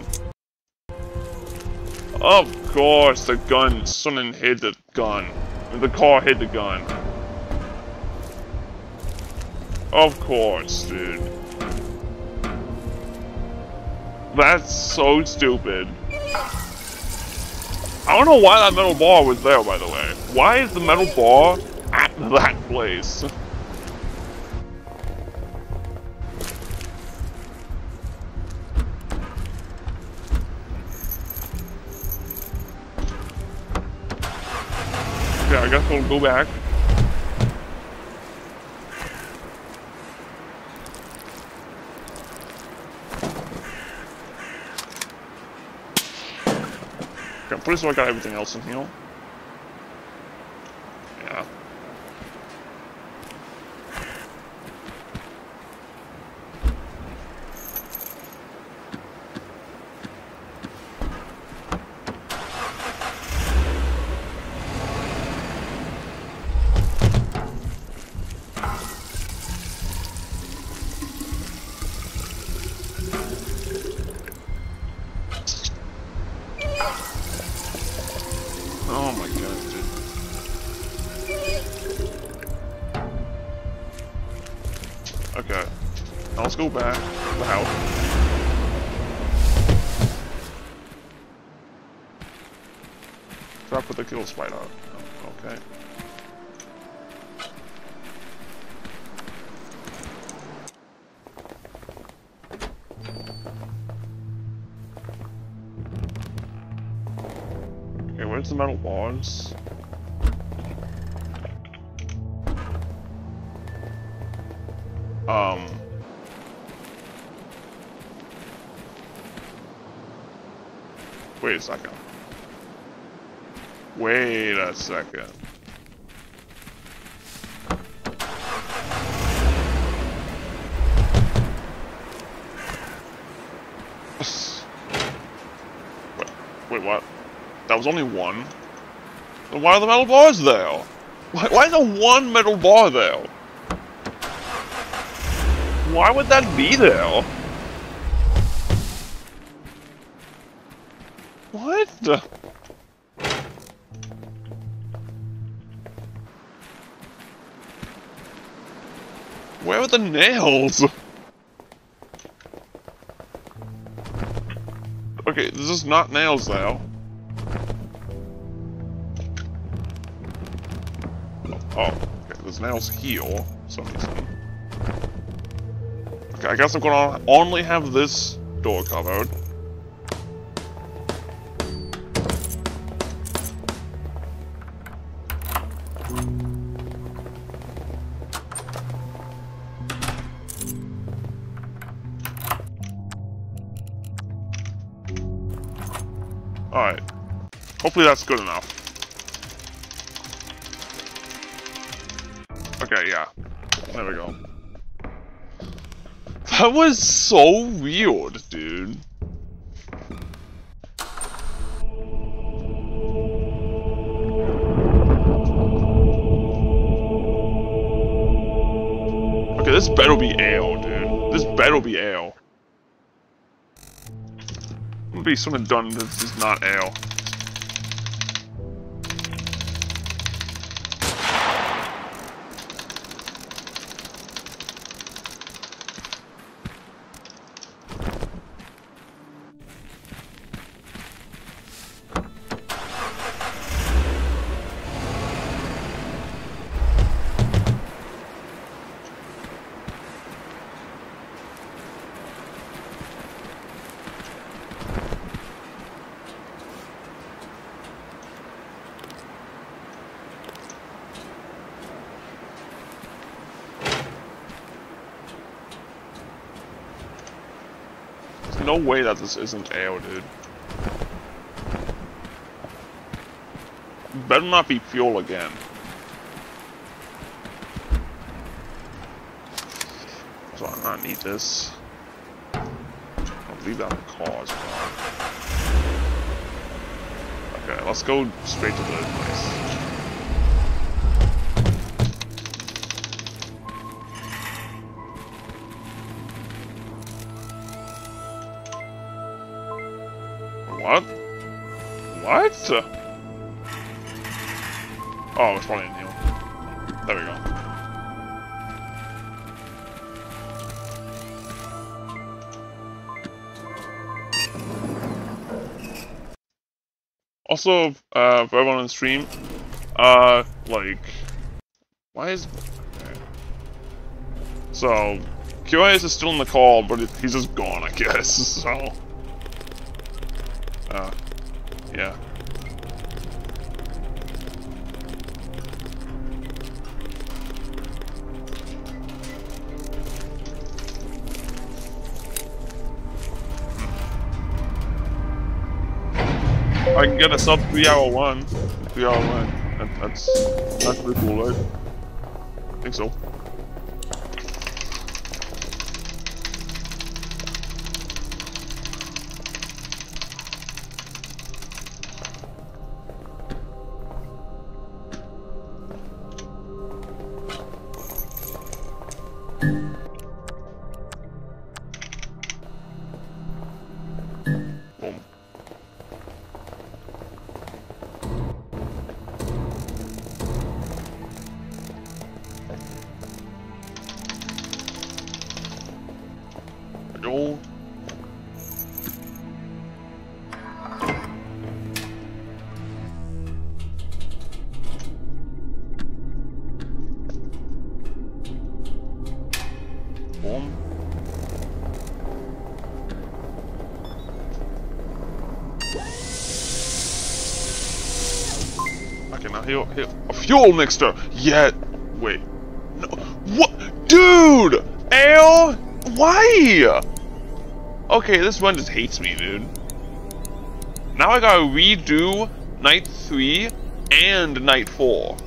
Of course, the gun, someone hit the gun. The car hit the gun. Of course, dude. That's so stupid. I don't know why that metal bar was there, by the way. Why is the metal bar at that place? Okay, I guess we'll go back. Sure I got everything else in here. Let's go back to the house. With the kill spider. Oh, okay. Okay, where's the metal bars? Second. Wait a second. Wait, wait, what? That was only one? Then why are the metal bars there? Why, why is there one metal bar there? Why would that be there? The nails? Okay, this is not nails though. Oh, okay, there's nails reason. Okay, I guess I'm gonna only have this door covered. Hopefully that's good enough. Okay, yeah. There we go. That was so weird, dude. Okay, this better be ale, dude. This better be ale. Gonna be something done that's just not ale. Way that this isn't AO, dude. Better not be fuel again. So I not need this. I'll leave that in the car as well. Okay, let's go straight to the place. Also, uh, for everyone on stream, uh, like, why is... So, QIS is still in the call, but he's just gone, I guess, so... get a sub three hour one. Three hour one. That, that's that's pretty cool, right? I think so. Fuel mixer. Yet, Wait. No. What, dude? Ale? Why? Okay, this one just hates me, dude. Now I gotta redo night three and night four.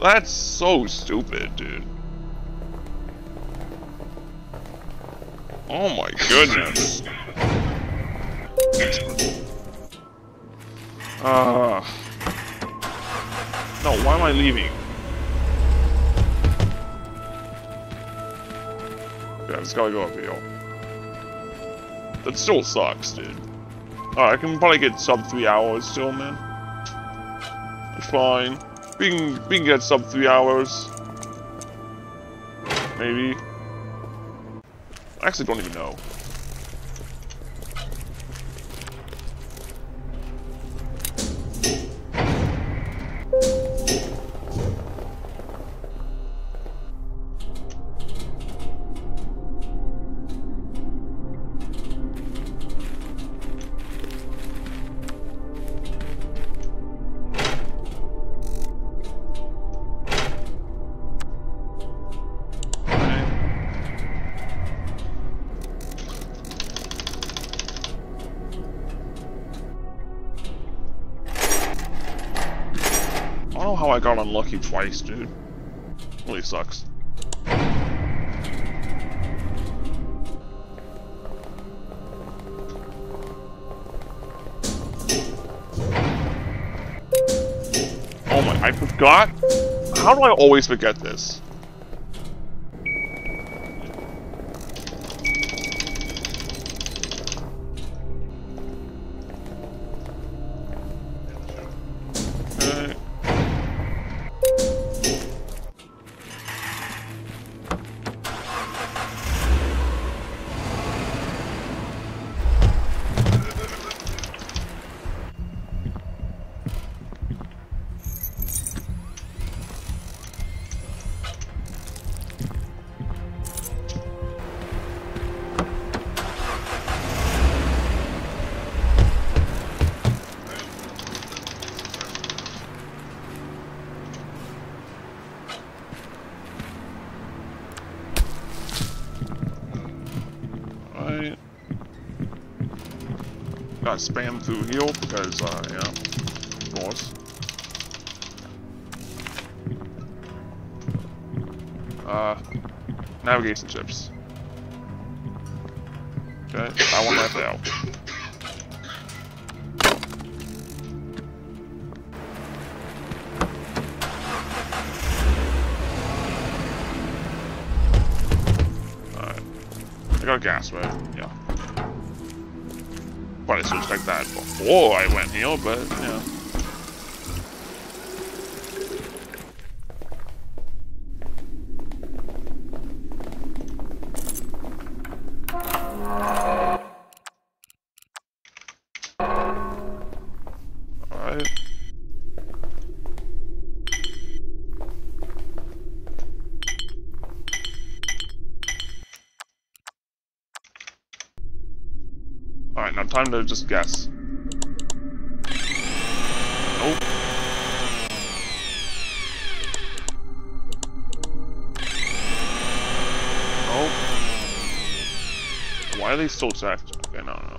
That's so stupid, dude. Oh my goodness. Ah. no, why am I leaving? Yeah, I just gotta go up here. That still sucks, dude. Alright, I can probably get sub three hours still, man. It's fine. We can we can get sub three hours. Maybe. I actually don't even know. Got unlucky twice, dude. Really sucks. Oh my, I forgot? How do I always forget this? Got spam through heal because, uh, yeah, of course. Uh, navigation chips. Okay, I want that out. Alright. I got gas, right? Before I went here, but, yeah. Alright. Alright, now time to just guess. They still checked? Okay, no, no.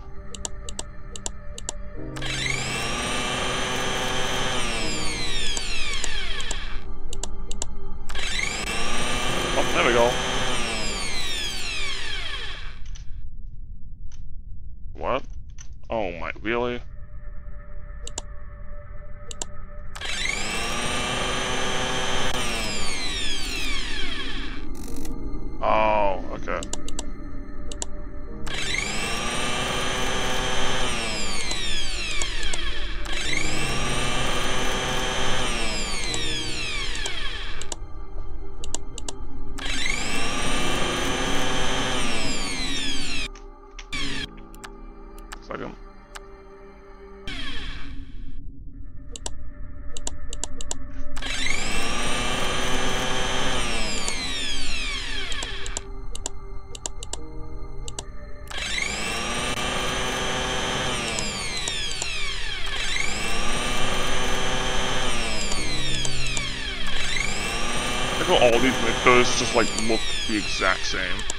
The exact same.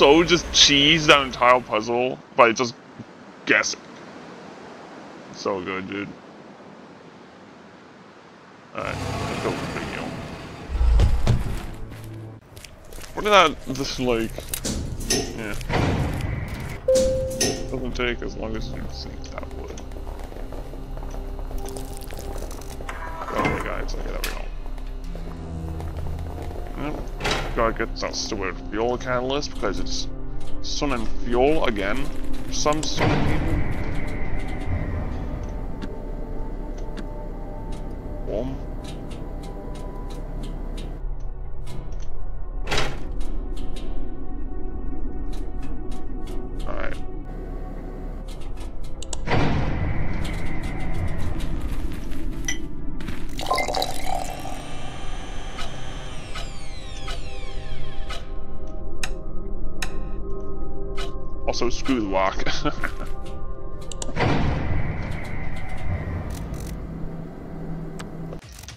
So just cheese that entire puzzle by just guessing. So good, dude. Alright, with the video. What did that just like yeah. Doesn't take as long as you think that Gotta get that stupid fuel catalyst because it's sun and fuel again. Some stupid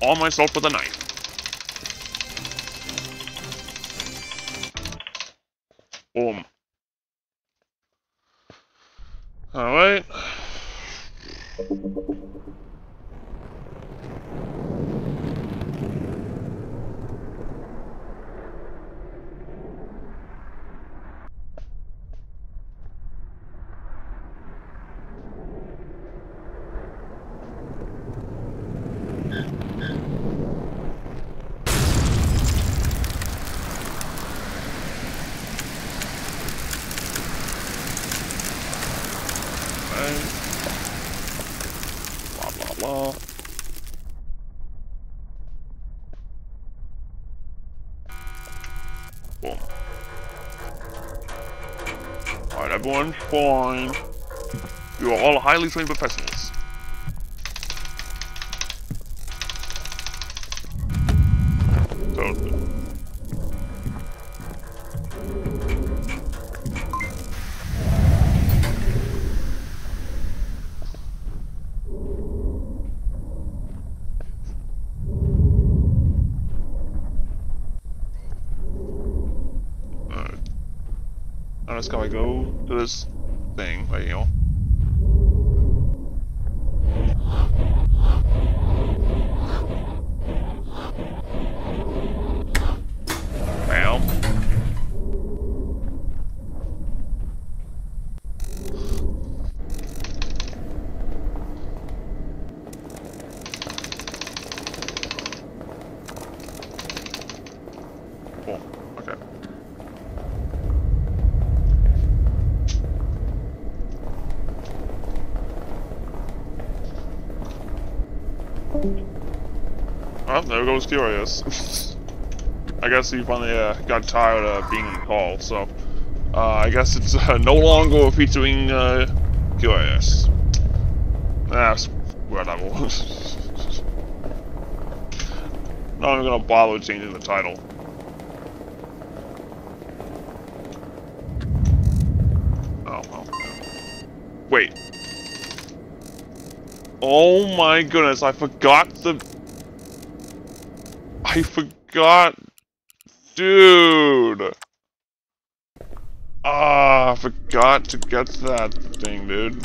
Arm myself with a knife. Boom. Alright. Alright. Blah blah blah. Boom. Fine. You are all highly trained professionals. Go to this thing right here. Well. Cool. Okay. Oh, there goes Curious. I guess he finally uh, got tired of being in the call, so uh, I guess it's uh, no longer featuring uh, Curious. That's whatever. Not even gonna bother changing the title. Oh well. Wait. Oh my goodness, I forgot the... I forgot... Dude! Ah, I forgot to get that thing, dude.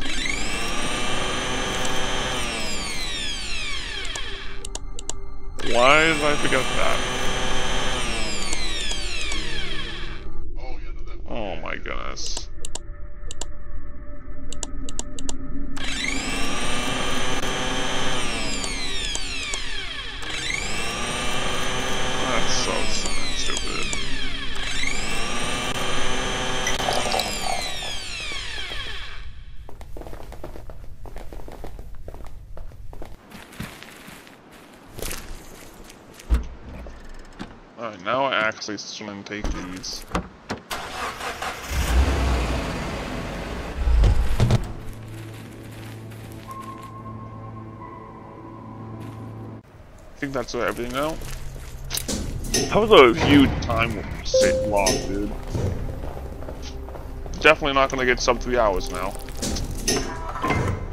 Why did I forget that? Oh my goodness. I take these. I think that's everything now. That was a huge time loss, dude. Definitely not gonna get sub three hours now.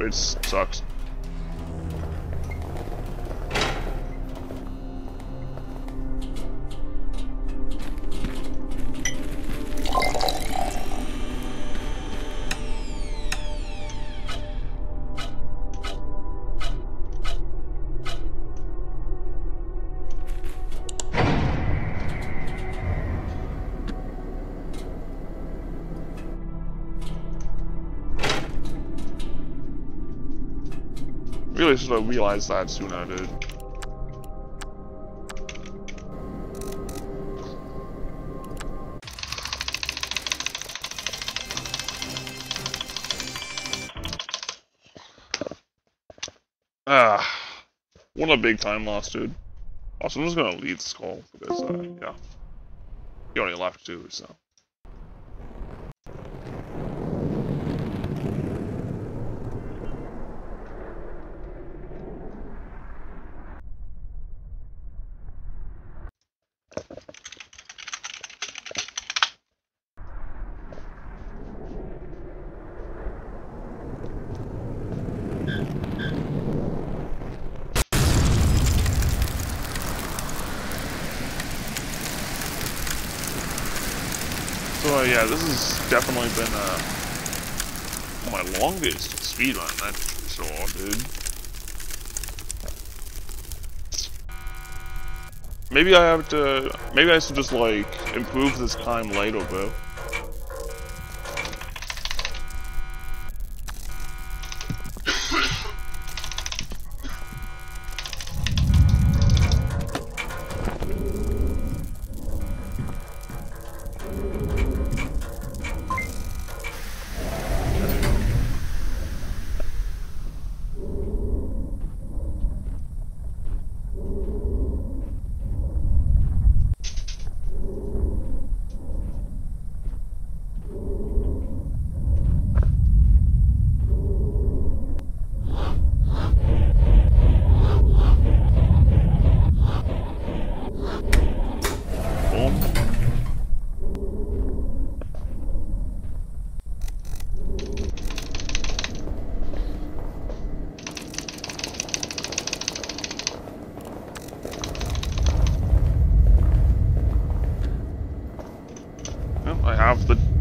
It sucks. Have realized that sooner, dude. Ah, what a big time loss, dude. Also, I'm just gonna leave this call because, uh, yeah. He already left too, so. So uh, yeah, this has definitely been uh, my longest speedrun, that's for sure, dude. Maybe I have to, maybe I should just like improve this time later, bro.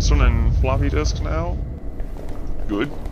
The Sun and floppy disk now. Good.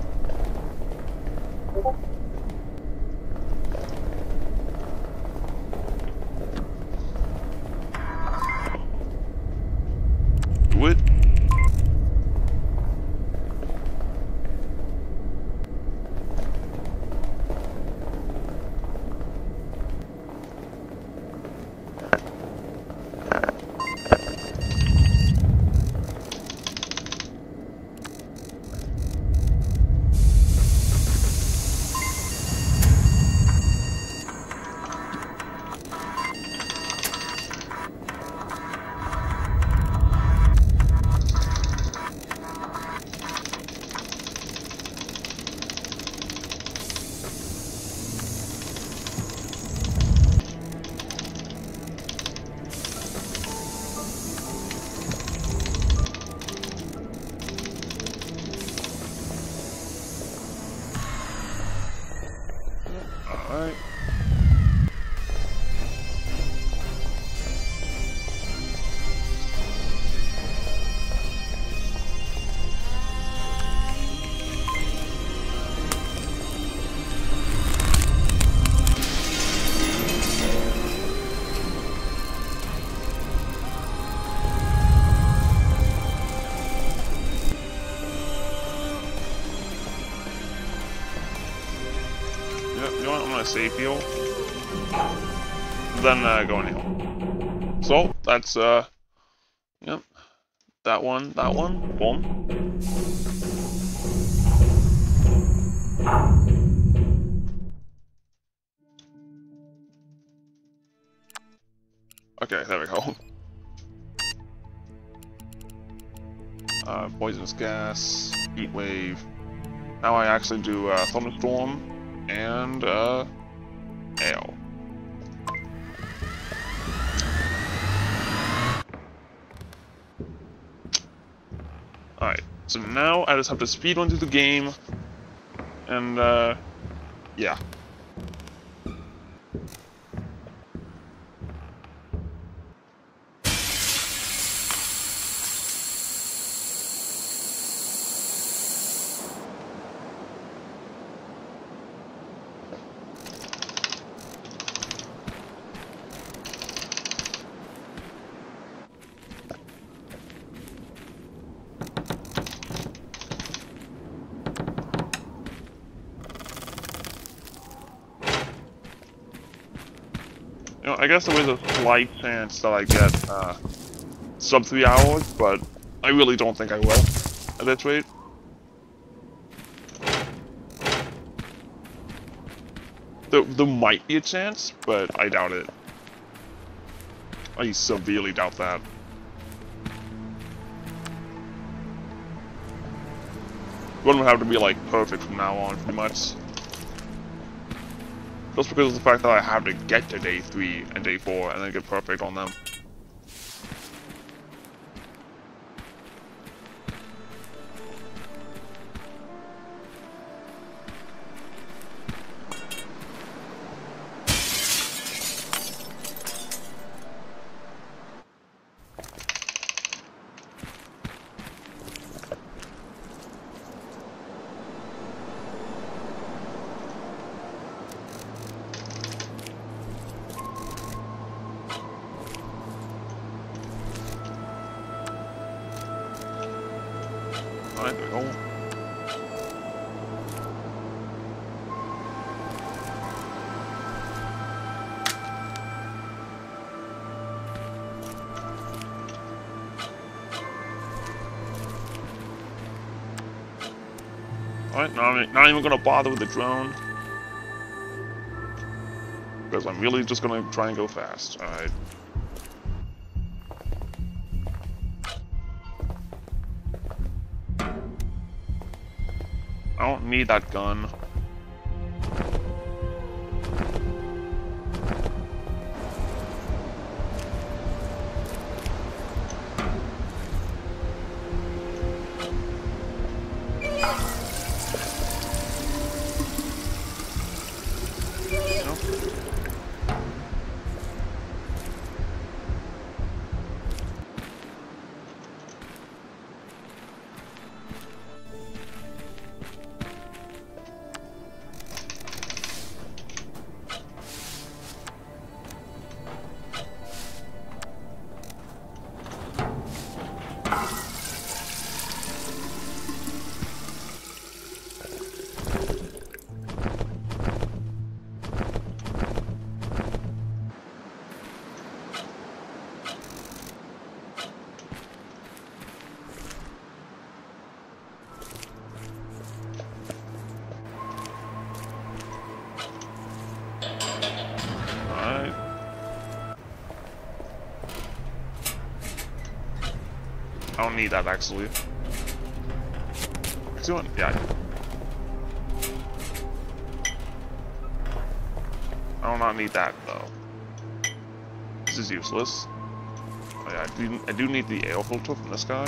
Then uh, go and heal. So that's uh, yep, that one, that one, boom. Okay, there we go. Uh, poisonous gas, heat wave. Now I actually do uh, thunderstorm and uh, so now I just have to speed run through the game, and uh, yeah. Guess there is a slight chance that I get uh, sub three hours, but I really don't think I will at this rate. There, there might be a chance, but I doubt it. I severely doubt that. One would have to be like perfect from now on, pretty much. Just because of the fact that I have to get to day 3 and day 4 and then get perfect on them. Not even gonna bother with the drone. Because I'm really just gonna try and go fast. Alright. I don't need that gun. That actually. Doing yeah. I do not need that though. This is useless. Oh, yeah, I do, I do need the air filter from this guy.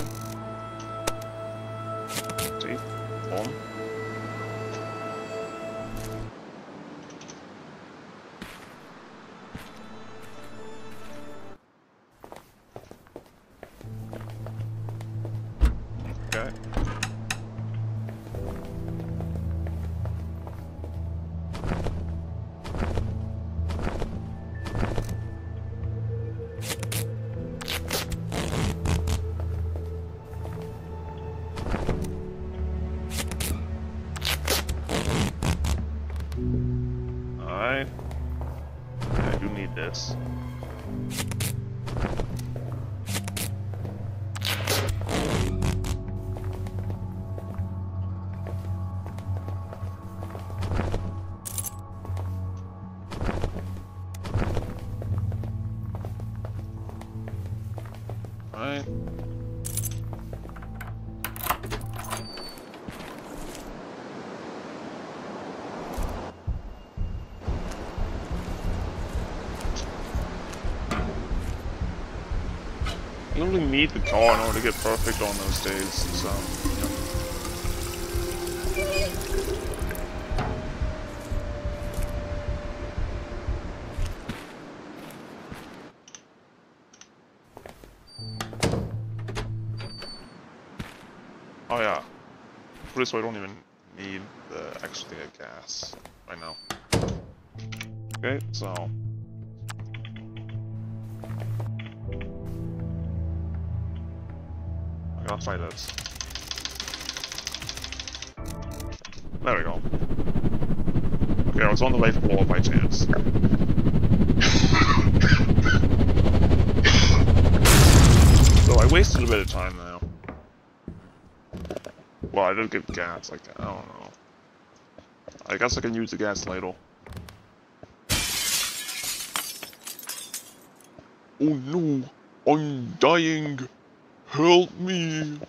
Really need the car in order to get perfect on those days, so. Oh yeah. For this way I don't even need the extra thing of gas right now. Okay, so This. There we go. Okay, I was on the right wall by chance. so I wasted a bit of time now. Well, I did get gas, like, I don't know. I guess I can use the gas ladle. Oh no, I'm dying. Help me.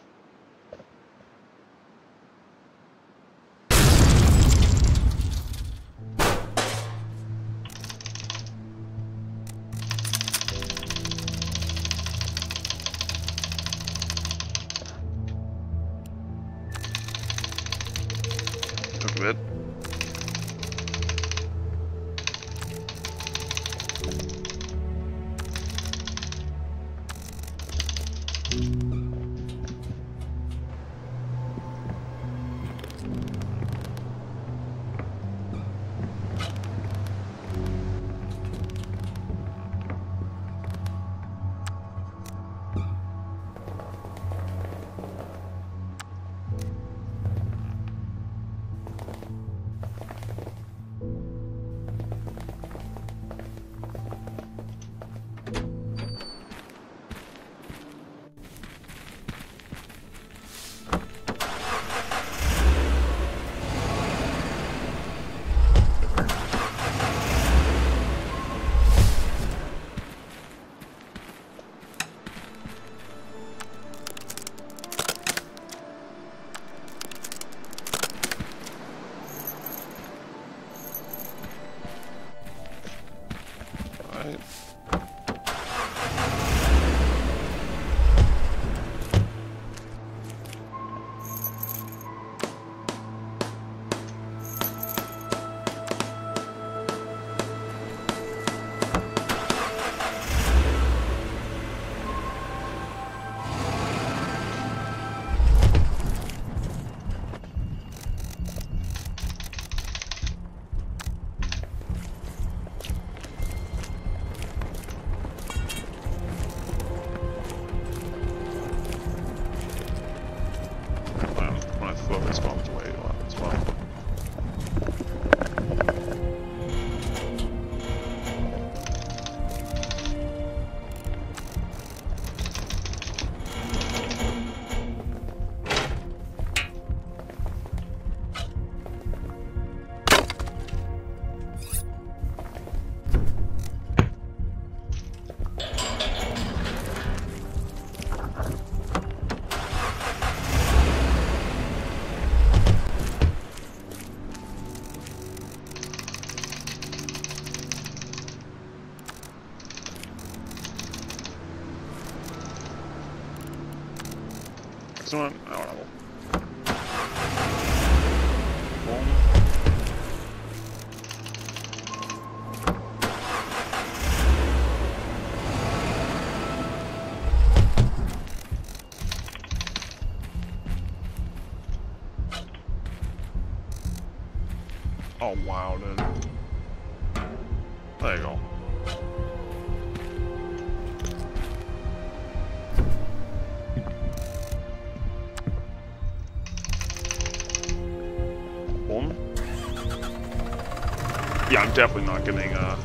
Definitely not getting a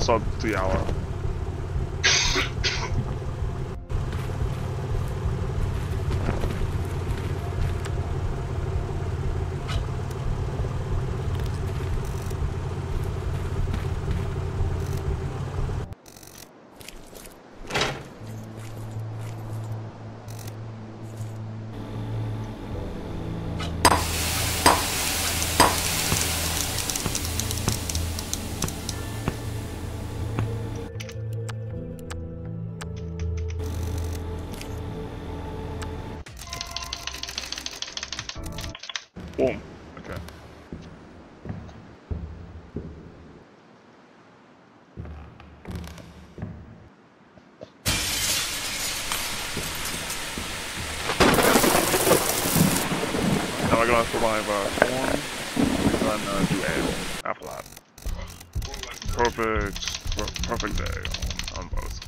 sub three hour. Survive uh, storm, then uh, do. Perfect, per- perfect day on, on both.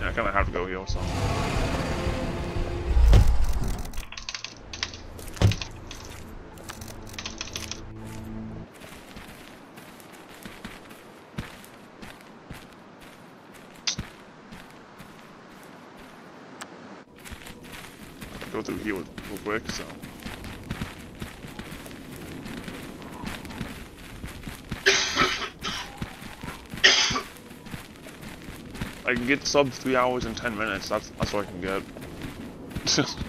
Yeah, I kind of have to go heal some. Go through heal real quick, so. I can get sub three hours and ten minutes. That's that's what I can get.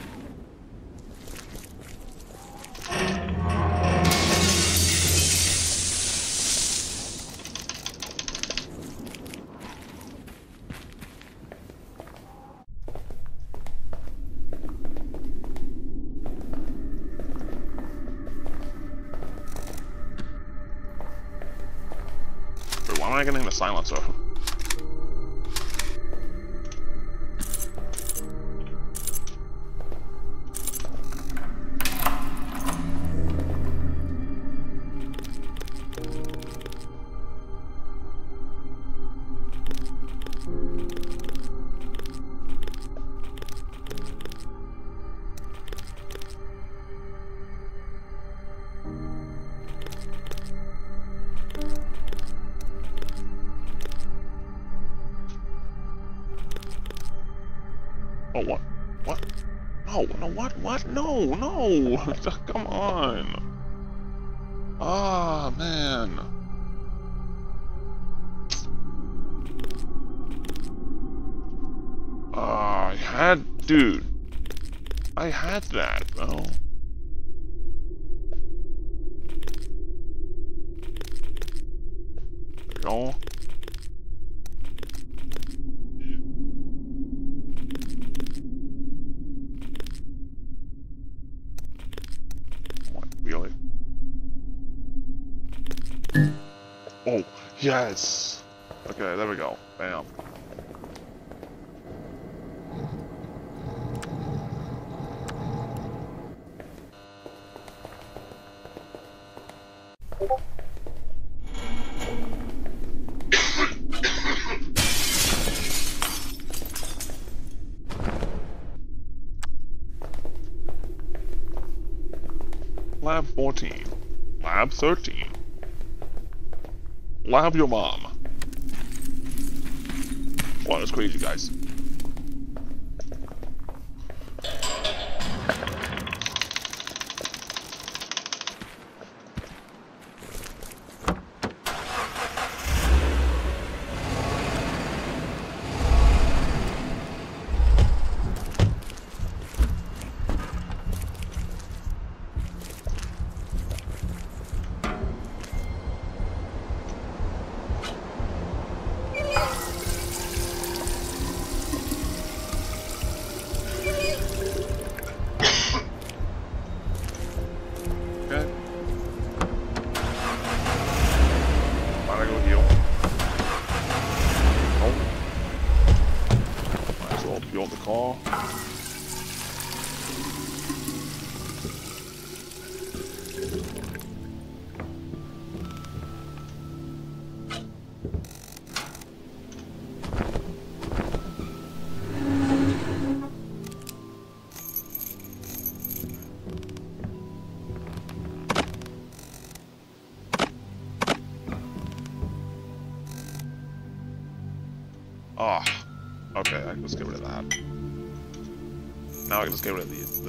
No, Lab 14. Lab 13. Lab your mom. Wow, that's crazy, guys.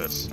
This.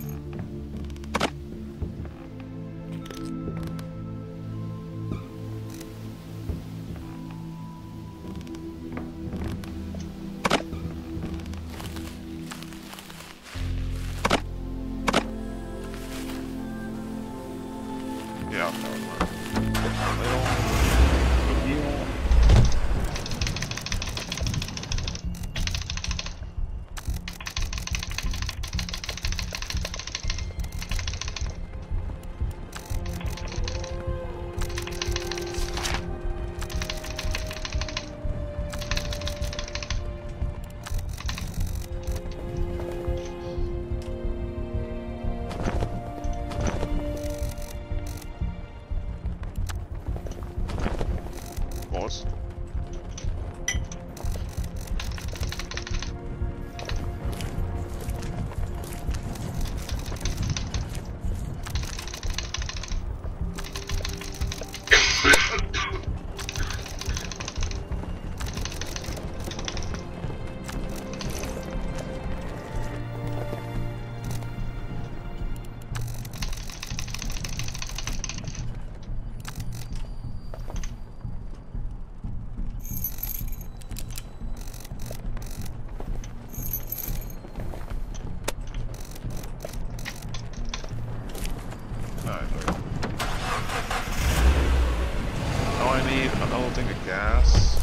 I need another thing of gas.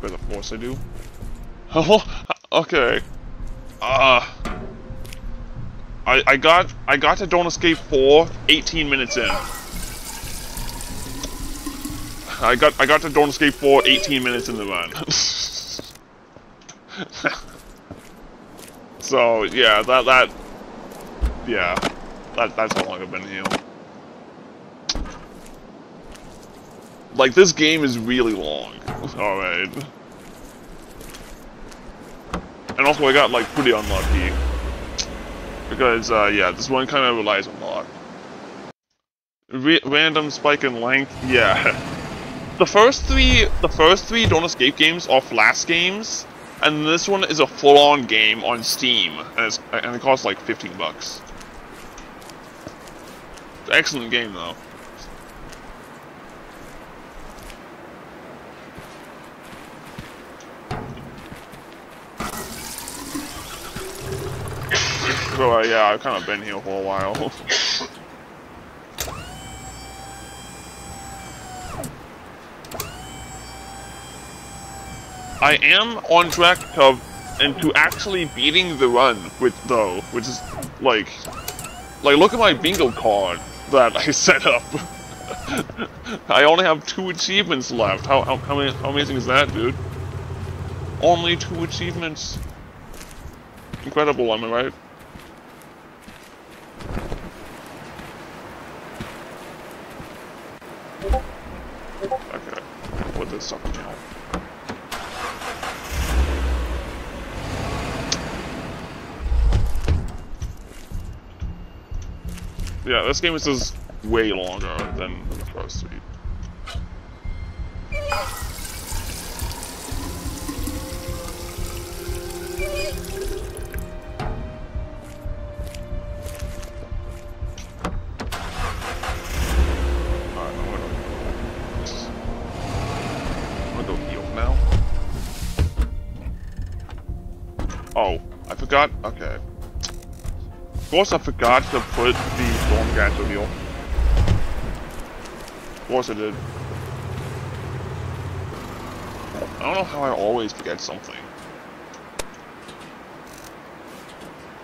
For the force I do. Oh, okay. Uh I I got I got to Don't Escape 4 18 minutes in. I got I got to Don't Escape 4 18 minutes in the run. so yeah, that that yeah. That, that's how long I've been here. Like, this game is really long. Alright. And also, I got, like, pretty unlucky. Because, uh, yeah, this one kind of relies on luck. Re random spike in length, yeah. The first three, the first three Don't Escape games are flash games, and this one is a full-on game on Steam, and, and it costs like 15 bucks. Excellent game, though. So, uh, yeah, I've kind of been here for a while. I am on track to, into actually beating the run, which, though, which is, like, like, look at my bingo card that I set up. I only have two achievements left. How, how, how, ama- how amazing is that, dude? Only two achievements. Incredible, am I right? Okay, put this down. Yeah, this game is just way longer than the first. Alright, Oh, I forgot... Okay. Of course I forgot to put the storm gadget heal. Of course I did. I don't know how I always forget something.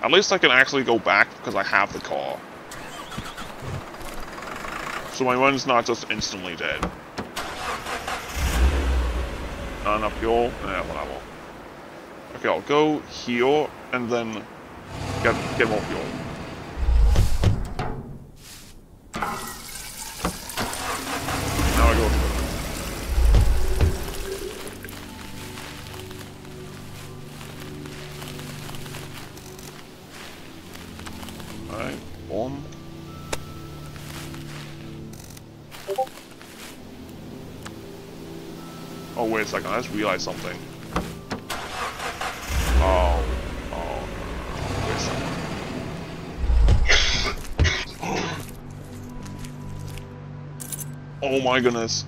At least I can actually go back because I have the car. So my run's not just instantly dead. Not enough fuel? Yeah, whatever. I'll go here and then get get more fuel. Now I go through. Alright. Oh, wait a second, I just realized something. Oh, oh. Oh my goodness.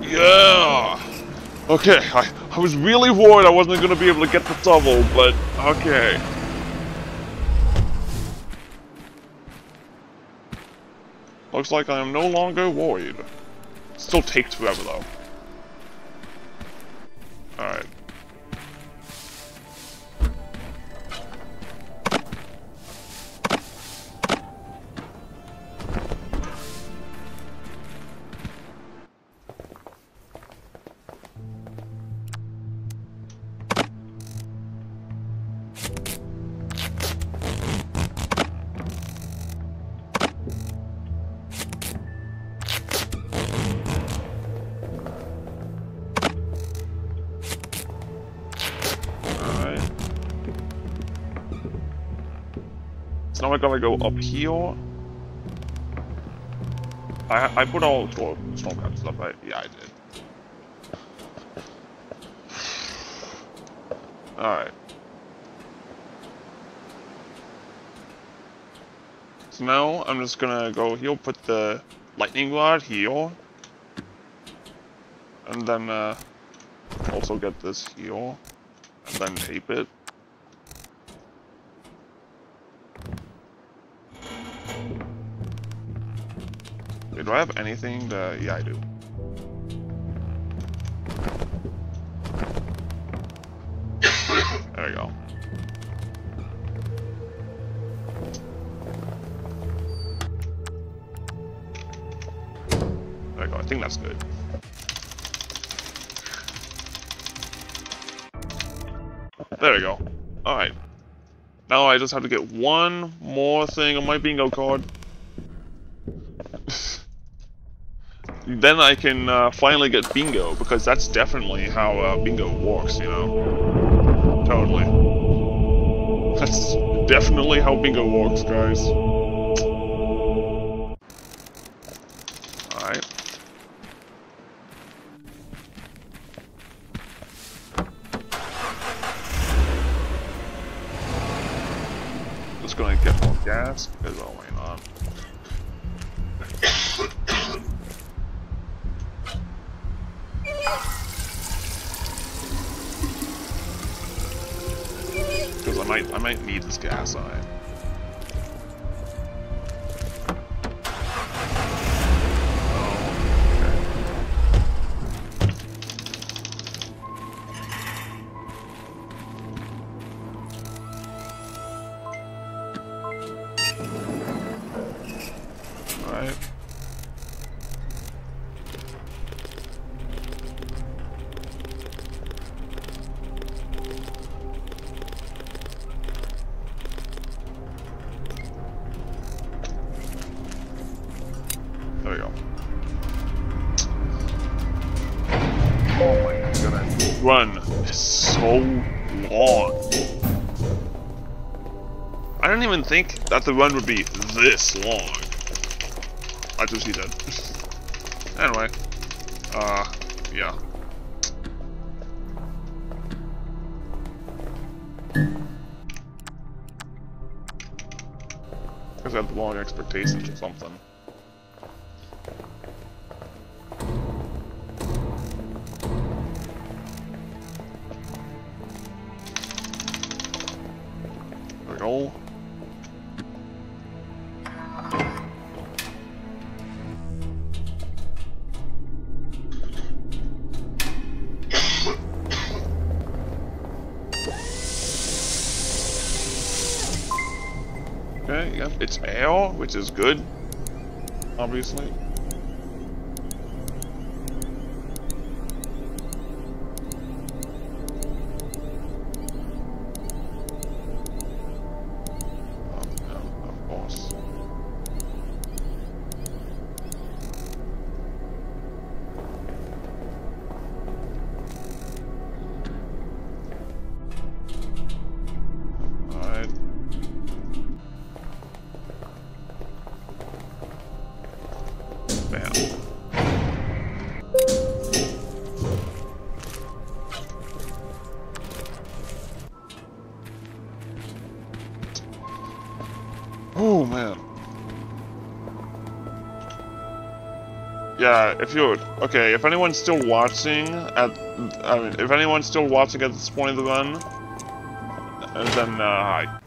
Yeah! Okay, I, I was really worried I wasn't gonna be able to get the double, but okay. Looks like I am no longer worried. Still takes forever though. Alright. I gotta go up here. I I put all storm storm caps up, right? Yeah, I did. Alright. So now I'm just gonna go here, put the lightning rod here. And then uh, also get this here. And then tape it. Wait, do I have anything to... Yeah, I do. There we go. There we go, I think that's good. There we go. Alright. Now I just have to get one more thing on my bingo card. then I can uh, finally get bingo, because that's definitely how uh, bingo works, you know? Totally. That's definitely how bingo works, guys. Think that the run would be this long. I just see that. anyway. Uh, yeah. Guess I the wrong expectations or something. Which is good, obviously. Yeah, if you're okay, if anyone's still watching at, I mean, if anyone's still watching at this point of the run, then uh, hi.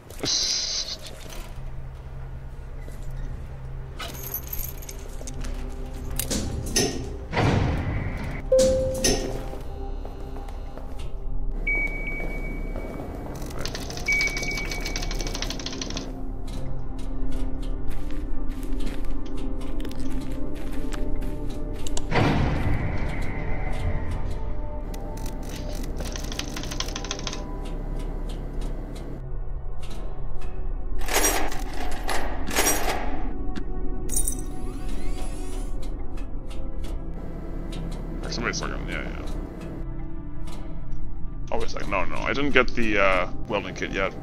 Get the uh, welding kit yet.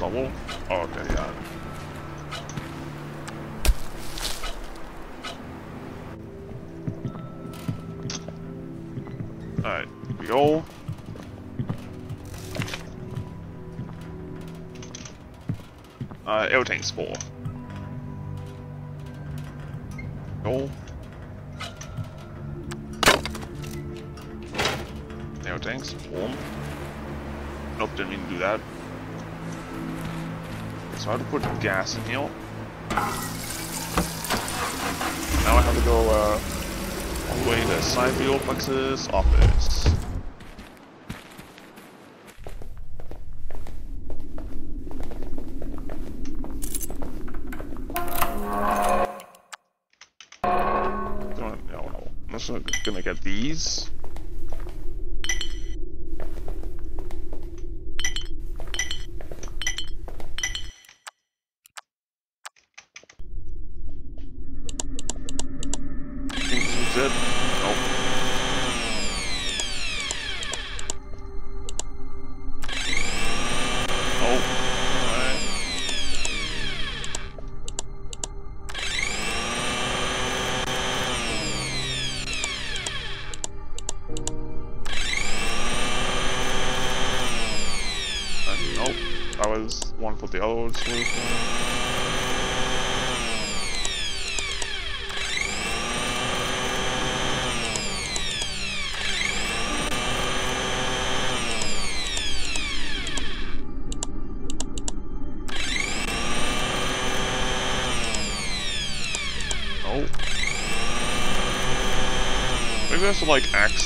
Oh, okay, yeah. Alright, we go. Uh, air tank spore. Gas in here. Now I have to go, uh, all the way to Sidereal Plexus office.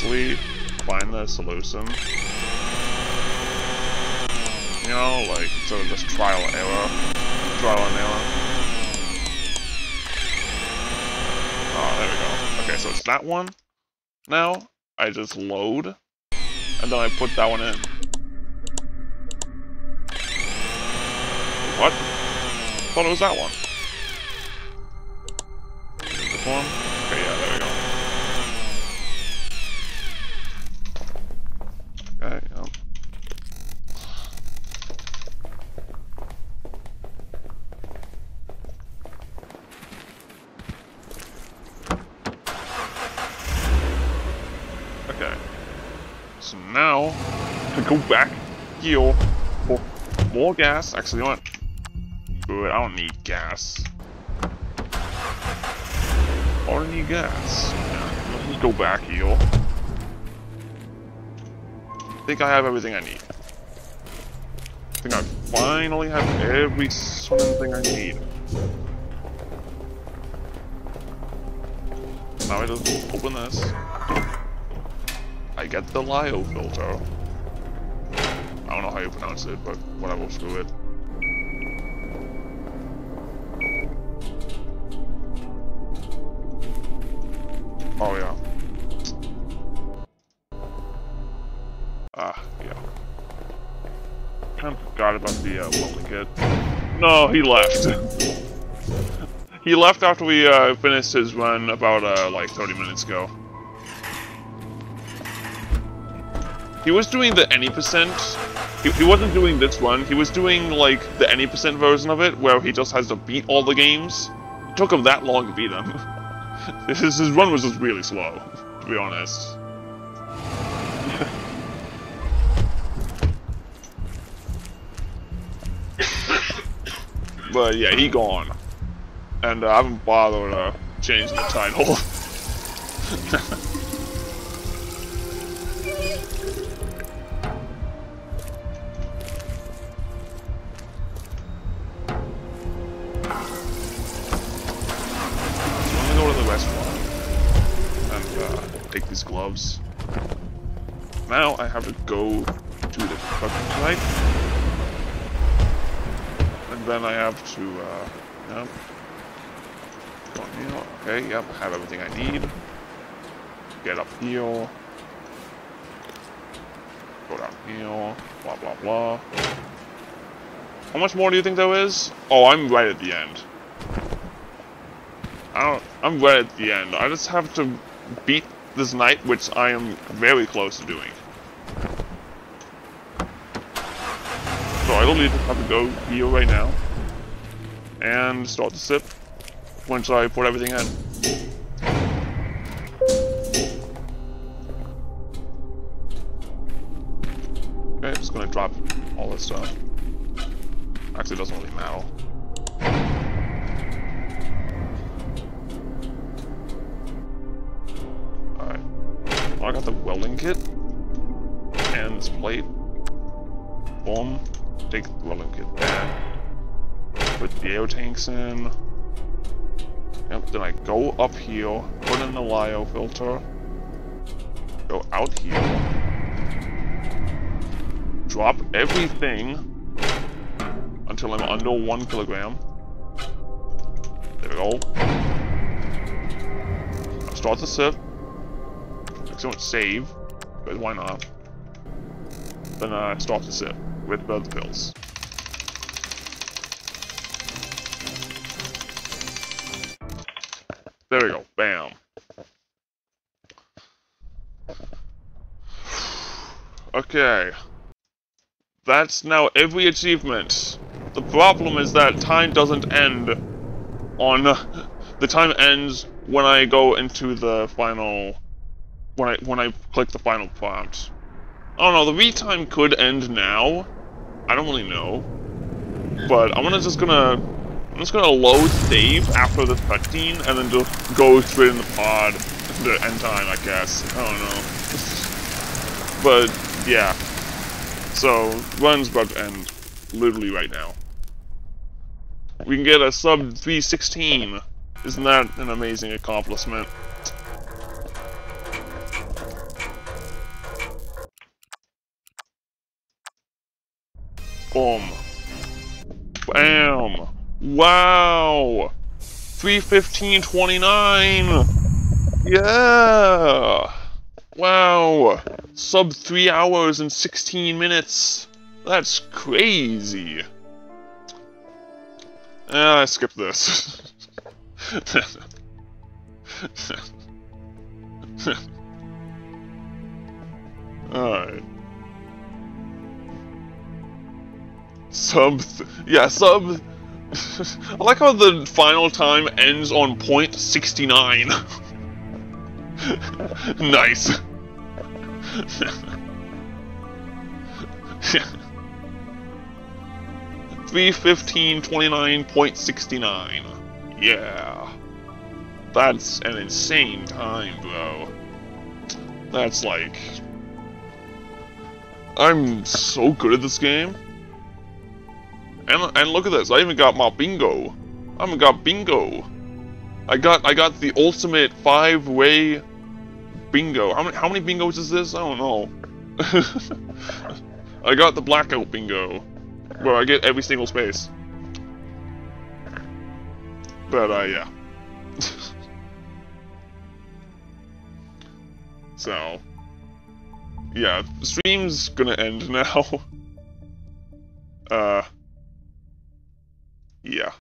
Actually find the solution. You know, like instead of just trial and error. Trial and error. Oh, there we go. Okay, so it's that one. Now, I just load, and then I put that one in. What? I thought it was that one. Is this one? Okay, yeah, there we go. Okay, yep. Okay. So now, I go back here for more gas. Actually, you know what? Good, I don't need gas. I don't need gas. Let's just go back here. I think I have everything I need. I think I finally have every swimming thing I need. Now I just open this. I get the Lyo filter how you pronounce it, but whatever, screw it. Oh yeah. Ah, yeah. Kind of forgot about the uh, lonely kid. No, he left. he left after we uh, finished his run about uh, like 30 minutes ago. He was doing the any percent he, he wasn't doing this one. He was doing like the any percent version of it, where he just has to beat all the games. It took him that long to beat them. his, his run was just really slow, to be honest. but yeah, he gone. And uh, I haven't bothered to uh, change the title. Yep, have everything I need. Get up here. Go down here. Blah, blah, blah. How much more do you think there is? Oh, I'm right at the end. I I'm right at the end. I just have to beat this knight, which I am very close to doing. So I literally just have to go here right now and start the sip once I put everything in. Okay, I'm just gonna drop all this stuff. Actually, it doesn't really matter. I got the welding kit and this plate. Boom. Take the welding kit there. Put the air tanks in. Yep, then I go up here, put in the lyo filter, go out here, drop everything until I'm under one kilogram. There we go. Start the sip don't save, but why not? Then I start the sip with both pills. There we go. Bam. Okay. That's now every achievement. The problem is that time doesn't end on... The time ends when I go into the final when I when I click the final prompt. I don't know, the read time could end now. I don't really know. But I'm gonna just gonna I'm just gonna load save after this cutscene and then just go straight in the pod the end time, I guess. I don't know. but yeah. So run's about to end literally right now. We can get a sub 316. Isn't that an amazing accomplishment? Boom. Bam. Wow. 315.29. Yeah. Wow. Sub 3 hours and 16 minutes. That's crazy. Ah, I skipped this. Alright. Sub, yeah, sub. I like how the final time ends on point 69. nice. Three fifteen twenty nine point sixty nine. Yeah. That's an insane time, bro. That's like... I'm so good at this game. And and look at this, I even got my bingo. I even got bingo. I got I got the ultimate five way bingo. How many how many bingos is this? I don't know. I got the blackout bingo. Where I get every single space. But uh yeah. so yeah, stream's gonna end now. Uh. Yeah.